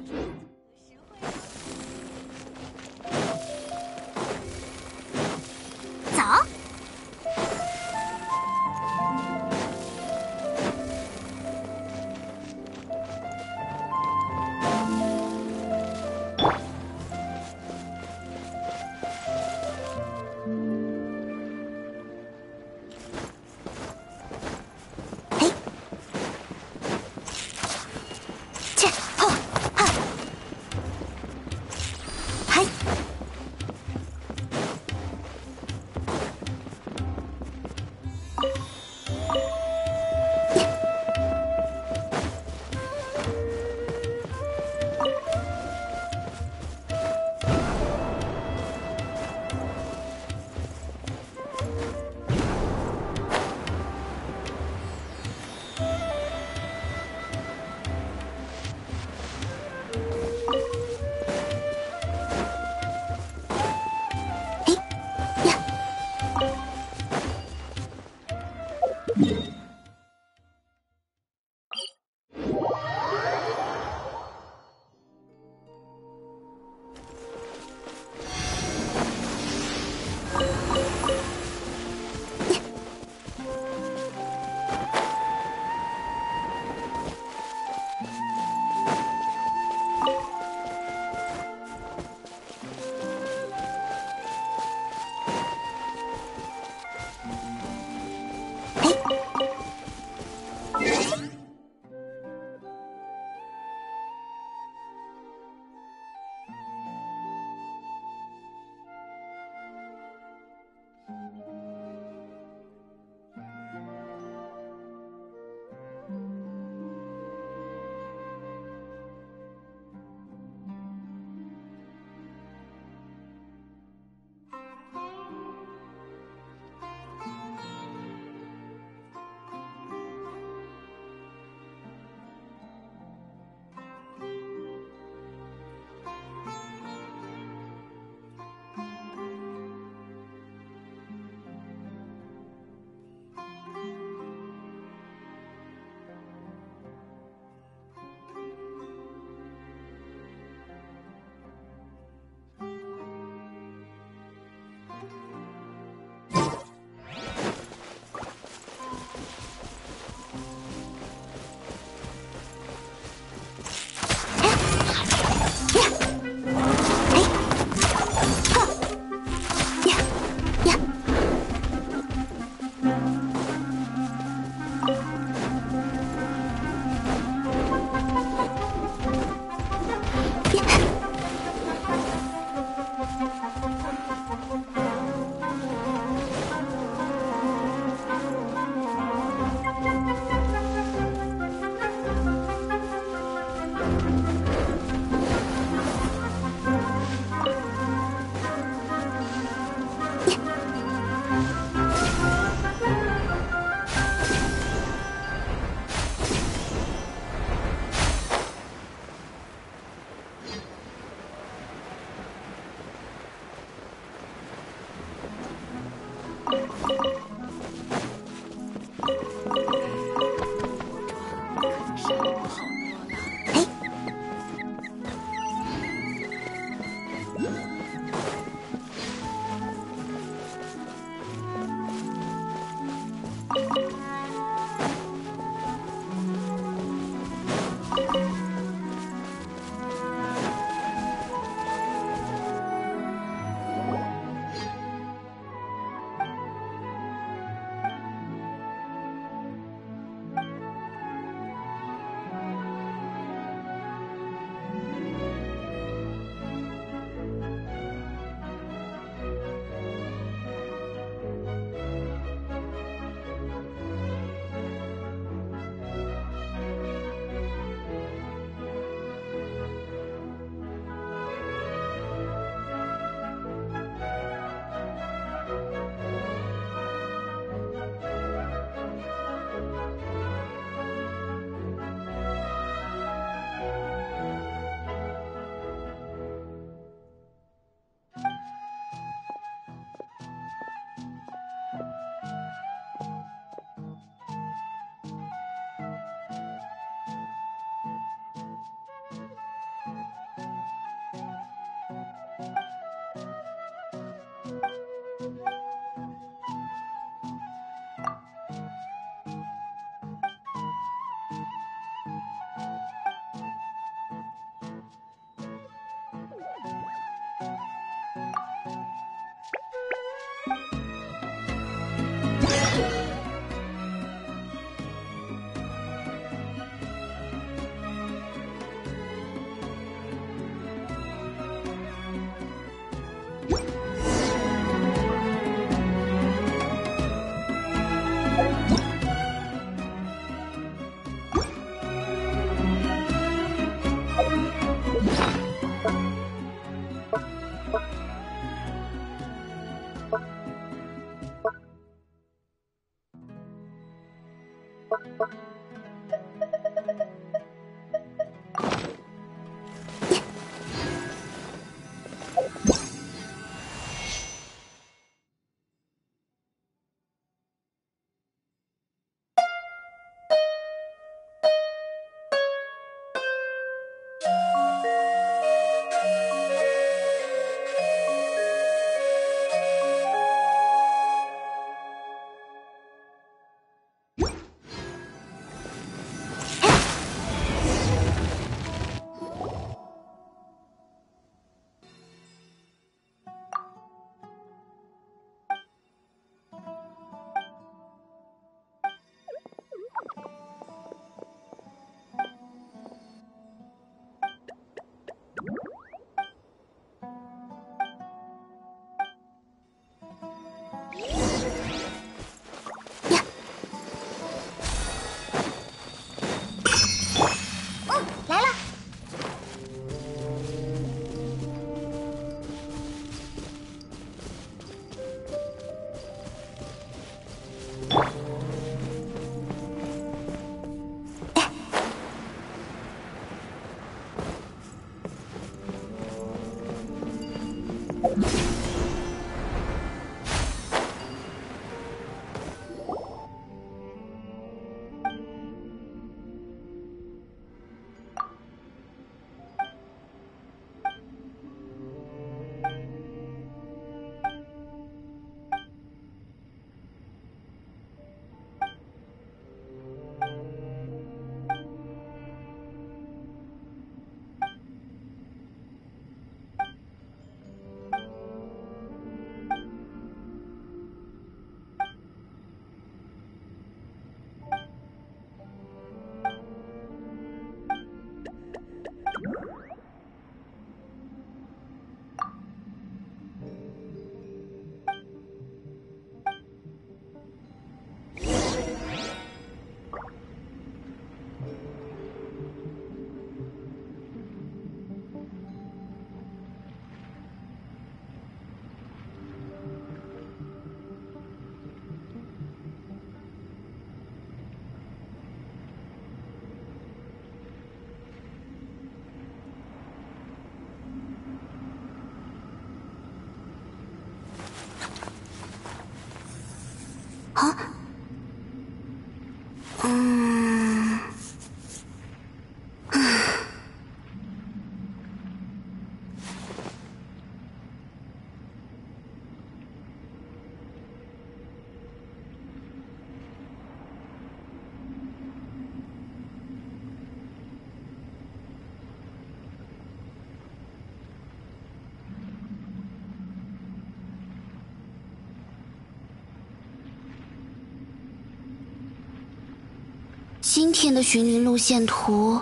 今天的寻林路线图，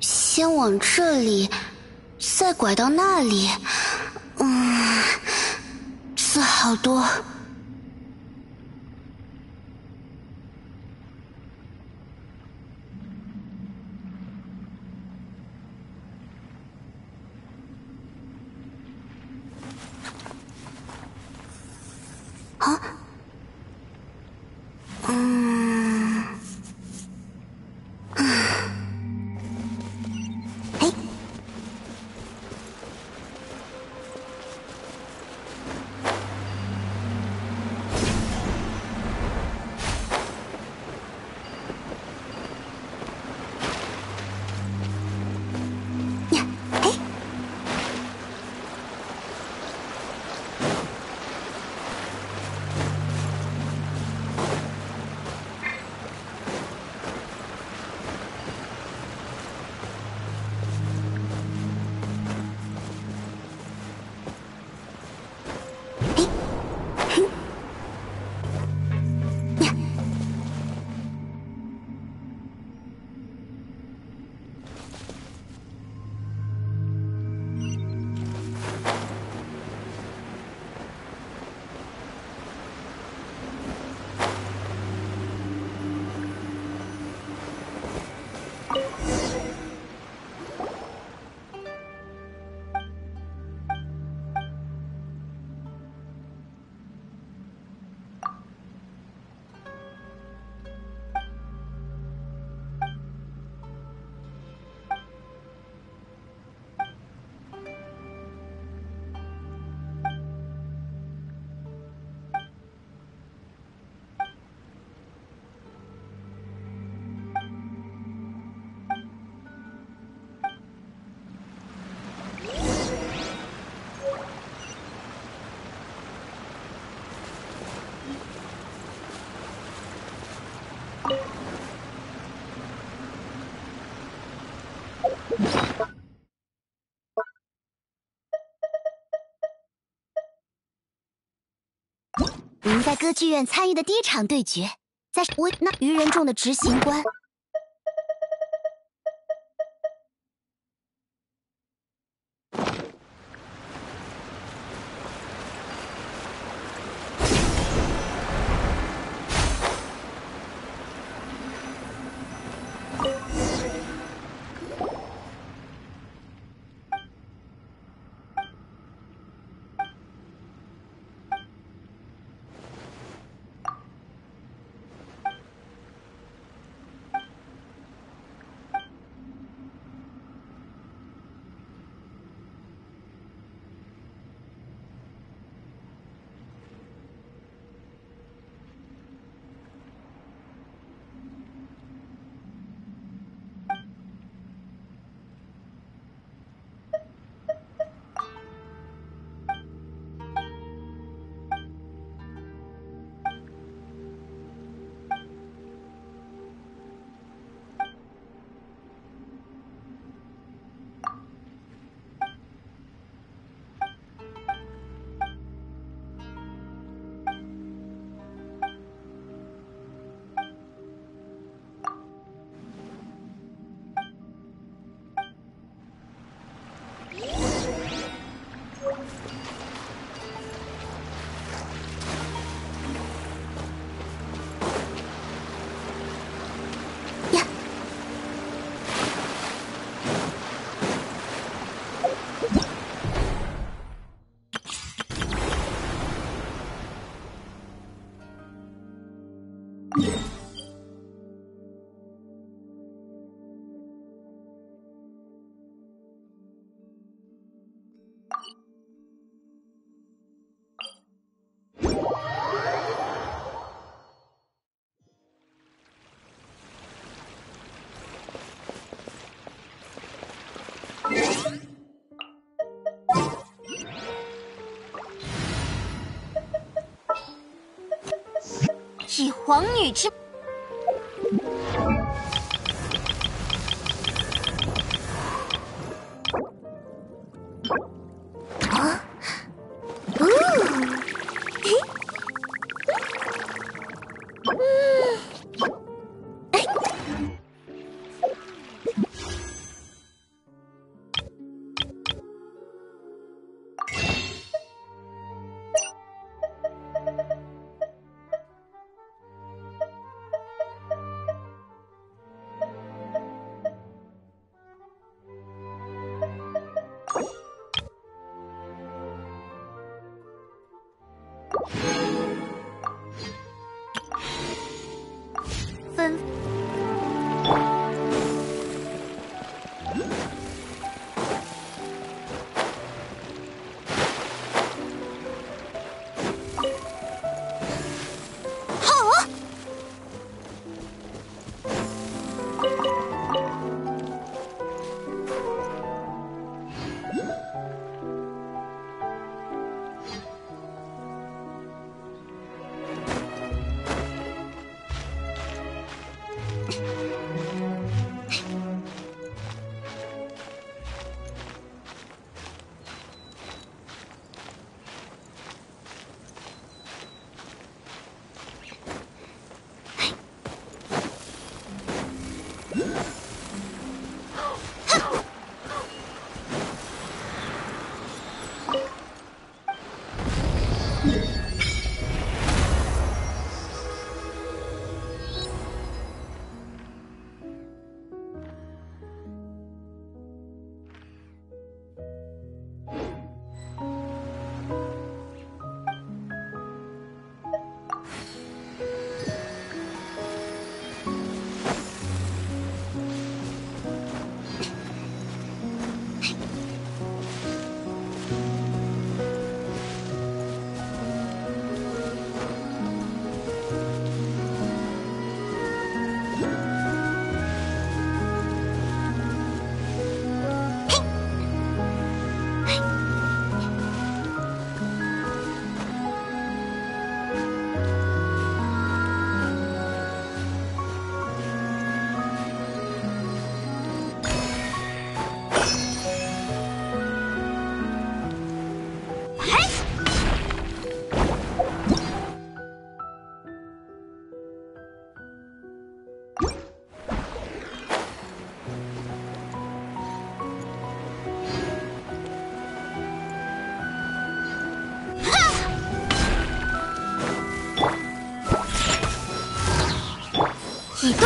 先往这里，再拐到那里，嗯，字好多。在歌剧院参与的第一场对决，在我那愚人众的执行官。皇女之。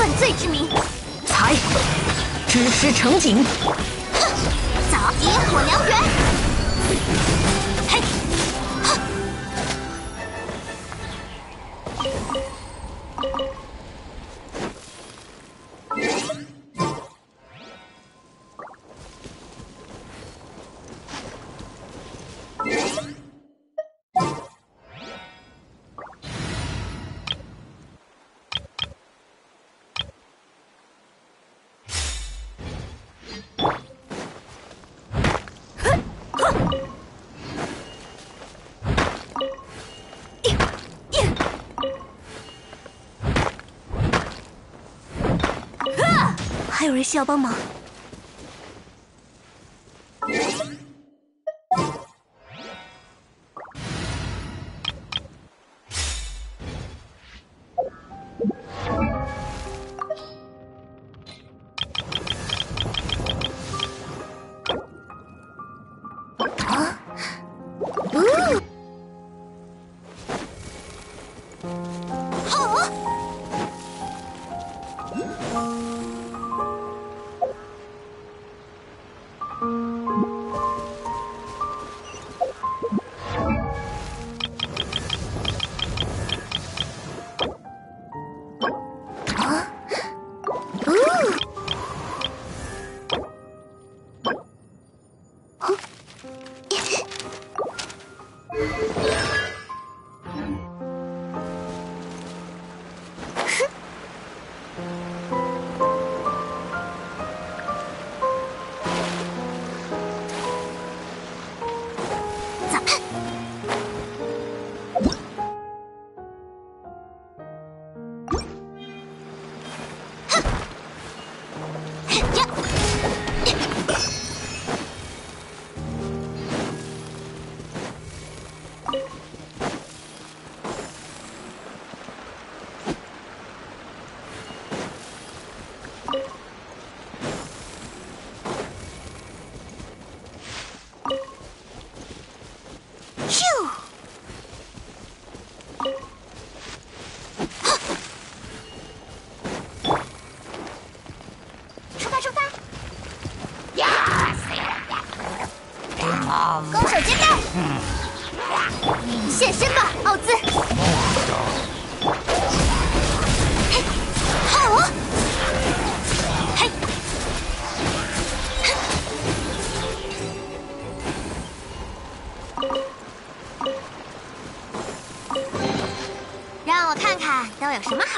犯罪之名。才，知师成景。有人需要帮忙。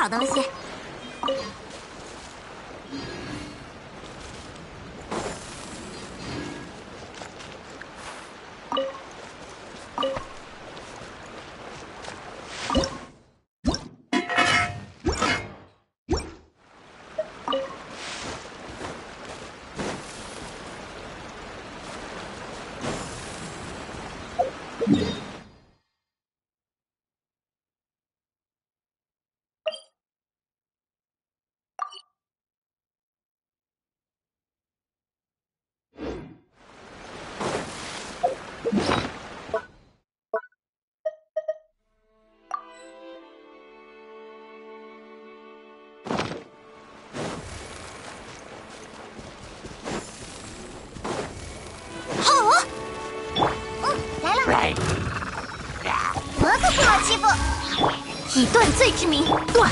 好东西以断罪之名断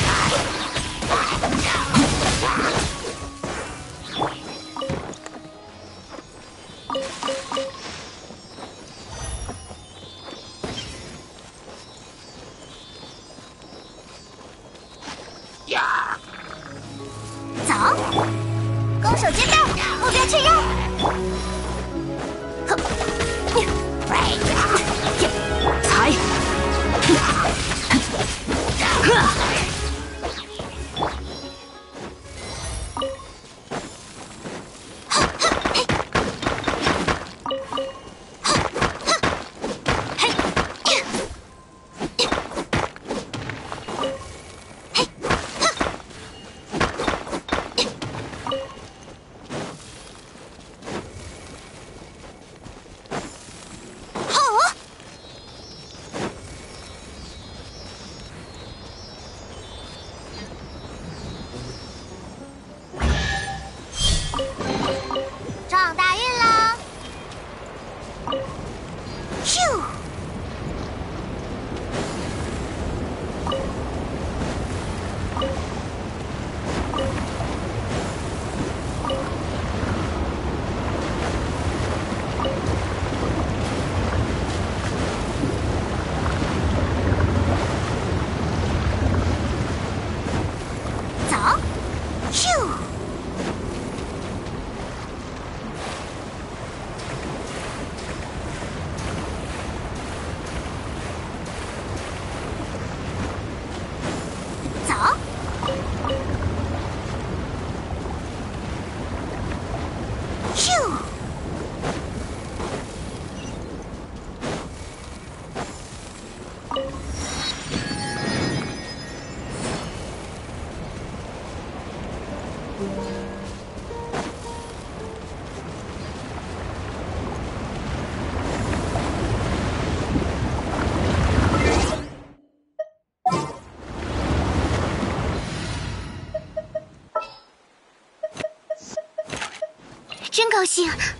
真高兴！还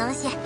东西。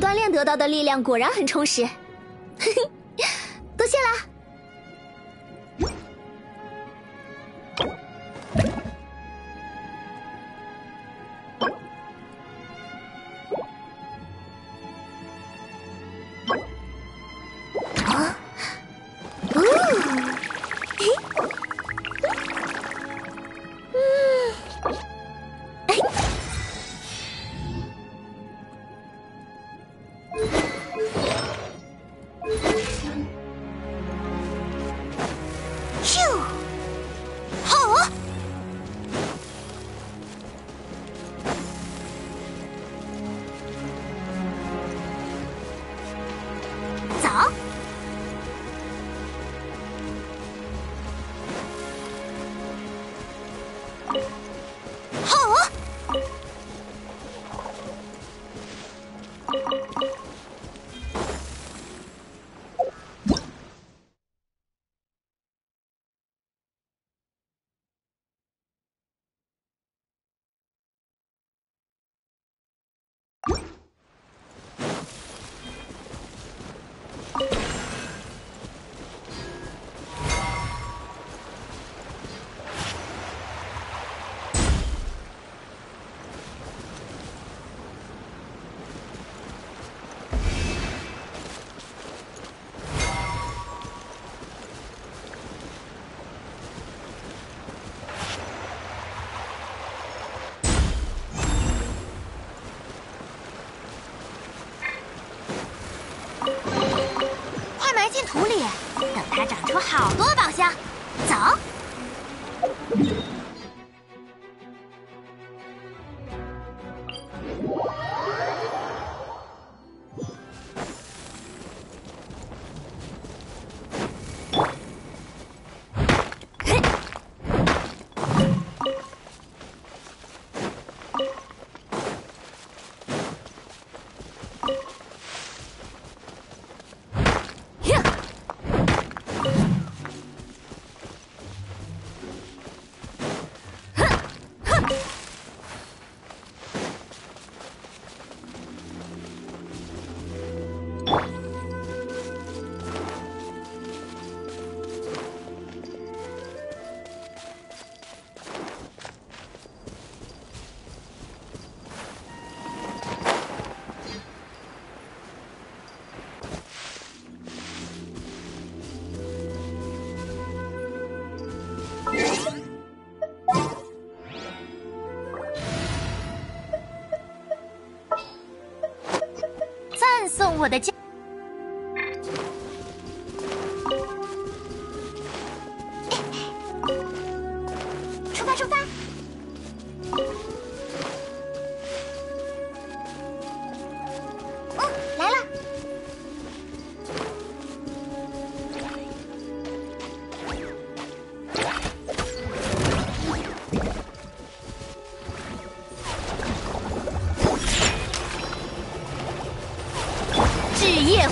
锻炼得到的力量果然很充实，土里，等它长出好多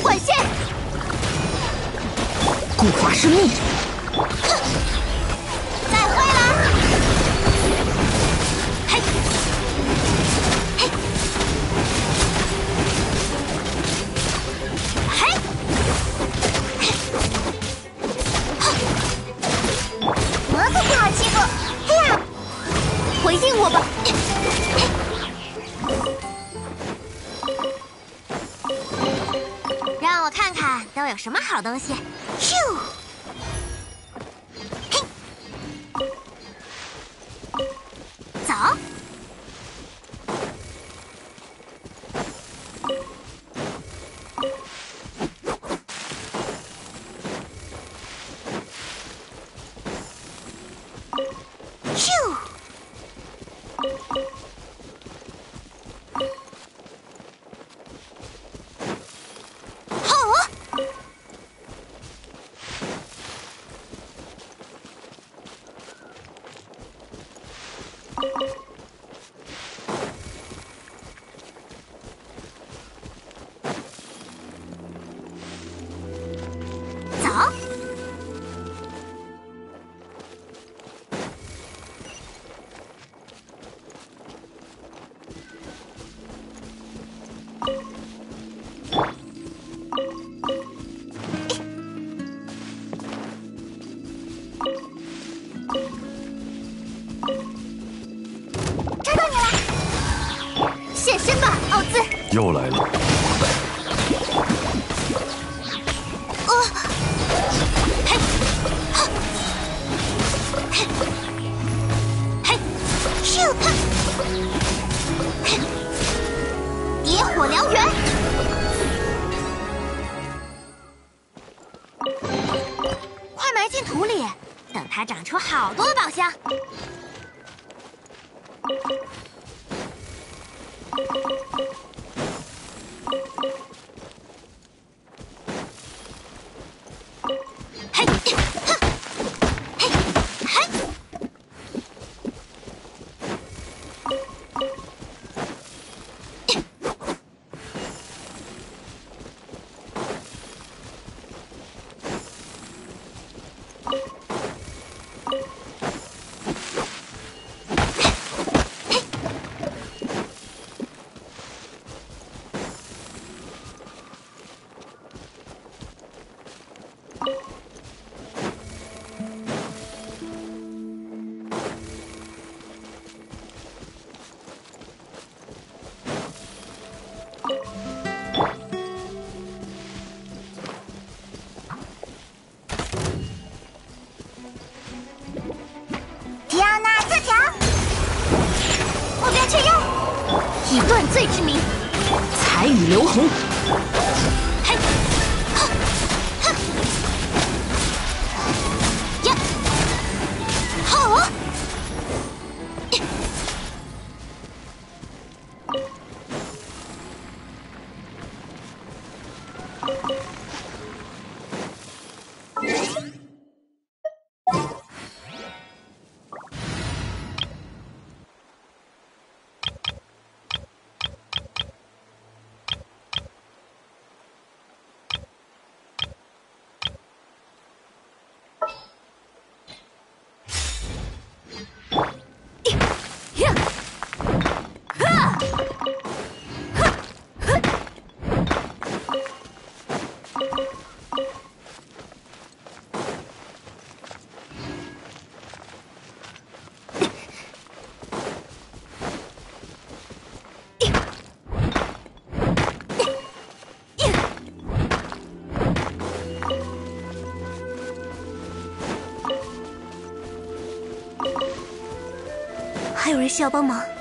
换线。固化生命什么好东西？又来了。有人需要帮忙。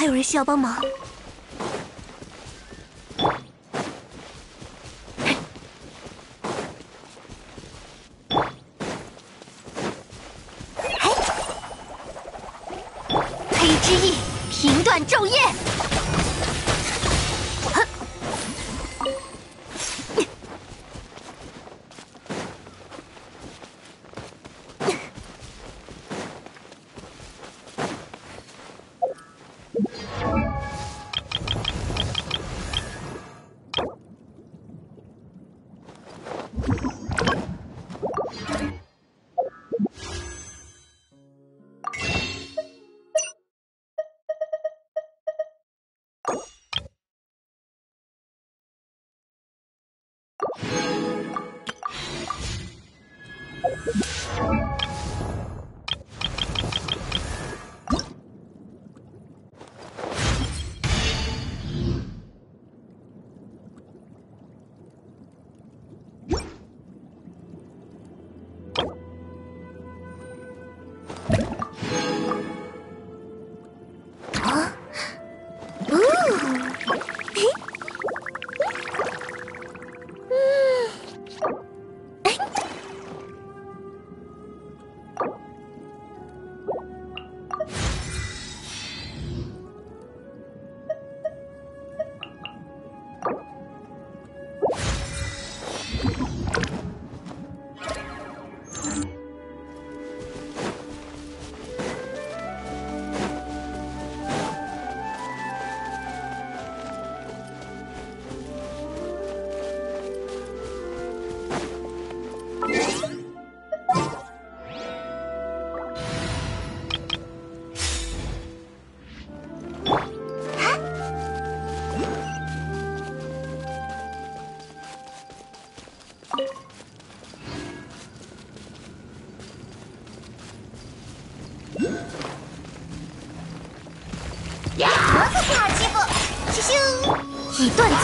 还有人需要帮忙。嘿。黑之翼频断昼夜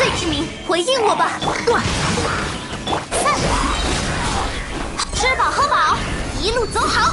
罪之名回应我吧！吃饱喝饱，一路走好。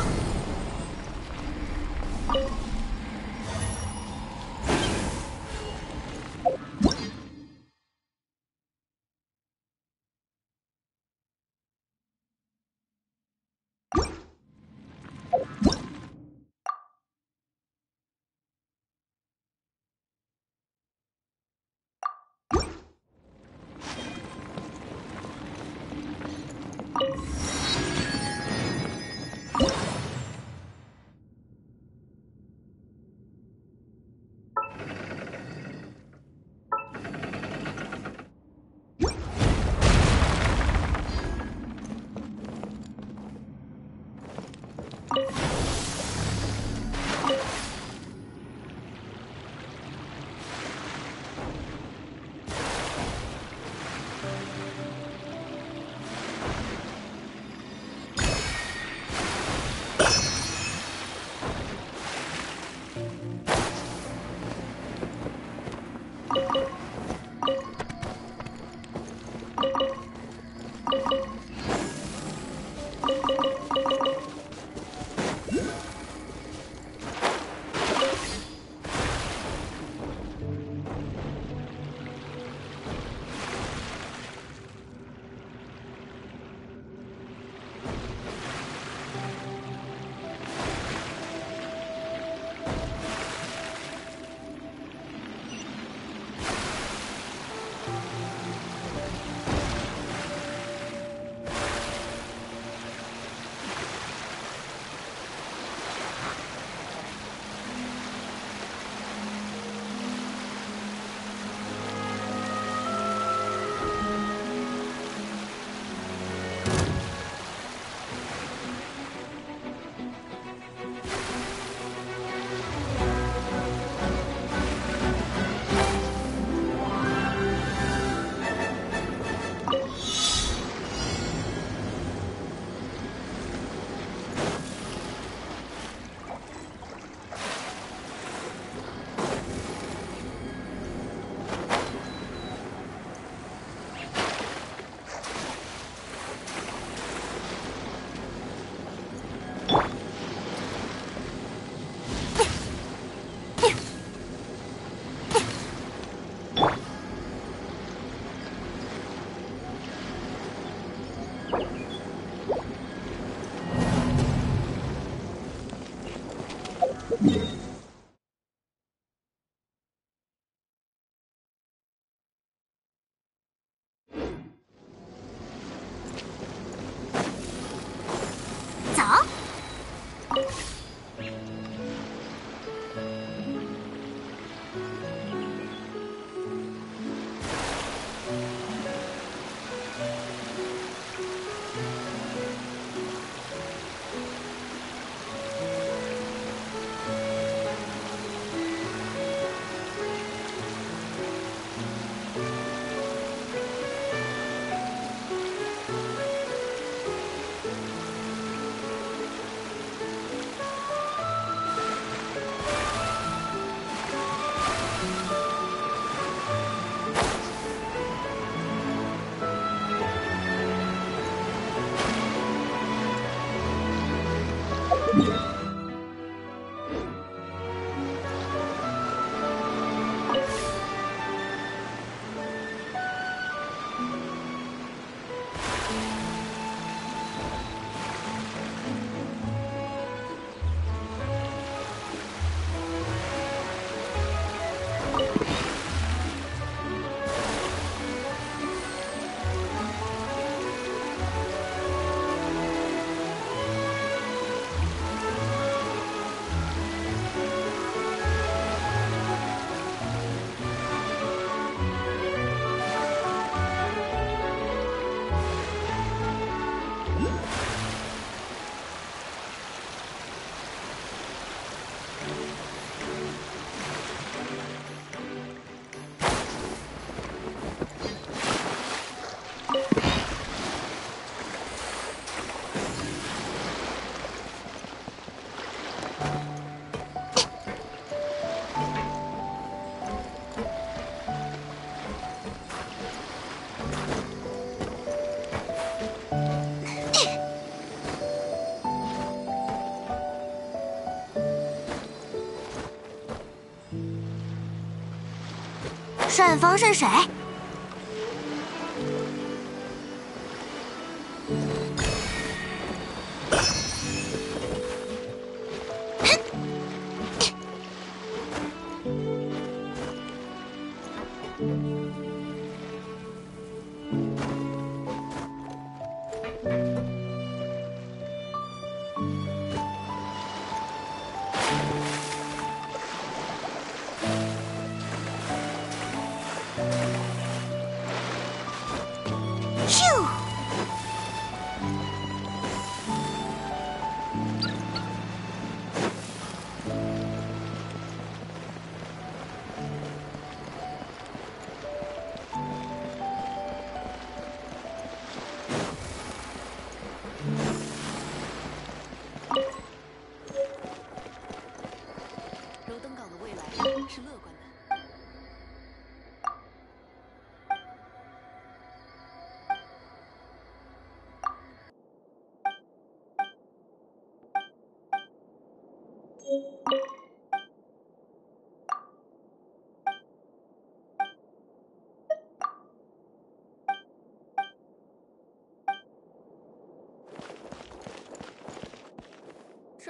远方是谁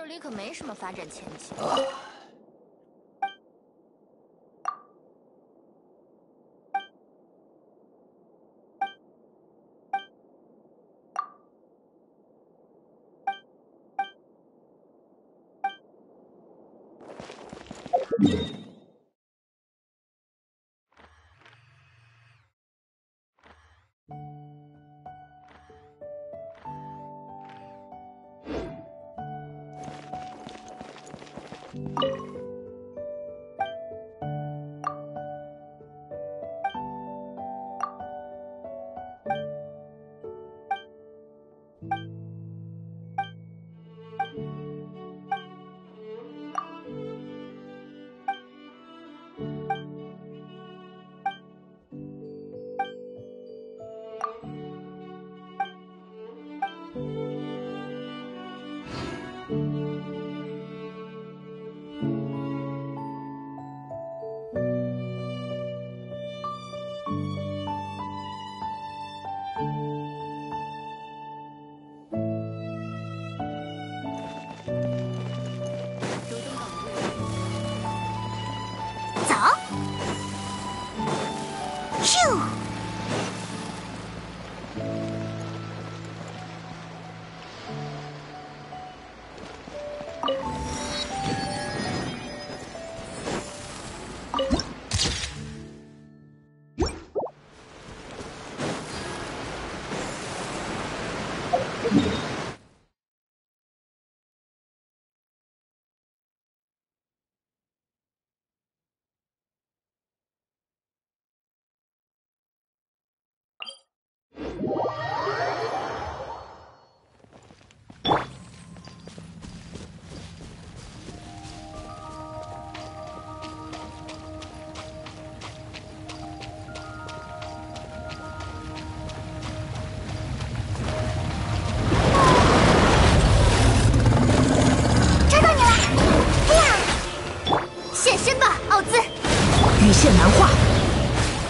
这里可没什么发展前景。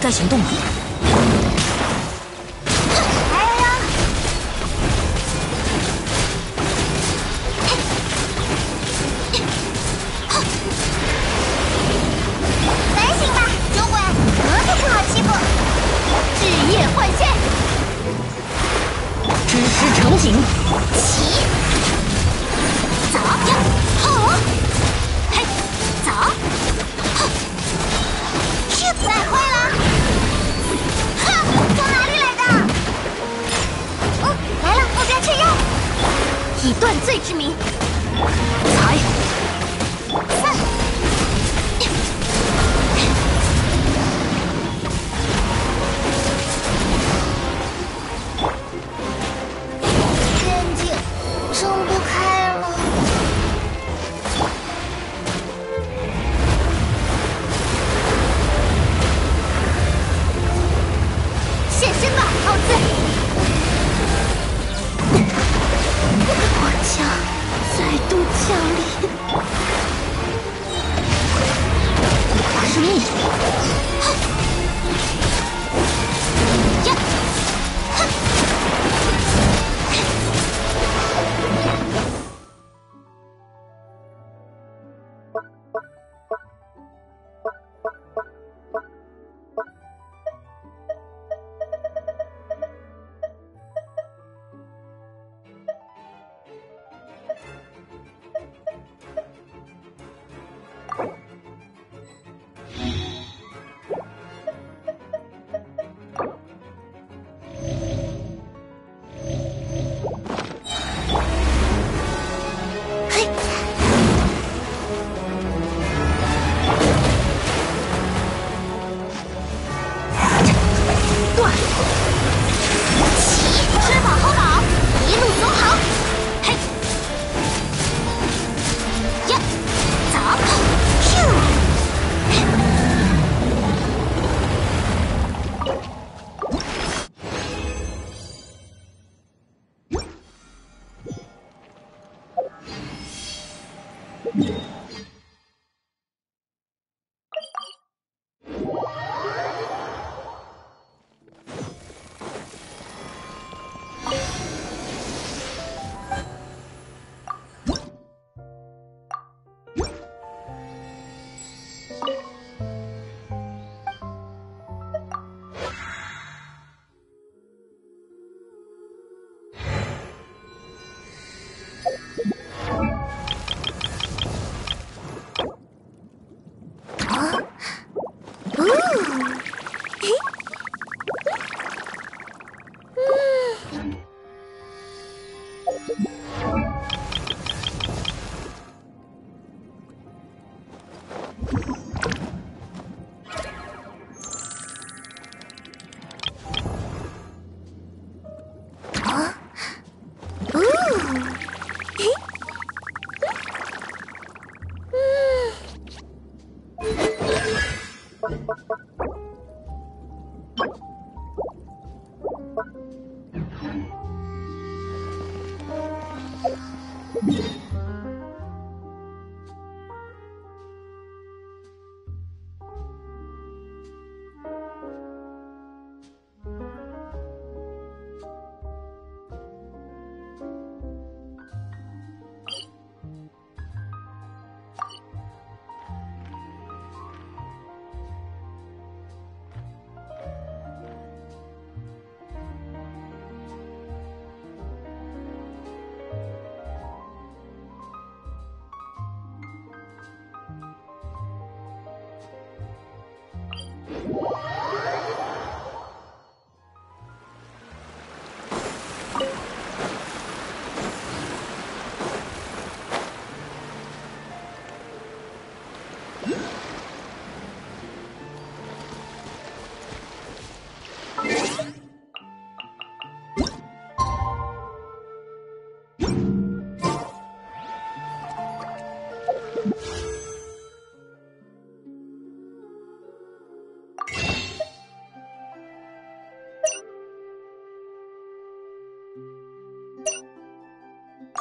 该行动了。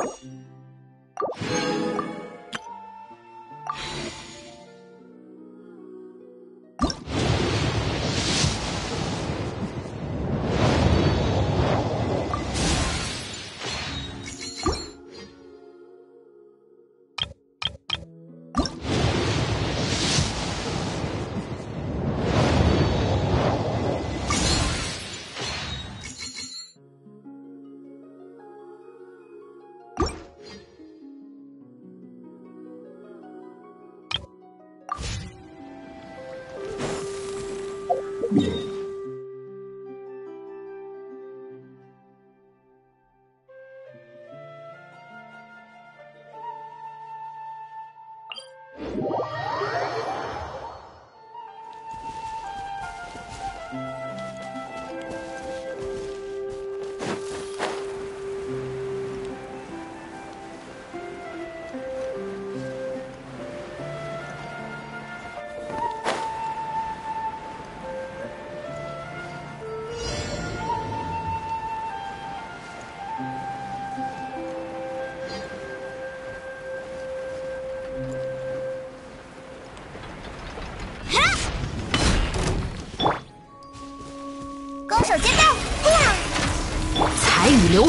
you.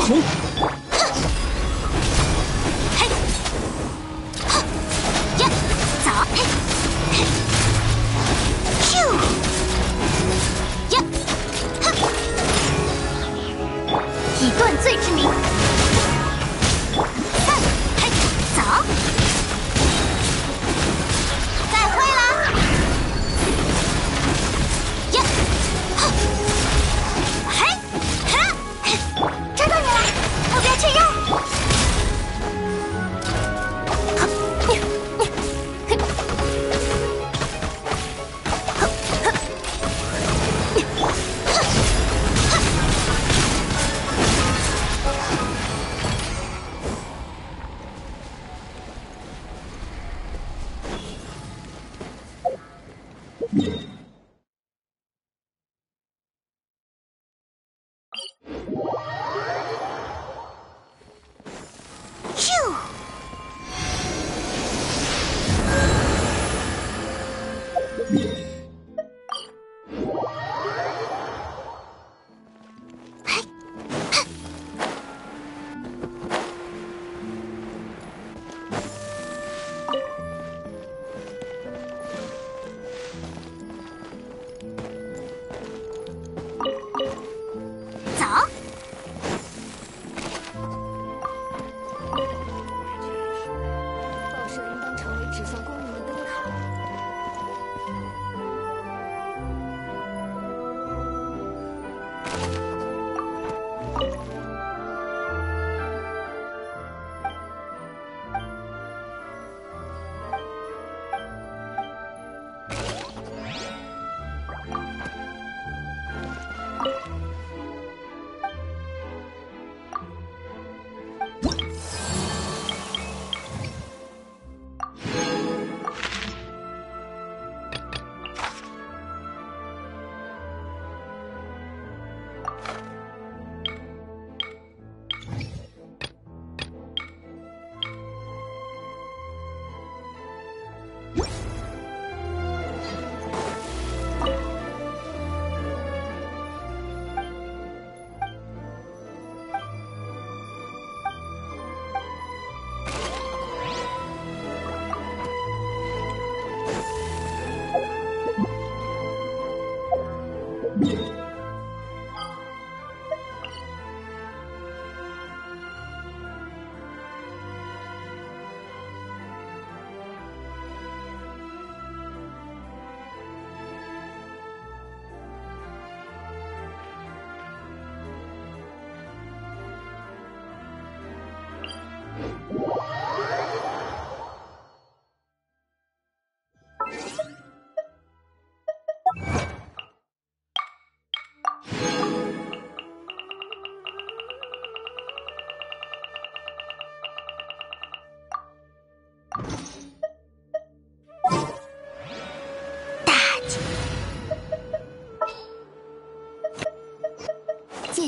彩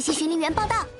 去巡林员报道。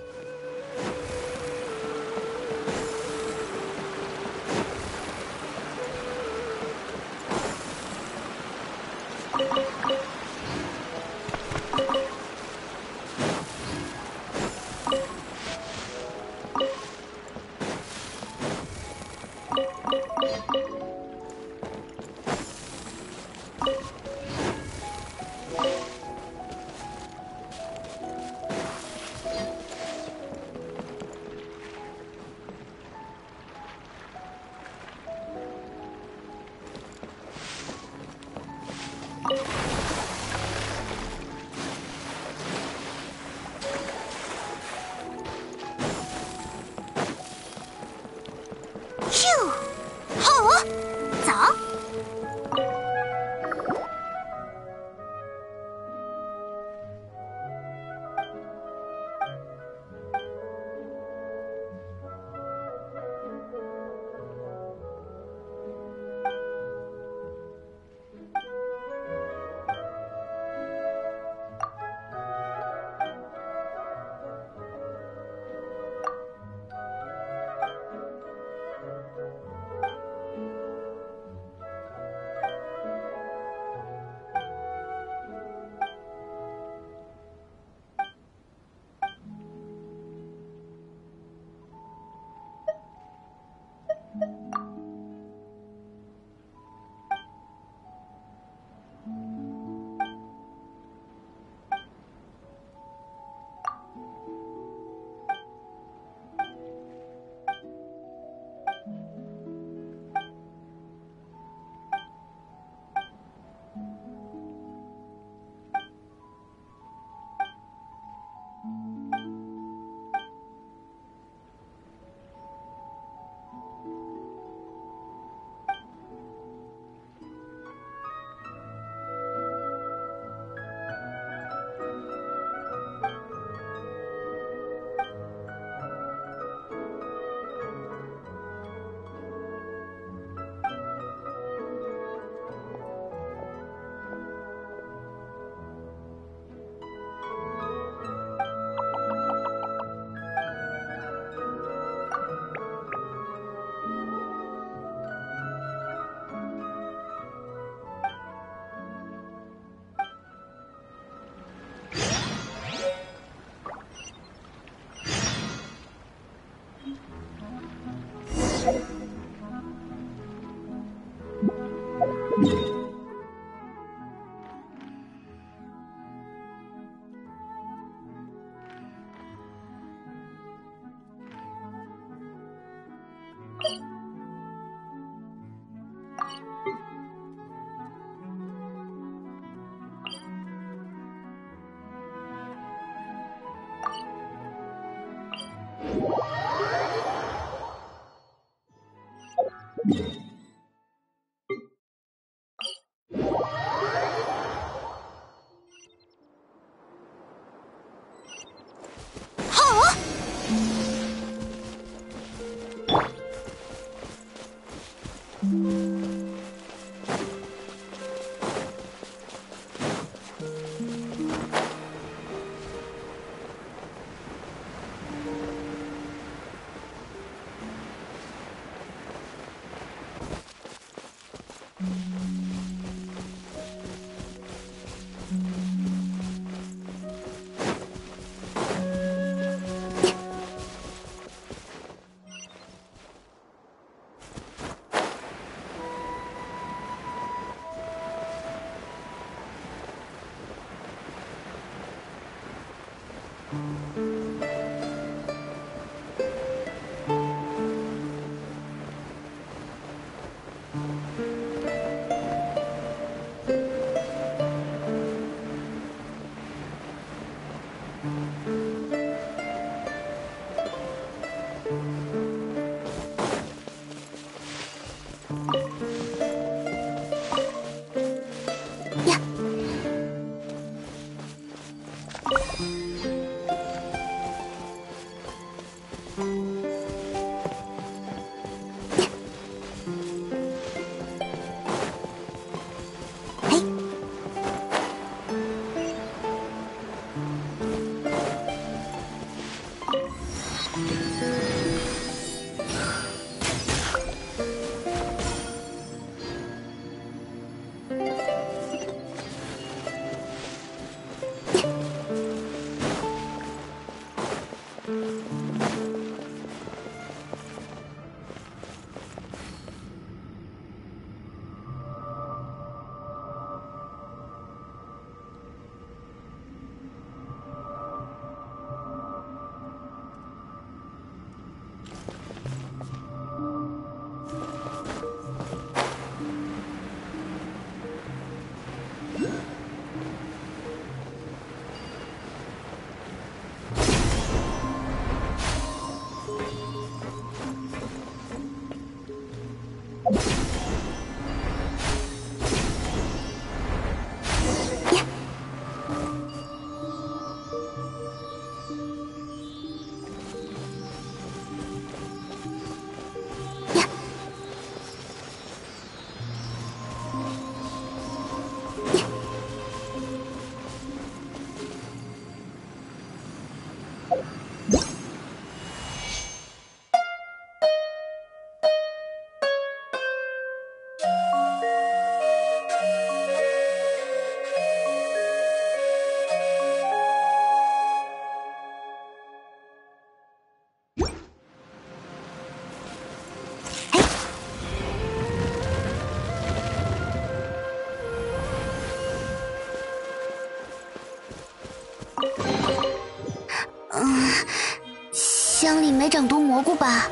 箱里没长毒蘑菇吧？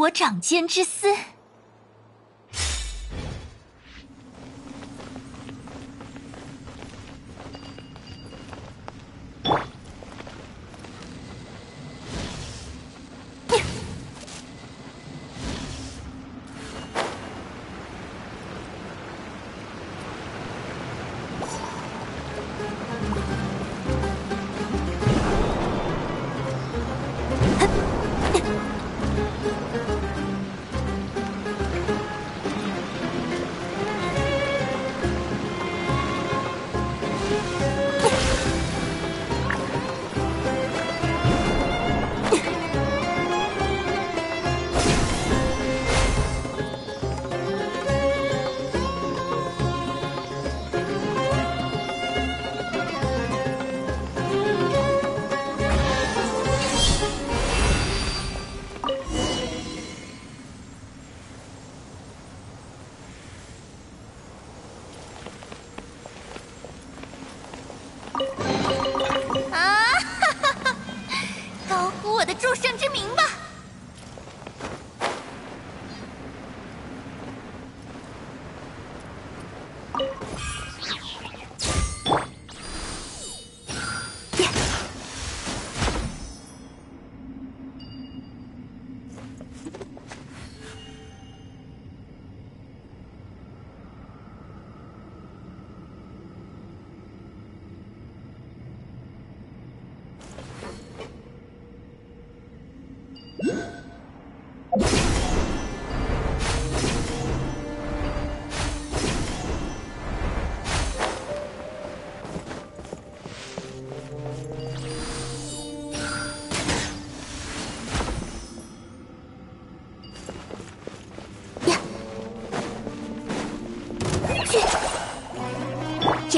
我掌间之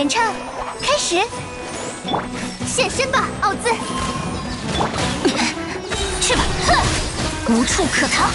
演唱开始，现身吧，奥兹！去吧，哼，无处可逃。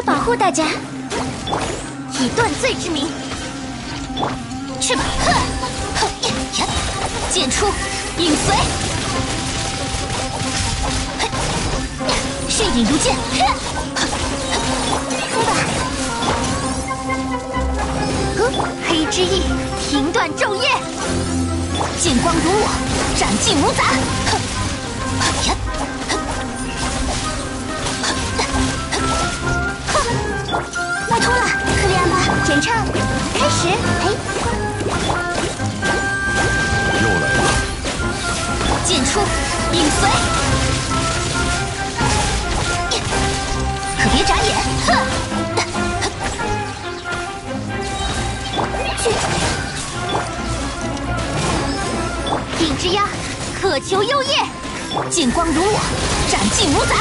会保护大家，以断罪之名，去吧，哼，哼呀，剑出，影随，血影如剑，哼，出吧，黑之翼，停断昼夜，剑光如我，斩尽无杂，演唱开始，哎，又来了！剑出，影随，可别眨眼！哼，去影之压，渴求幽夜，剑光如我，斩尽无杂。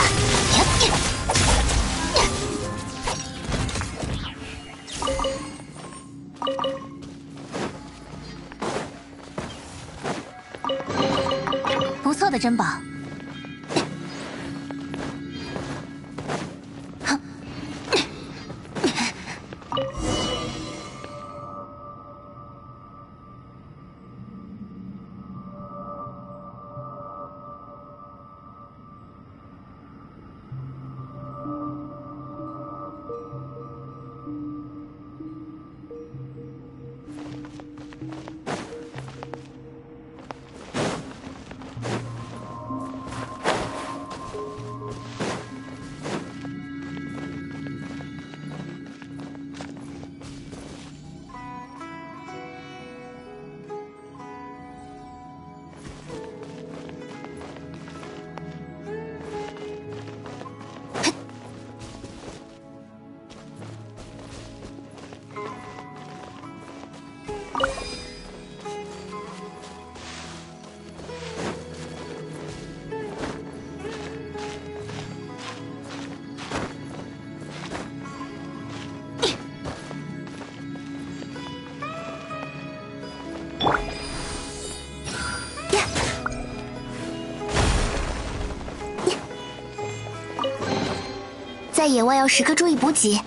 野外要时刻注意补给。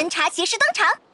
神查骑士登场。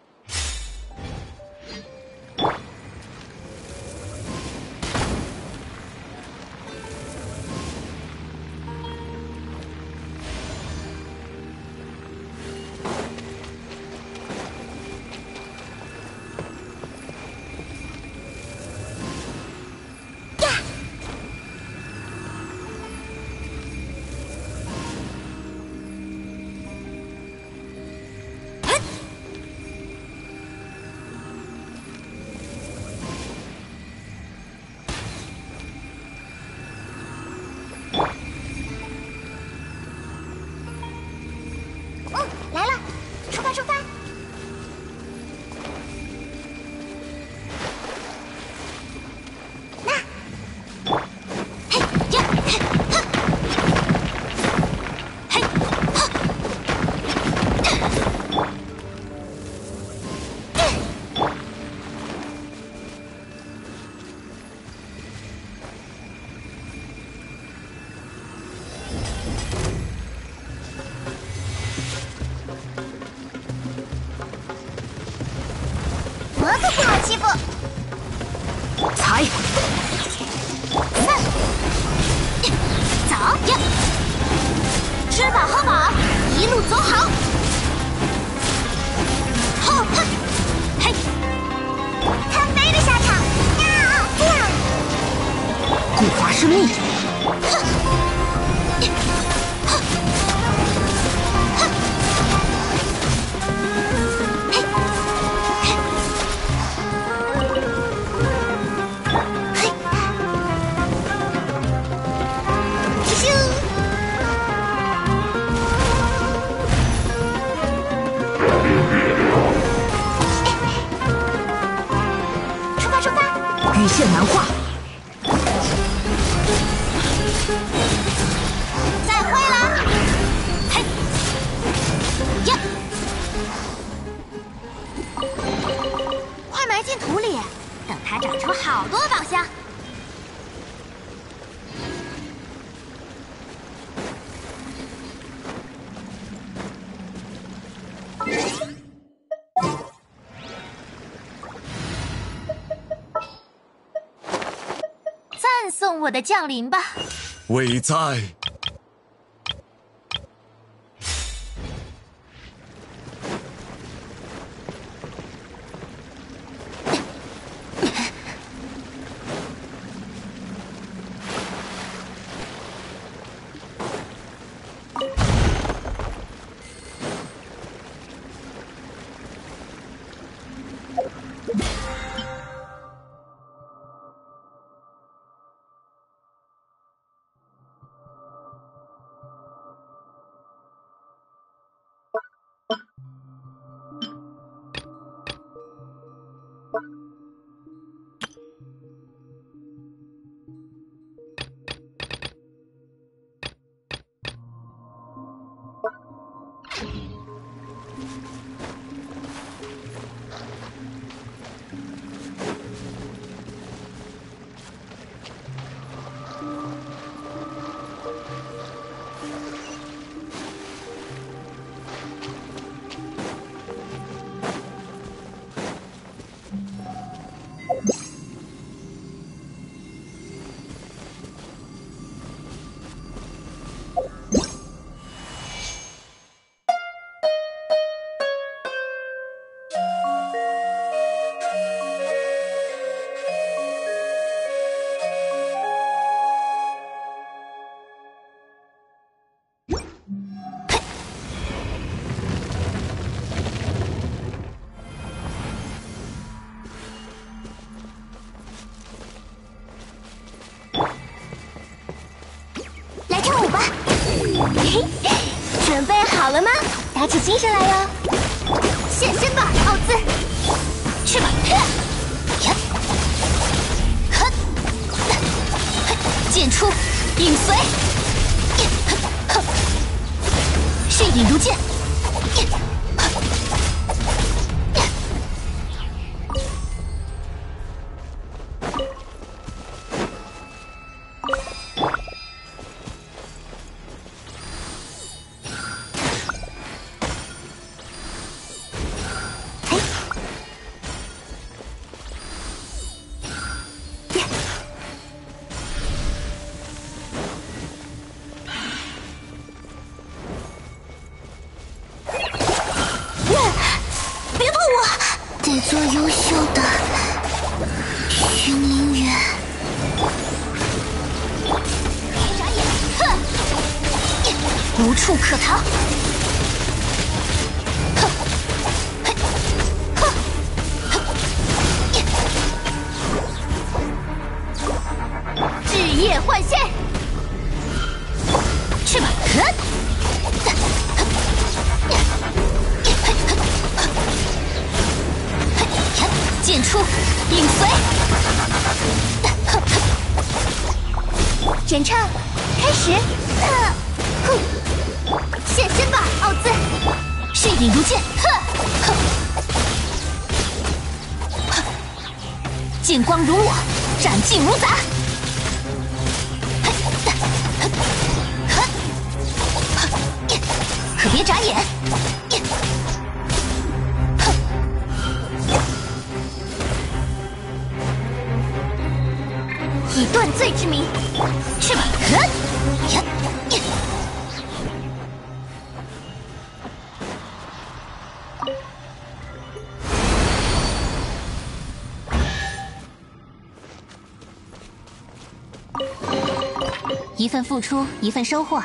的降临吧。伟哉精神来喽一份付出，一份收获。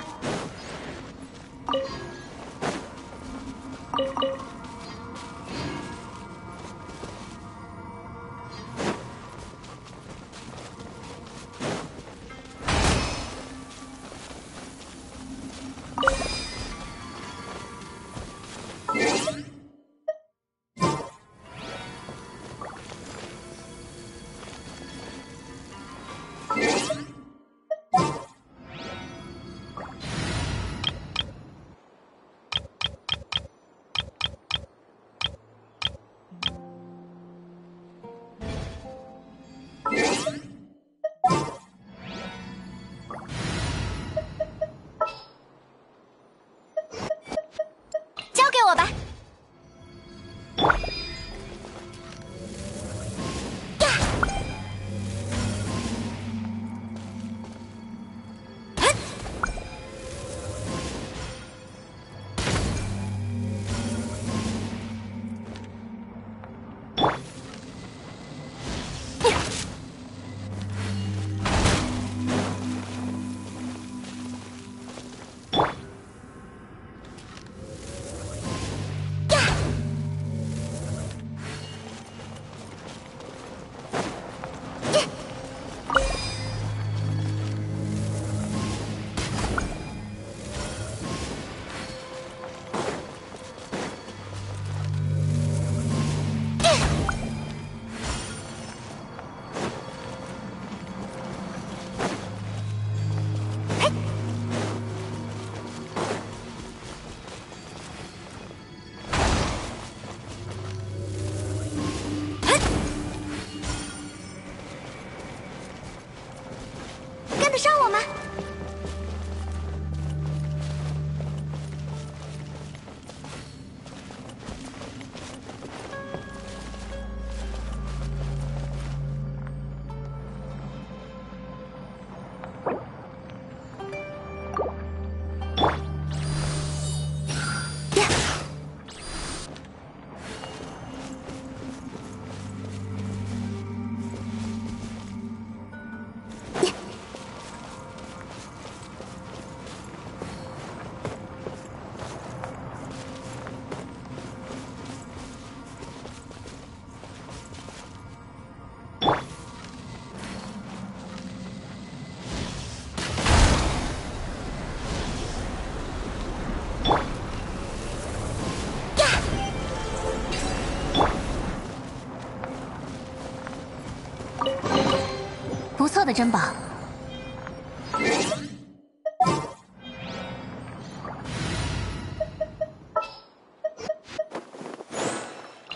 珍宝。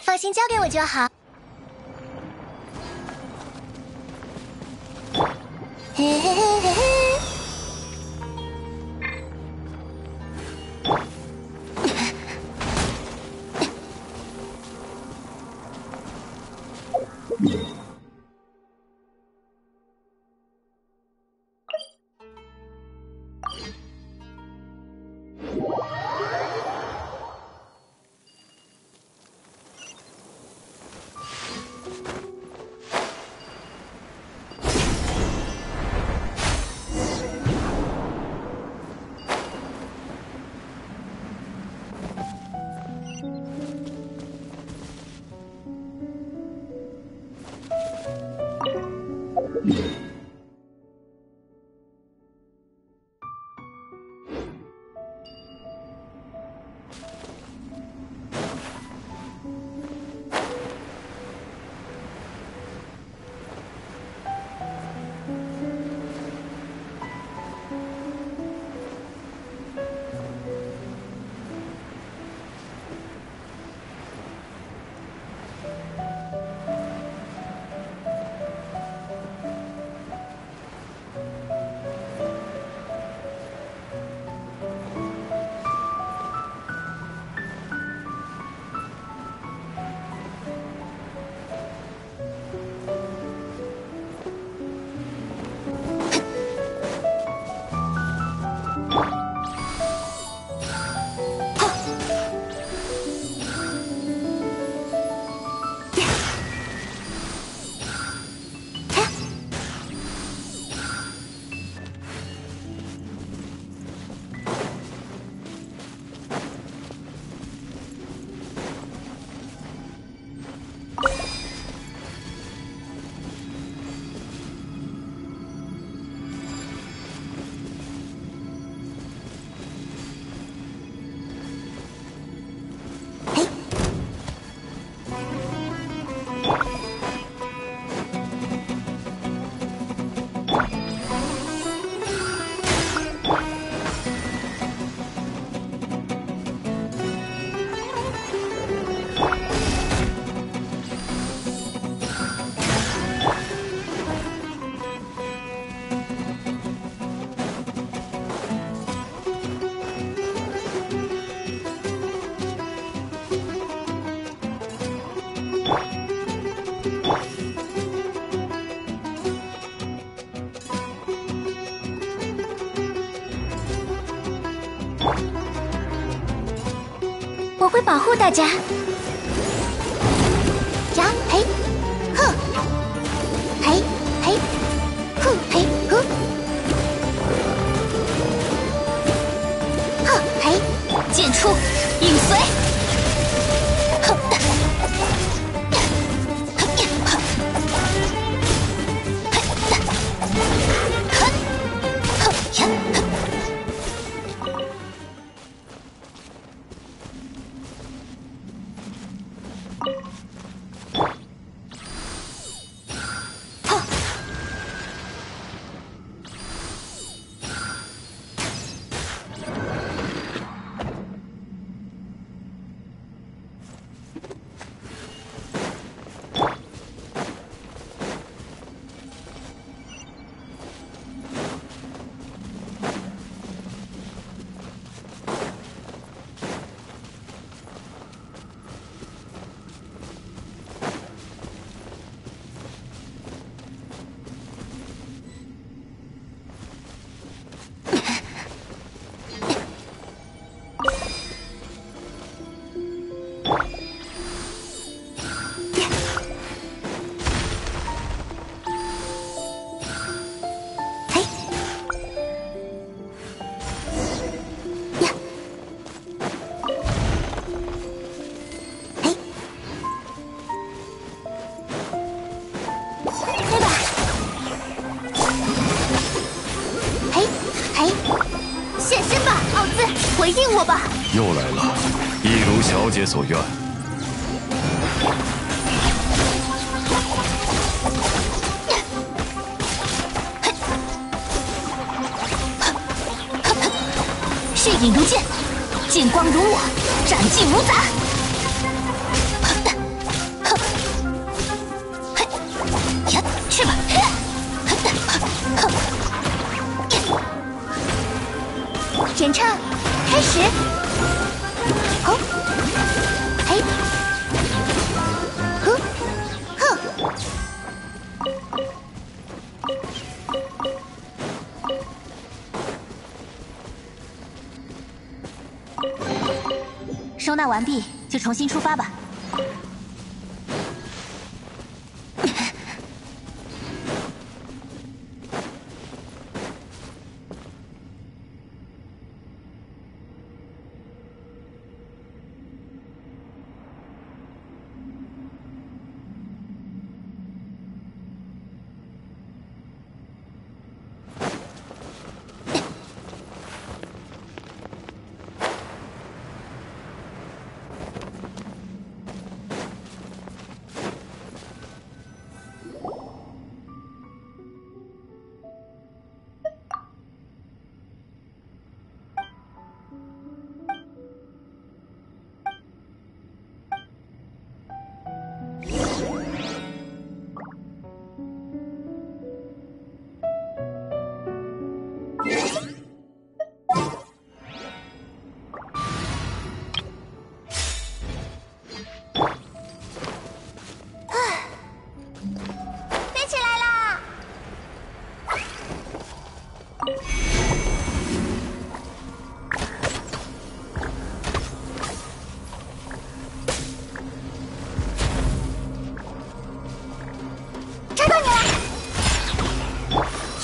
放心交给我就好。呼大家。又来了亦如小姐所愿。重新出发吧。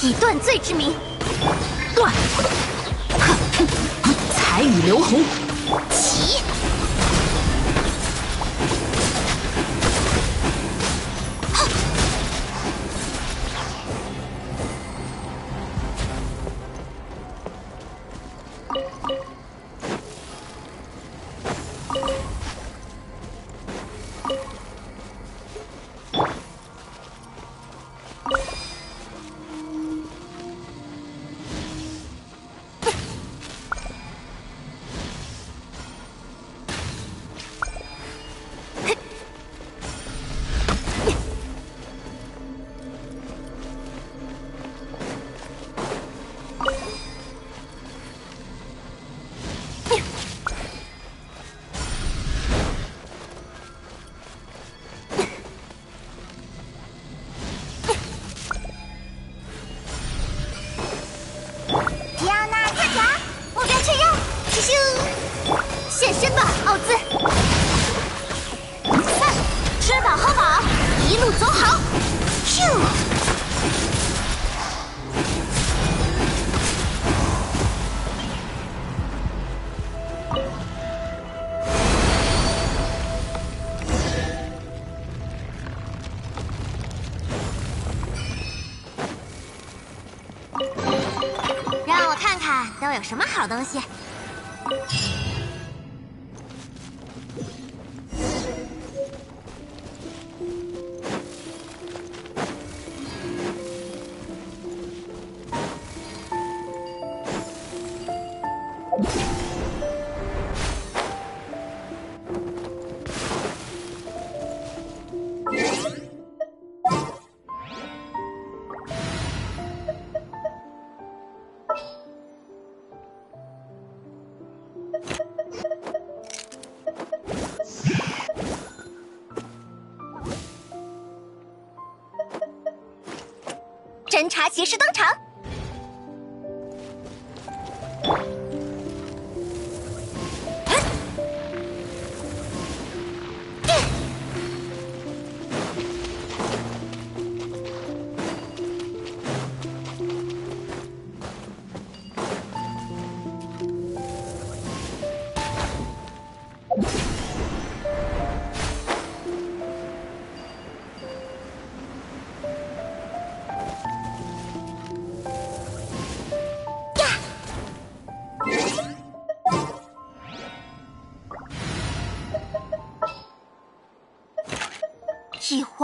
以断罪之名，断！哼，彩雨流虹。什么好东西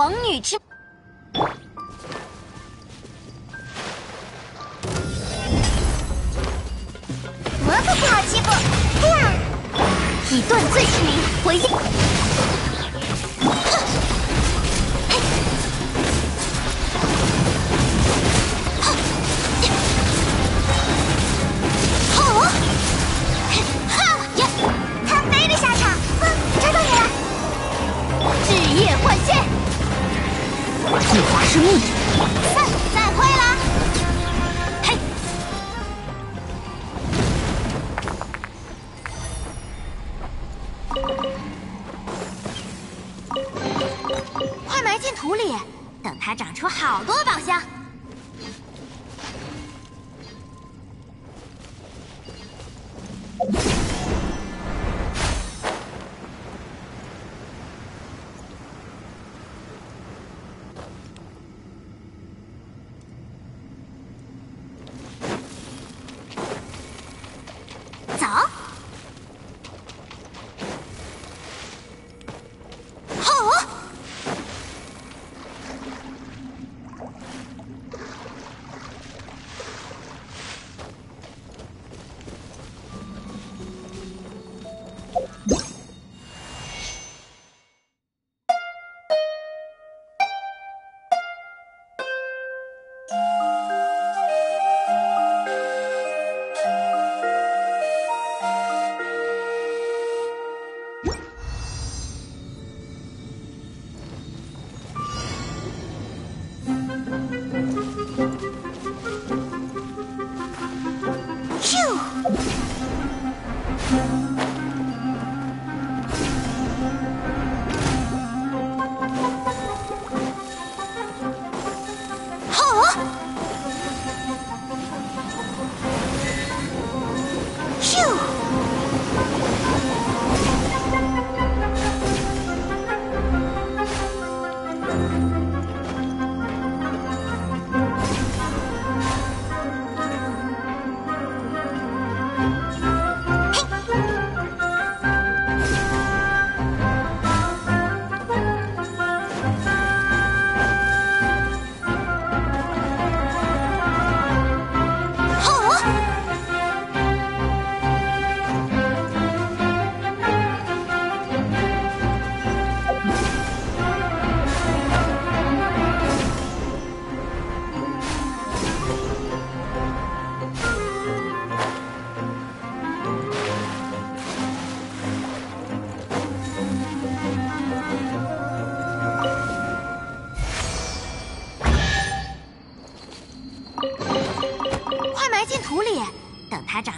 养女之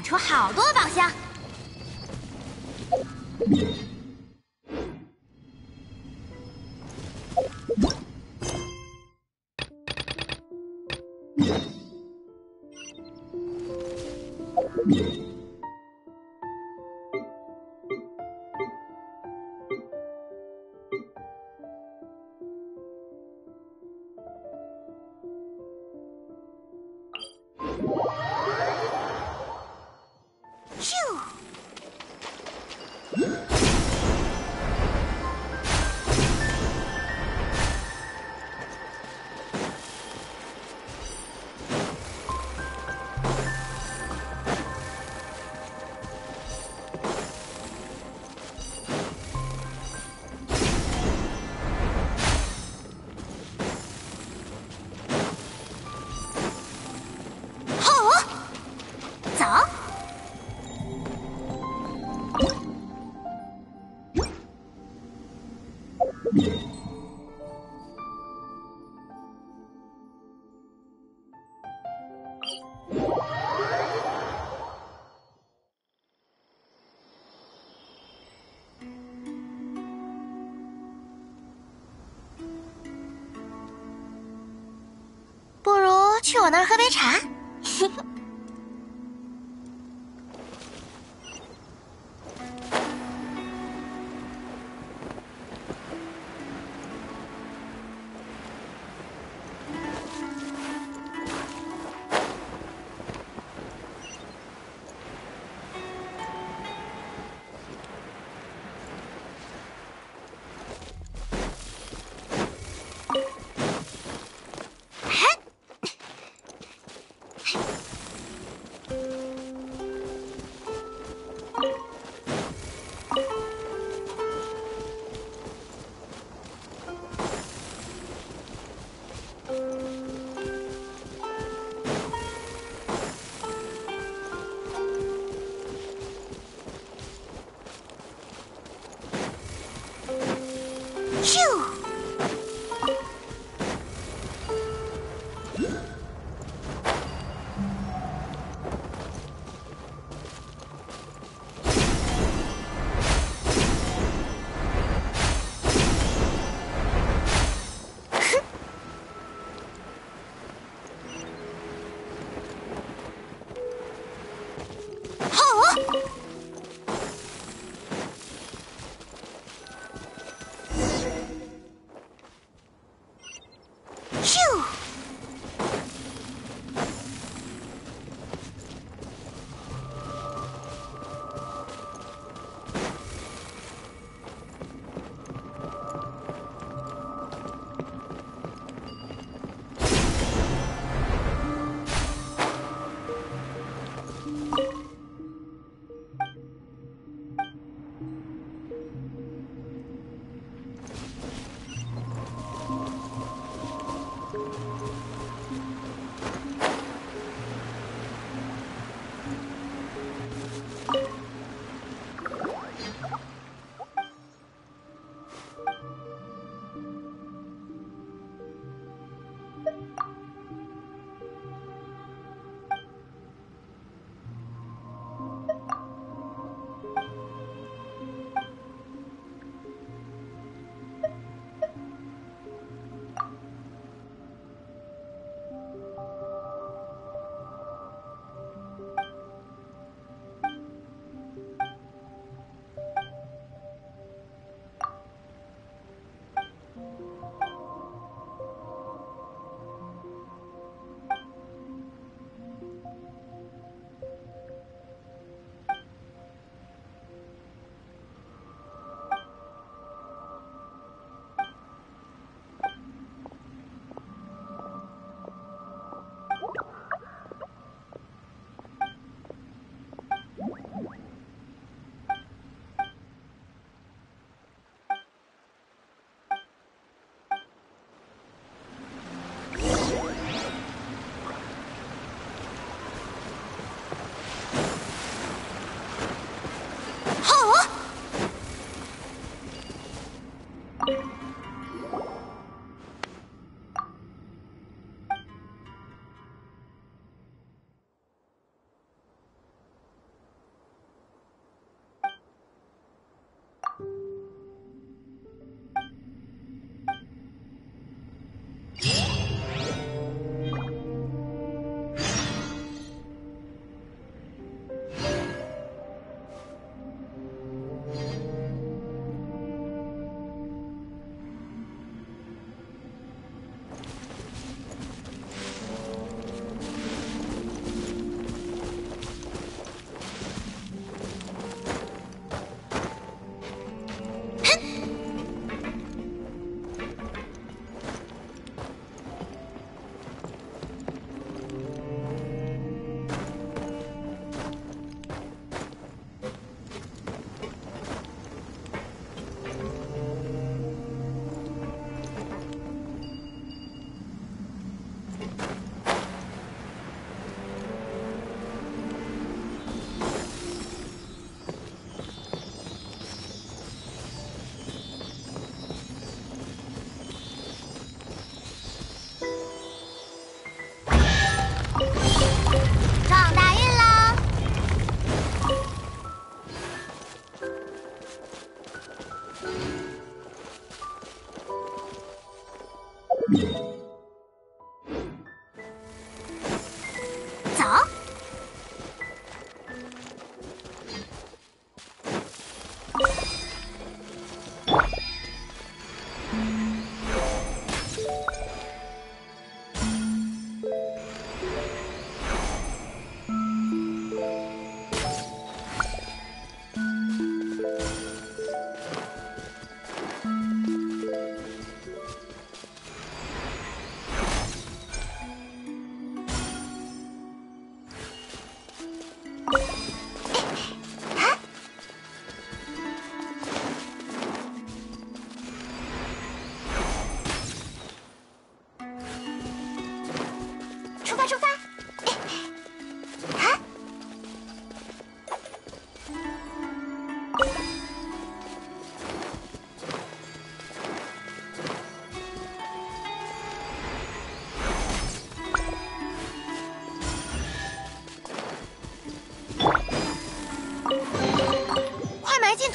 出好多宝箱。我那儿喝杯茶。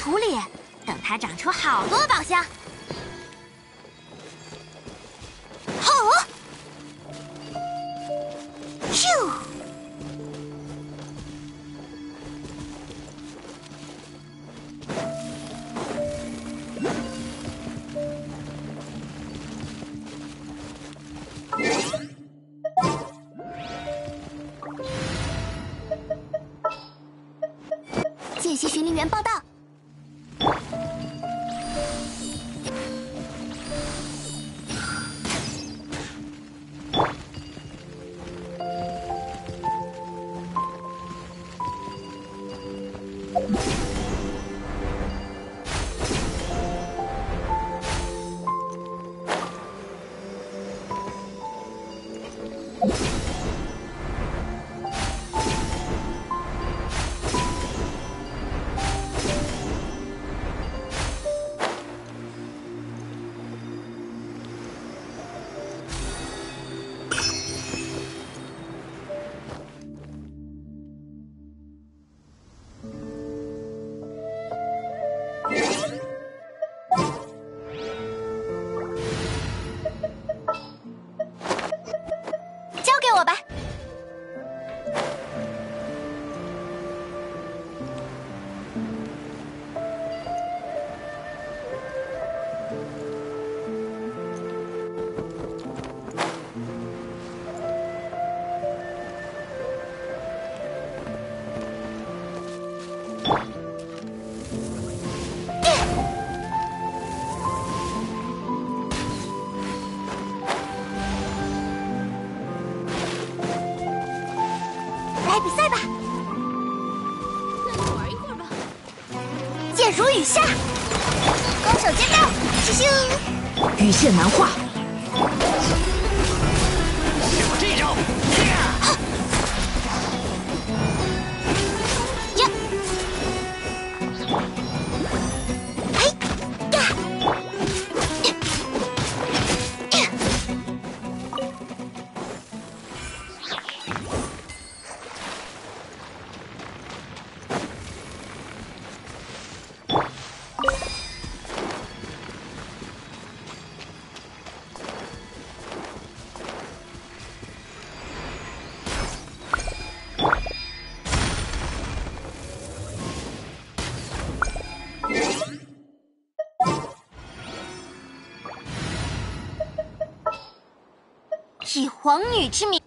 土里等它长出好多宝箱。雨线难画盲女之名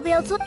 要不要做？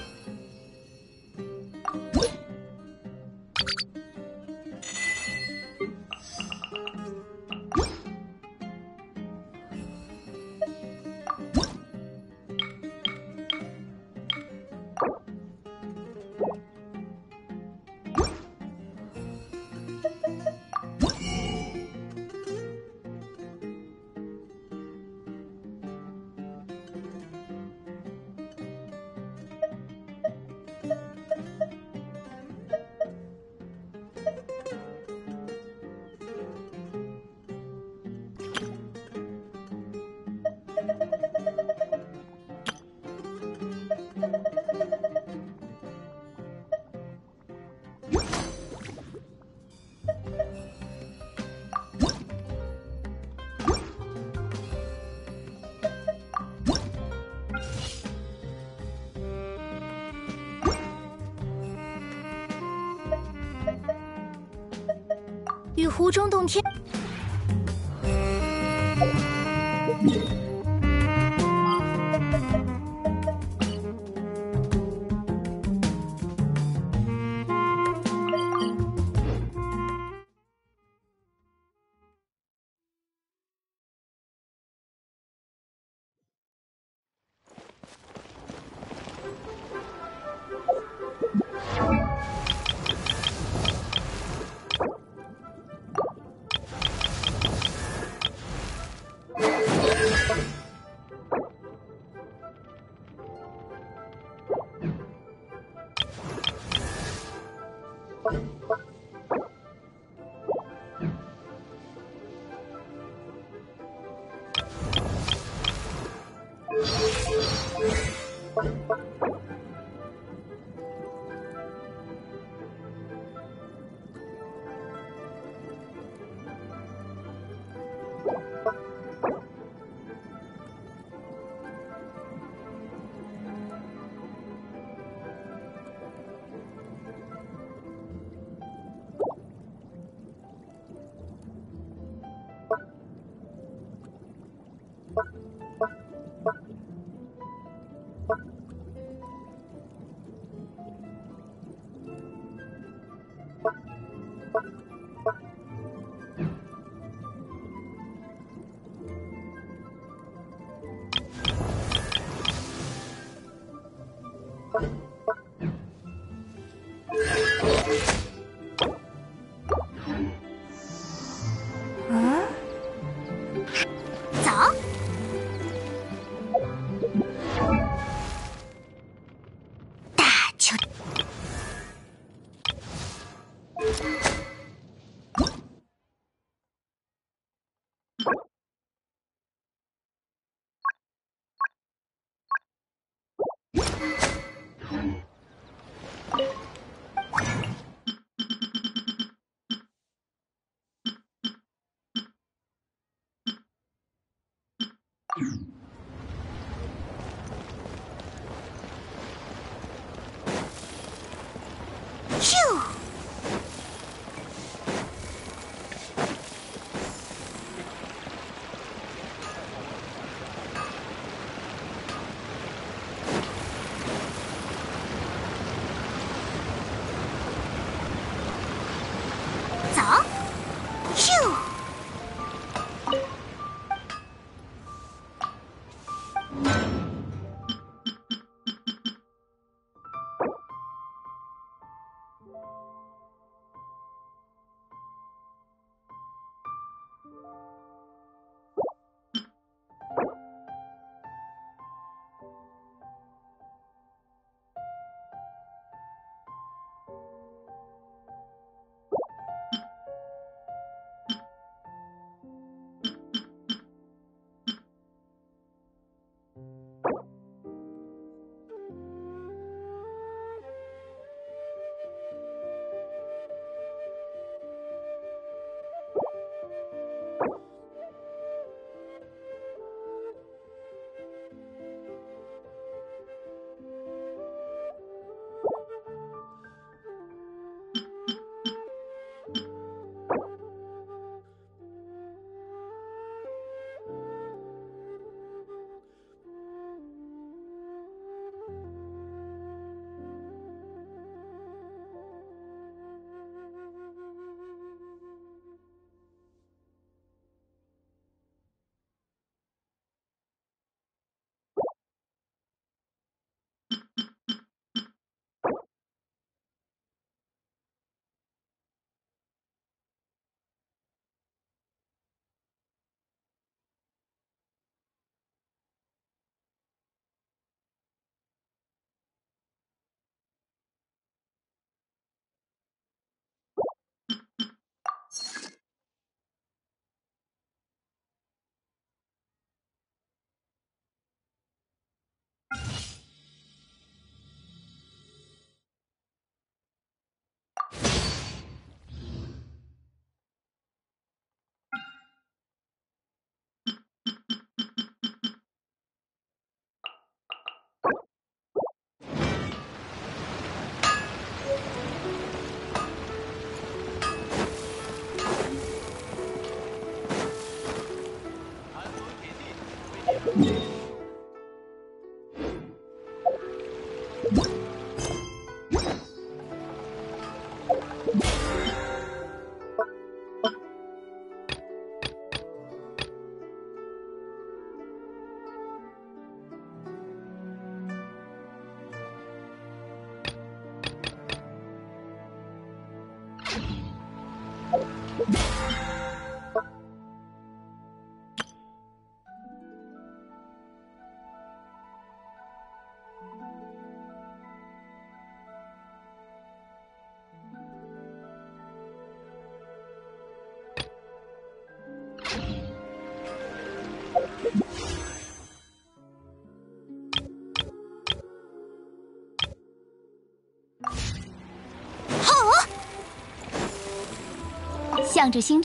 向着星。